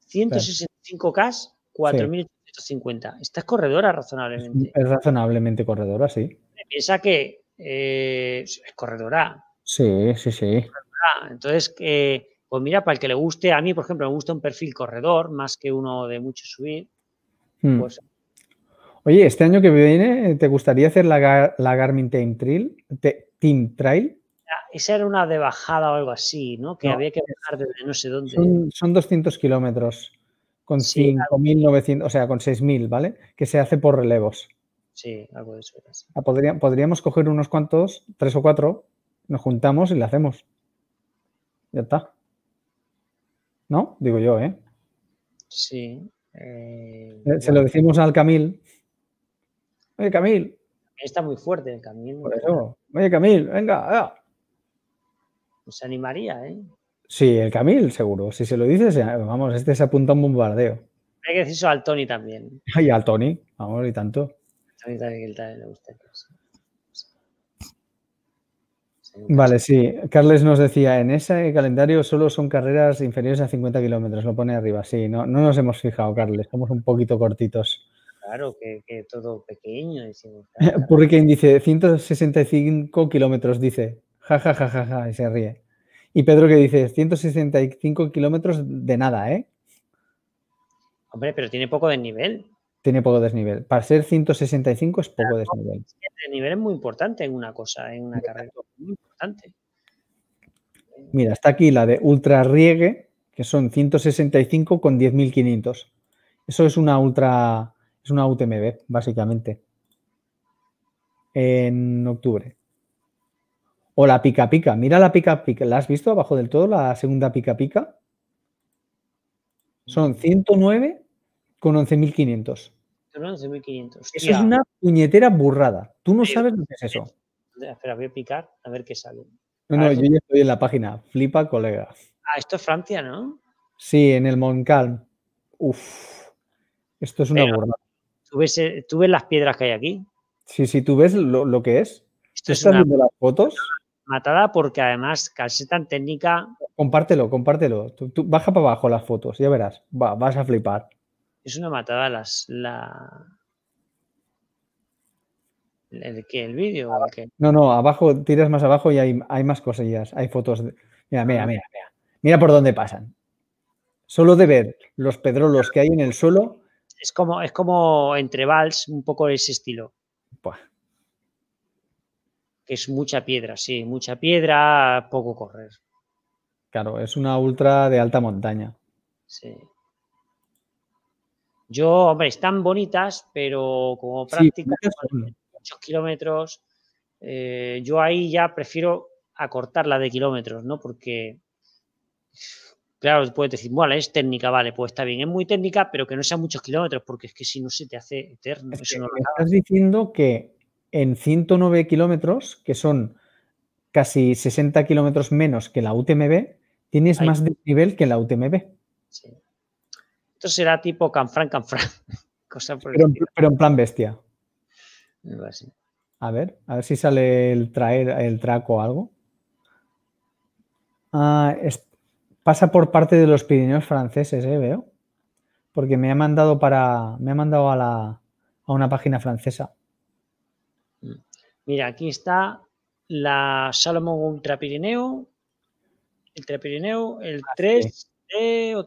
165K, 4850. Esta es corredora razonablemente. Es razonablemente corredora, sí. Piensa que eh, es corredora. Sí, sí, sí. Entonces, eh, pues mira, para el que le guste, a mí, por ejemplo, me gusta un perfil corredor más que uno de mucho subir. Hmm. Pues Oye, este año que viene, ¿te gustaría hacer la, Gar- la Garmin Team Trail? Te- Team Trail? Esa era una de bajada o algo así, ¿no? Que No, había que bajar desde no sé dónde. Son, son 200 kilómetros con Sí, 5.900, o sea, con 6.000, ¿vale? Que se hace por relevos. Sí, algo de eso. Ah, podría- podríamos coger unos cuantos, tres o cuatro, nos juntamos y le hacemos. Ya está. ¿No? Digo yo, ¿eh? Sí. eh, Eh, Se bueno, lo decimos al Camil. Oye, Camil, Está muy fuerte el por eso. Oye, Camil, venga. venga. Se animaría, ¿eh? Sí, el Camil, seguro. Si se lo dices, ya- vamos, este se apunta a un bombardeo. Hay que decir eso al Tony también. Y al Tony, vamos, y tanto. Tony también, que también le gusta. Sí. Vale, sí. Carles nos decía, en ese calendario solo son carreras inferiores a 50 kilómetros, lo pone arriba. Sí, no, no nos hemos fijado, Carles, somos un poquito cortitos. Claro, que, que todo pequeño. Decimos, claro, dice 165 kilómetros, dice. Ja, ja, ja, ja, ja, y se ríe. Y Pedro que dice 165 kilómetros de nada, ¿eh? Hombre, pero tiene poco desnivel. Tiene poco desnivel. Para ser 165 es poco desnivel. El desnivel es muy importante en una cosa, en una carrera. Muy importante. Mira, está aquí la de Ultra Riegue, que son 165 con 10.500. Eso es una Ultra, es una UTMB, básicamente. En octubre. O la Pica Pica. Mira la Pica Pica. ¿La has visto abajo del todo, la segunda Pica Pica? Son 109 con 11.500. Son 11.500. Eso es una puñetera burrada. Tú no sabes lo que es eso. Espera, voy a picar a ver qué sale. No, no, yo ya estoy en la página. Flipa, colega. Ah, esto es Francia, ¿no? Sí, en el Montcalm. Uf. Esto es una Pero- burrada. ¿Tú ves, eh, tú ves las piedras que hay aquí. Sí, sí, tú ves lo, lo que es. Esto es ¿Estás una viendo las fotos? Matada porque además, calceta tan técnica, Compártelo, compártelo. Tú, tú baja para abajo las fotos, ya verás. Va- vas a flipar. es una matada las, la... ¿El? ¿El vídeo? No, no, abajo, tiras más abajo y hay, hay más cosillas. Hay fotos. de- Mira, mira, Ah. mira, mira. Mira por dónde pasan. Solo de ver los pedrolos que hay en el suelo. Es como, es como entre vals, un poco ese estilo. buah, Que es mucha piedra, sí, mucha piedra, poco correr. claro, es una ultra de alta montaña. Sí. Yo, hombre, están bonitas, pero como práctica, son. muchos kilómetros, eh, yo ahí ya prefiero acortar la de kilómetros, ¿no? Porque, claro, puedes decir, bueno, es técnica, vale, pues está bien, es muy técnica, pero que no sean muchos kilómetros, porque es que si no se te hace eterno. Es eso no lo estás diciendo que en 109 kilómetros, que son casi 60 kilómetros menos que la UTMB, tienes más desnivel que la UTMB. Sí. Esto será tipo Canfran, Canfran. Cosa pero, pero, en plan bestia. A ver, a ver si sale el traer, el traco o algo. Ah, pasa por parte de los Pirineos franceses, ¿eh? Veo. Porque me ha mandado para. Me ha mandado a la a una página francesa. Mira, aquí está la Salomon Ultra Pirineo, el Pirineo, el 3 ah, de,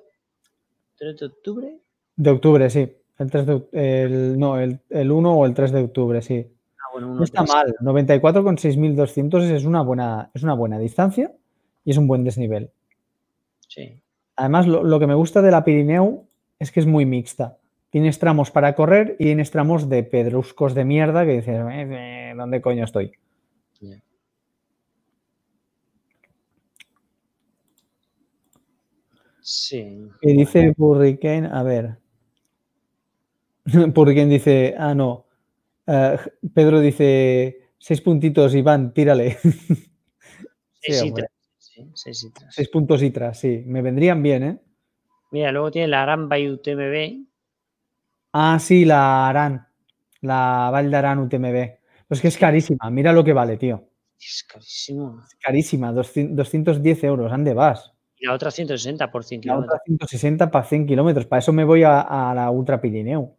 3 de octubre. De octubre, sí. El 3 de, no, el, 1 o el 3 de octubre, sí. Ah, no está mal. 94 con 6.200 es una, buena, es una buena distancia y es un buen desnivel. Sí. Además, lo, que me gusta de la Pirineo es que es muy mixta. Tienes tramos para correr y tienes tramos de pedruscos de mierda que dices, eh, eh, ¿dónde coño estoy? Sí. Y dice Burricane, a ver. Burricane dice, ah, no. Eh, Pedro dice, seis puntitos, Iván, tírale. Seis y tres. Seis puntos y tras, sí. Me vendrían bien, ¿eh? Mira, luego tiene la Aran by UTMB. Ah, sí, la Aran. La Val de Aran UTMB. Pues que es carísima. Mira lo que vale, tío. Es carísimo. Es carísima. 210 euros. ¿Dónde vas? Y la otra 160 por 100 kilómetros. La otra 160 para 100 kilómetros. Para eso me voy a, la Ultra Pirineo.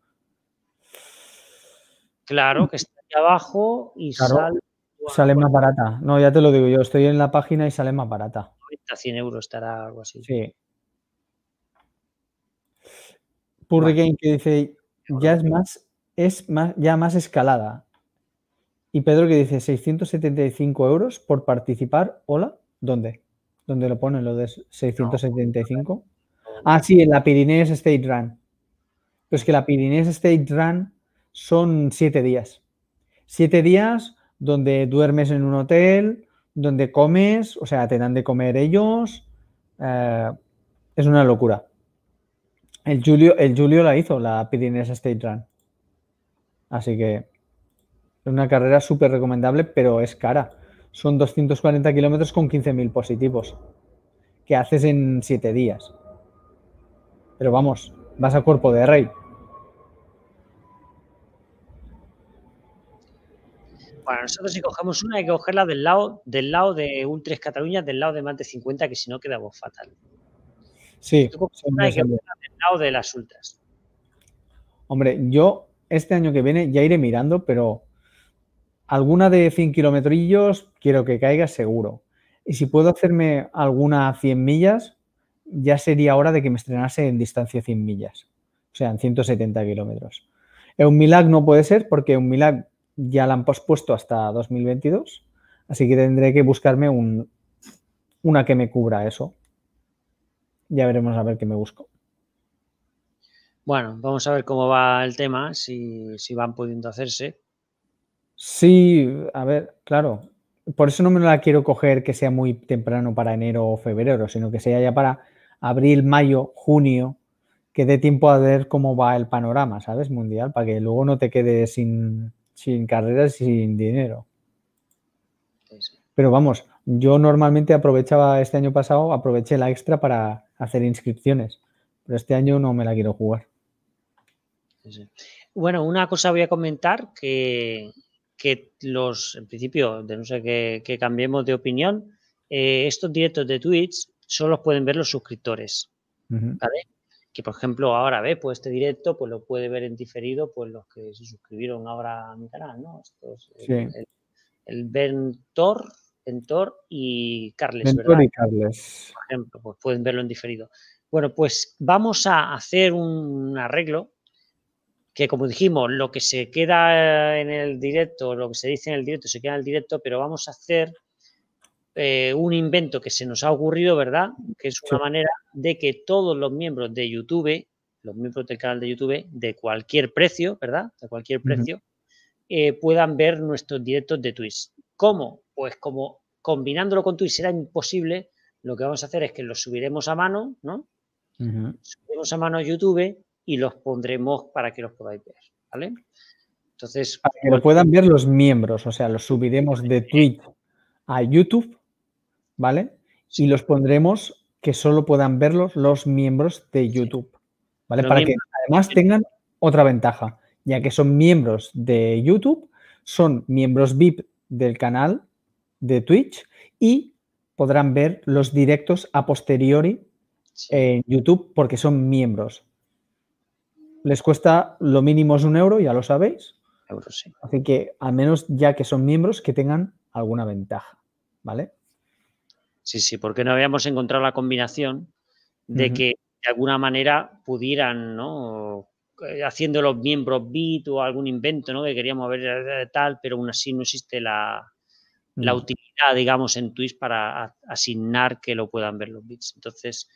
Claro, que está aquí abajo y sale, sale más barata. No, ya te lo digo yo. Estoy en la página y sale más barata. 90, 100 euros estará algo así. Sí. Purricane que dice, ya es más, es más, ya más escalada. Y Pedro que dice 675 euros por participar. Hola, ¿dónde? ¿Dónde lo pone lo de 675? Ah, sí, en la Pyrenees State Run. Pues que la Pyrenees State Run son siete días. Siete días donde duermes en un hotel, donde comes, o sea, te dan de comer ellos. Eh, es una locura. El Julio, el Julio la hizo, la Pyrenees State Run. Así que es una carrera súper recomendable, pero es cara son 240 kilómetros con 15.000 positivos, que haces en 7 días. Pero vamos, vas a cuerpo de rey. Bueno, nosotros si cogemos una hay que cogerla del lado, del lado de Ultres Cataluña, del lado de más de 50, que si no quedamos fatal. Sí. Hay que lado de las ultras. Hombre, yo este año que viene ya iré mirando, pero alguna de 100 kilometrillos quiero que caiga seguro. Y si puedo hacerme alguna 100 millas, ya sería hora de que me estrenase en distancia 100 millas. O sea, en 170 kilómetros. Un Milag no puede ser porque un Milag ya la han pospuesto hasta 2022. Así que tendré que buscarme un, una que me cubra eso. Ya veremos a ver qué me busco. Bueno, vamos a ver cómo va el tema, si, si van pudiendo hacerse. Sí, a ver, claro. Por eso no me la quiero coger que sea muy temprano para enero o febrero, sino que sea ya para abril, mayo, junio, que dé tiempo a ver cómo va el panorama, ¿sabes? Mundial, para que luego no te quedes sin, sin carreras y sin dinero. Pero vamos, yo normalmente aprovechaba este año pasado, aproveché la extra para hacer inscripciones, pero este año no me la quiero jugar. Bueno, una cosa voy a comentar que que los, en principio, de no sé que, cambiemos de opinión, eh, estos directos de Twitch solo los pueden ver los suscriptores. ¿Vale? Que por ejemplo ahora ve, pues este directo pues lo puede ver en diferido pues los que se suscribieron ahora a mi canal, ¿no? Estos, el, el, Ventor, y Carles, y Carles. Por ejemplo, pues pueden verlo en diferido. Bueno, pues vamos a hacer un arreglo que como dijimos, lo que se queda en el directo, lo que se dice en el directo, se queda en el directo, pero vamos a hacer eh, un invento que se nos ha ocurrido, ¿verdad? Que es una manera de que todos los miembros de YouTube, los miembros del canal de YouTube, de cualquier precio, ¿verdad? De cualquier precio, eh, puedan ver nuestros directos de Twitch. ¿Cómo? Pues como combinándolo con Twitch será imposible, lo que vamos a hacer es que los subiremos a mano, ¿no? Subiremos a mano a YouTube y los pondremos para que los podáis ver, ¿vale? Entonces, para que lo puedan ver los miembros, o sea, los subiremos de Twitch a YouTube, ¿vale? Y los pondremos que solo puedan verlos los miembros de YouTube, ¿vale? para que además tengan otra ventaja, ya que son miembros de YouTube, son miembros VIP del canal de Twitch y podrán ver los directos a posteriori en YouTube porque son miembros. Les cuesta lo mínimo es un euro, ya lo sabéis. Así que al menos ya que son miembros, que tengan alguna ventaja, ¿vale? Sí, sí, porque no habíamos encontrado la combinación de que de alguna manera pudieran, ¿no? Eh, haciendo los miembros BIT o algún invento, ¿no? Que queríamos ver eh, tal, pero aún así no existe la, la utilidad, digamos, en Twitch para asignar que lo puedan ver los bits. Entonces,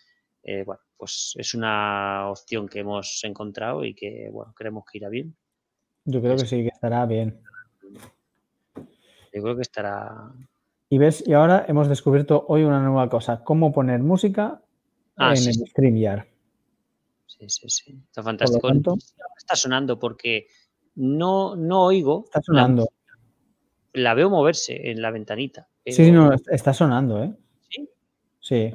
eh, bueno, pues es una opción que hemos encontrado y que, bueno, creemos que irá bien. Yo creo que sí, que estará bien. Yo creo que estará. Y ves, y ahora hemos descubierto hoy una nueva cosa: cómo poner música ah, en el StreamYard. Sí, sí, sí. Está fantástico. Está sonando porque no, no oigo. Está sonando la veo moverse en la ventanita. Sí, no, está sonando, ¿eh? Sí. Sí.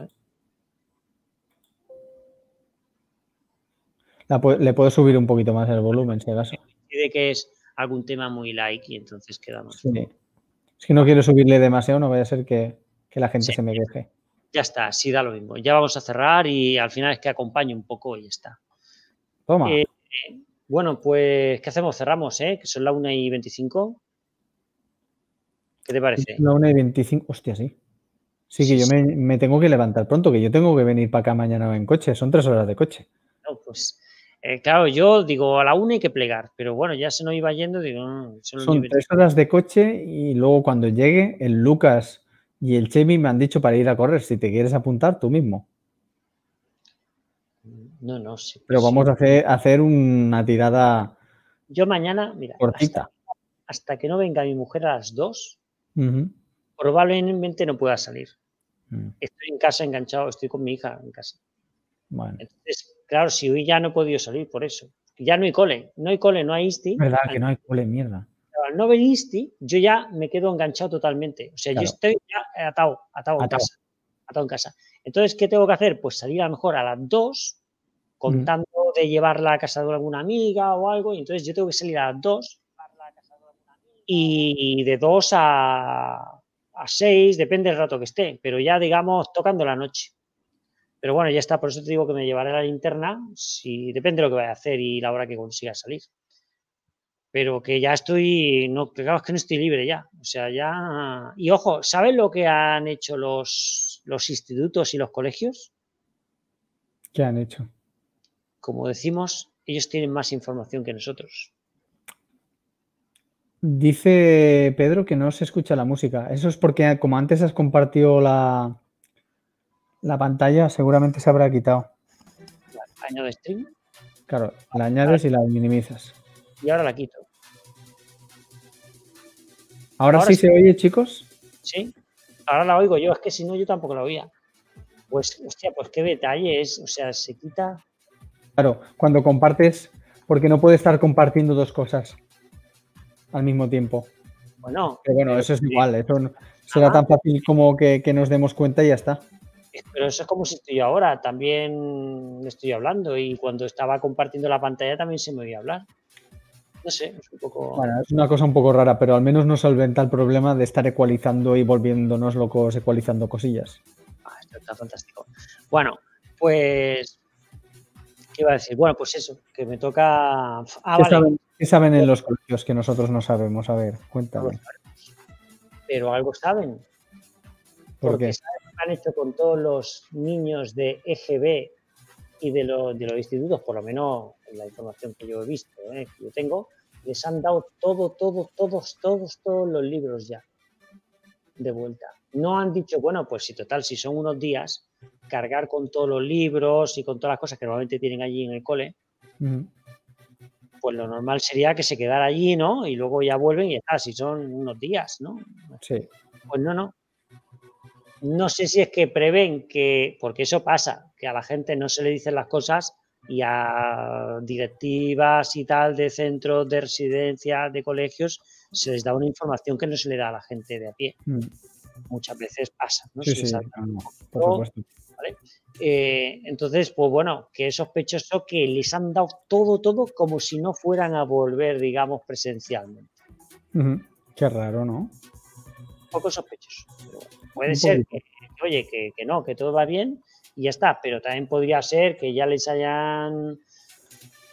le puedo subir un poquito más el volumen, si acaso. De que es algún tema muy like y entonces quedamos. Sí. Es que no quiero subirle demasiado, no vaya a ser que, la gente se me queje. Ya está, sí da lo mismo. Ya vamos a cerrar y al final es que acompañe un poco y ya está. Toma. Eh, bueno, pues, ¿qué hacemos? Cerramos, ¿eh? Que son las 1 y 25. ¿Qué te parece? La 1 y 25, hostia, sí. Sí, que yo me, tengo que levantar pronto, que yo tengo que venir para acá mañana en coche, son tres horas de coche. No, pues, eh, claro, yo digo a la una hay que plegar, pero bueno, ya se nos iba yendo, digo, mm, son, tres horas de coche y luego cuando llegue, el Lucas y el Chemi me han dicho para ir a correr, si te quieres apuntar tú mismo. No, no, sí. Pero vamos a hacer, hacer una tirada. Yo mañana, mira, cortita. Hasta, que no venga mi mujer a las dos, probablemente no pueda salir. Mm. Estoy en casa enganchado, estoy con mi hija en casa. Entonces, claro, si hoy ya no he podido salir por eso. Ya no hay cole, no hay cole, no hay ISTI. Verdad que no hay cole, mierda. Al no ver ISTI, yo ya me quedo enganchado totalmente. O sea, yo estoy ya atado, atado, en casa. Atado en casa. Entonces, ¿qué tengo que hacer? Pues salir a lo mejor a las 2, contando de llevarla a casa de alguna amiga o algo. Y entonces yo tengo que salir a las 2 y de 2 a, 6, depende del rato que esté, pero ya digamos tocando la noche. Pero bueno, ya está, por eso te digo que me llevaré la linterna, si depende de lo que vaya a hacer y la hora que consiga salir. Pero que ya estoy, no, claro, es que no estoy libre ya. O sea, ya. Y ojo, ¿sabes lo que han hecho los, los institutos y los colegios? ¿Qué han hecho? Como decimos, ellos tienen más información que nosotros. Dice Pedro que no se escucha la música. Eso es porque como antes has compartido la, la pantalla, seguramente se habrá quitado. ¿Añade stream? Claro, la añades y la minimizas. Y ahora la quito. ¿Ahora, sí, se oye, chicos? Sí, ahora la oigo yo, es que si no yo tampoco la oía. Pues, hostia, pues qué detalle es, o sea, se quita. Claro, cuando compartes, porque no puede estar compartiendo dos cosas al mismo tiempo. Bueno, pero bueno, eso es igual, eso será tan fácil como que, nos demos cuenta y ya está. Pero eso es como si estoy ahora, también estoy hablando y cuando estaba compartiendo la pantalla también se me oía hablar. No sé, es un poco... Bueno, es una cosa un poco rara, pero al menos nos solventa el problema de estar ecualizando y volviéndonos locos ecualizando cosillas. Ah, esto está fantástico. Bueno, pues... ¿Qué iba a decir? Bueno, pues eso, que me toca... Ah, vale. ¿Qué saben en los colegios que nosotros no sabemos? A ver, cuéntame. Pero algo saben. ¿Por qué? han hecho con todos los niños de EGB y de, los institutos, por lo menos en la información que yo he visto, ¿eh? que yo tengo, les han dado todo, todo, todos, todos, todos los libros ya de vuelta. No han dicho, bueno, pues si total, si son unos días, cargar con todos los libros y con todas las cosas que normalmente tienen allí en el cole, pues lo normal sería que se quedara allí, ¿no? Y luego ya vuelven y está, si son unos días, ¿no? Sí. Pues no, no. No sé si es que prevén que, porque eso pasa, que a la gente no se le dicen las cosas y a directivas y tal de centros de residencia, de colegios, se les da una información que no se le da a la gente de a pie. Mm. Muchas veces pasa, ¿no? Sí, sí, por poco, supuesto. ¿vale? Eh, entonces, pues bueno, que es sospechoso que les han dado todo, todo como si no fueran a volver, digamos, presencialmente. Qué raro, ¿no? Un poco sospechoso. pero puede Un ser que, que, oye, que, que no, que todo va bien y ya está, pero también podría ser que ya les hayan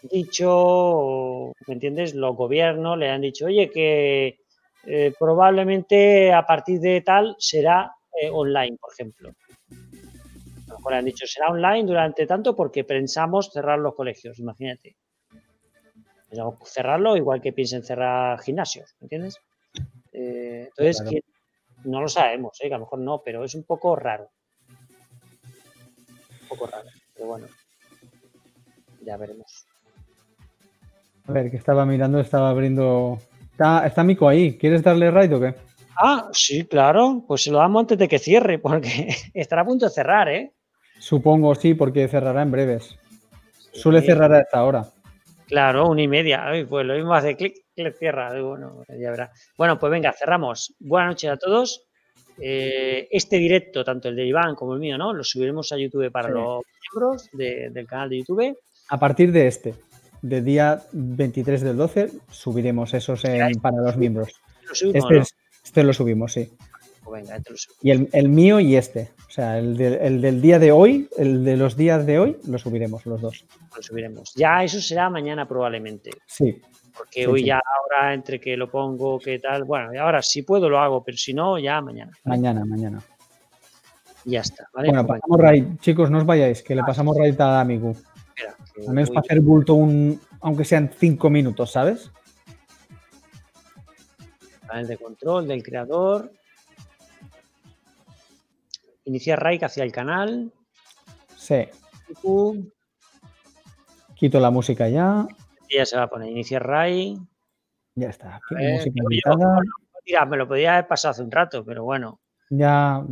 dicho, ¿me entiendes? Los gobiernos le han dicho, oye, que eh, probablemente a partir de tal será eh, online, por ejemplo. A lo mejor han dicho, será online durante tanto porque pensamos cerrar los colegios, imagínate. Pensamos cerrarlo igual que piensen cerrar gimnasios, ¿me entiendes? Eh, entonces, Claro. no lo sabemos, que a lo mejor no, pero es un poco raro. Un poco raro, pero bueno, ya veremos. A ver, que estaba mirando, estaba abriendo. Está, está Mico ahí. ¿Quieres darle raid o qué? Ah, sí, claro, pues se lo damos antes de que cierre, porque estará a punto de cerrar, ¿eh? Supongo sí, porque cerrará en breves. Suele cerrar a esta hora. Claro, una y media. Ay, pues lo mismo hace clic, clic, cierra. Bueno, ya verá. Bueno, pues venga, cerramos. Buenas noches a todos. Eh, este directo, tanto el de Iván como el mío, ¿no? Lo subiremos a YouTube para Sí. los miembros de- del canal de YouTube. A partir de este, de día 23 del 12, subiremos esos en- para los miembros. ¿Lo subimos Este, o no? es- este lo subimos, sí. Pues venga, este lo subimos. Y el, el mío y este. O sea, el, de- el del día de hoy, el de los días de hoy, lo subiremos los dos. Lo subiremos. Ya eso será mañana probablemente. Sí, Porque Sí, hoy sí. ya ahora entre que lo pongo, que tal. Bueno, y ahora si puedo lo hago, pero si no, ya mañana. mañana, mañana. Ya está. ¿vale? Bueno, Pues pasamos raid. Chicos, no os vayáis, que le pasamos raid a Amigu. Espera, Al menos para hacer bulto un, aunque sean cinco minutos, ¿sabes? panel de control del creador. Iniciar RAID hacia el canal. Sí. Q, Quito la música ya. y ya se va a poner iniciar RAID. Ya está. Ver, música yo. Mira, me lo podía haber pasado hace un rato, pero bueno. Ya.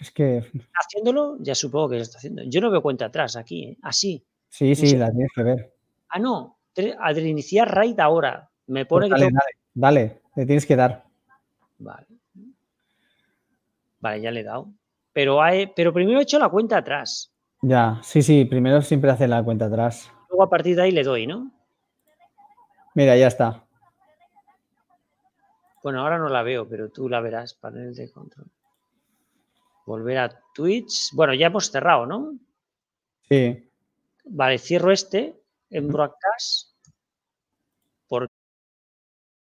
Es que. Haciéndolo, ya supongo que se está haciendo. Yo no veo cuenta atrás aquí, ¿eh? Así. Sí, sí, sé. la tienes que ver. Ah, no. tre- Al iniciar RAID ahora. Me pone que dale, dale, le tienes que dar. Vale. Vale, ya le he dado. Pero, hay- pero primero he hecho la cuenta atrás. Ya, sí, sí, primero siempre hace la cuenta atrás. Luego a partir de ahí le doy, ¿no? Mira, ya está. Bueno, ahora no la veo, pero tú la verás. Panel de control. Volver a Twitch. Bueno, ya hemos cerrado, ¿no? Sí, Vale, cierro este en broadcast.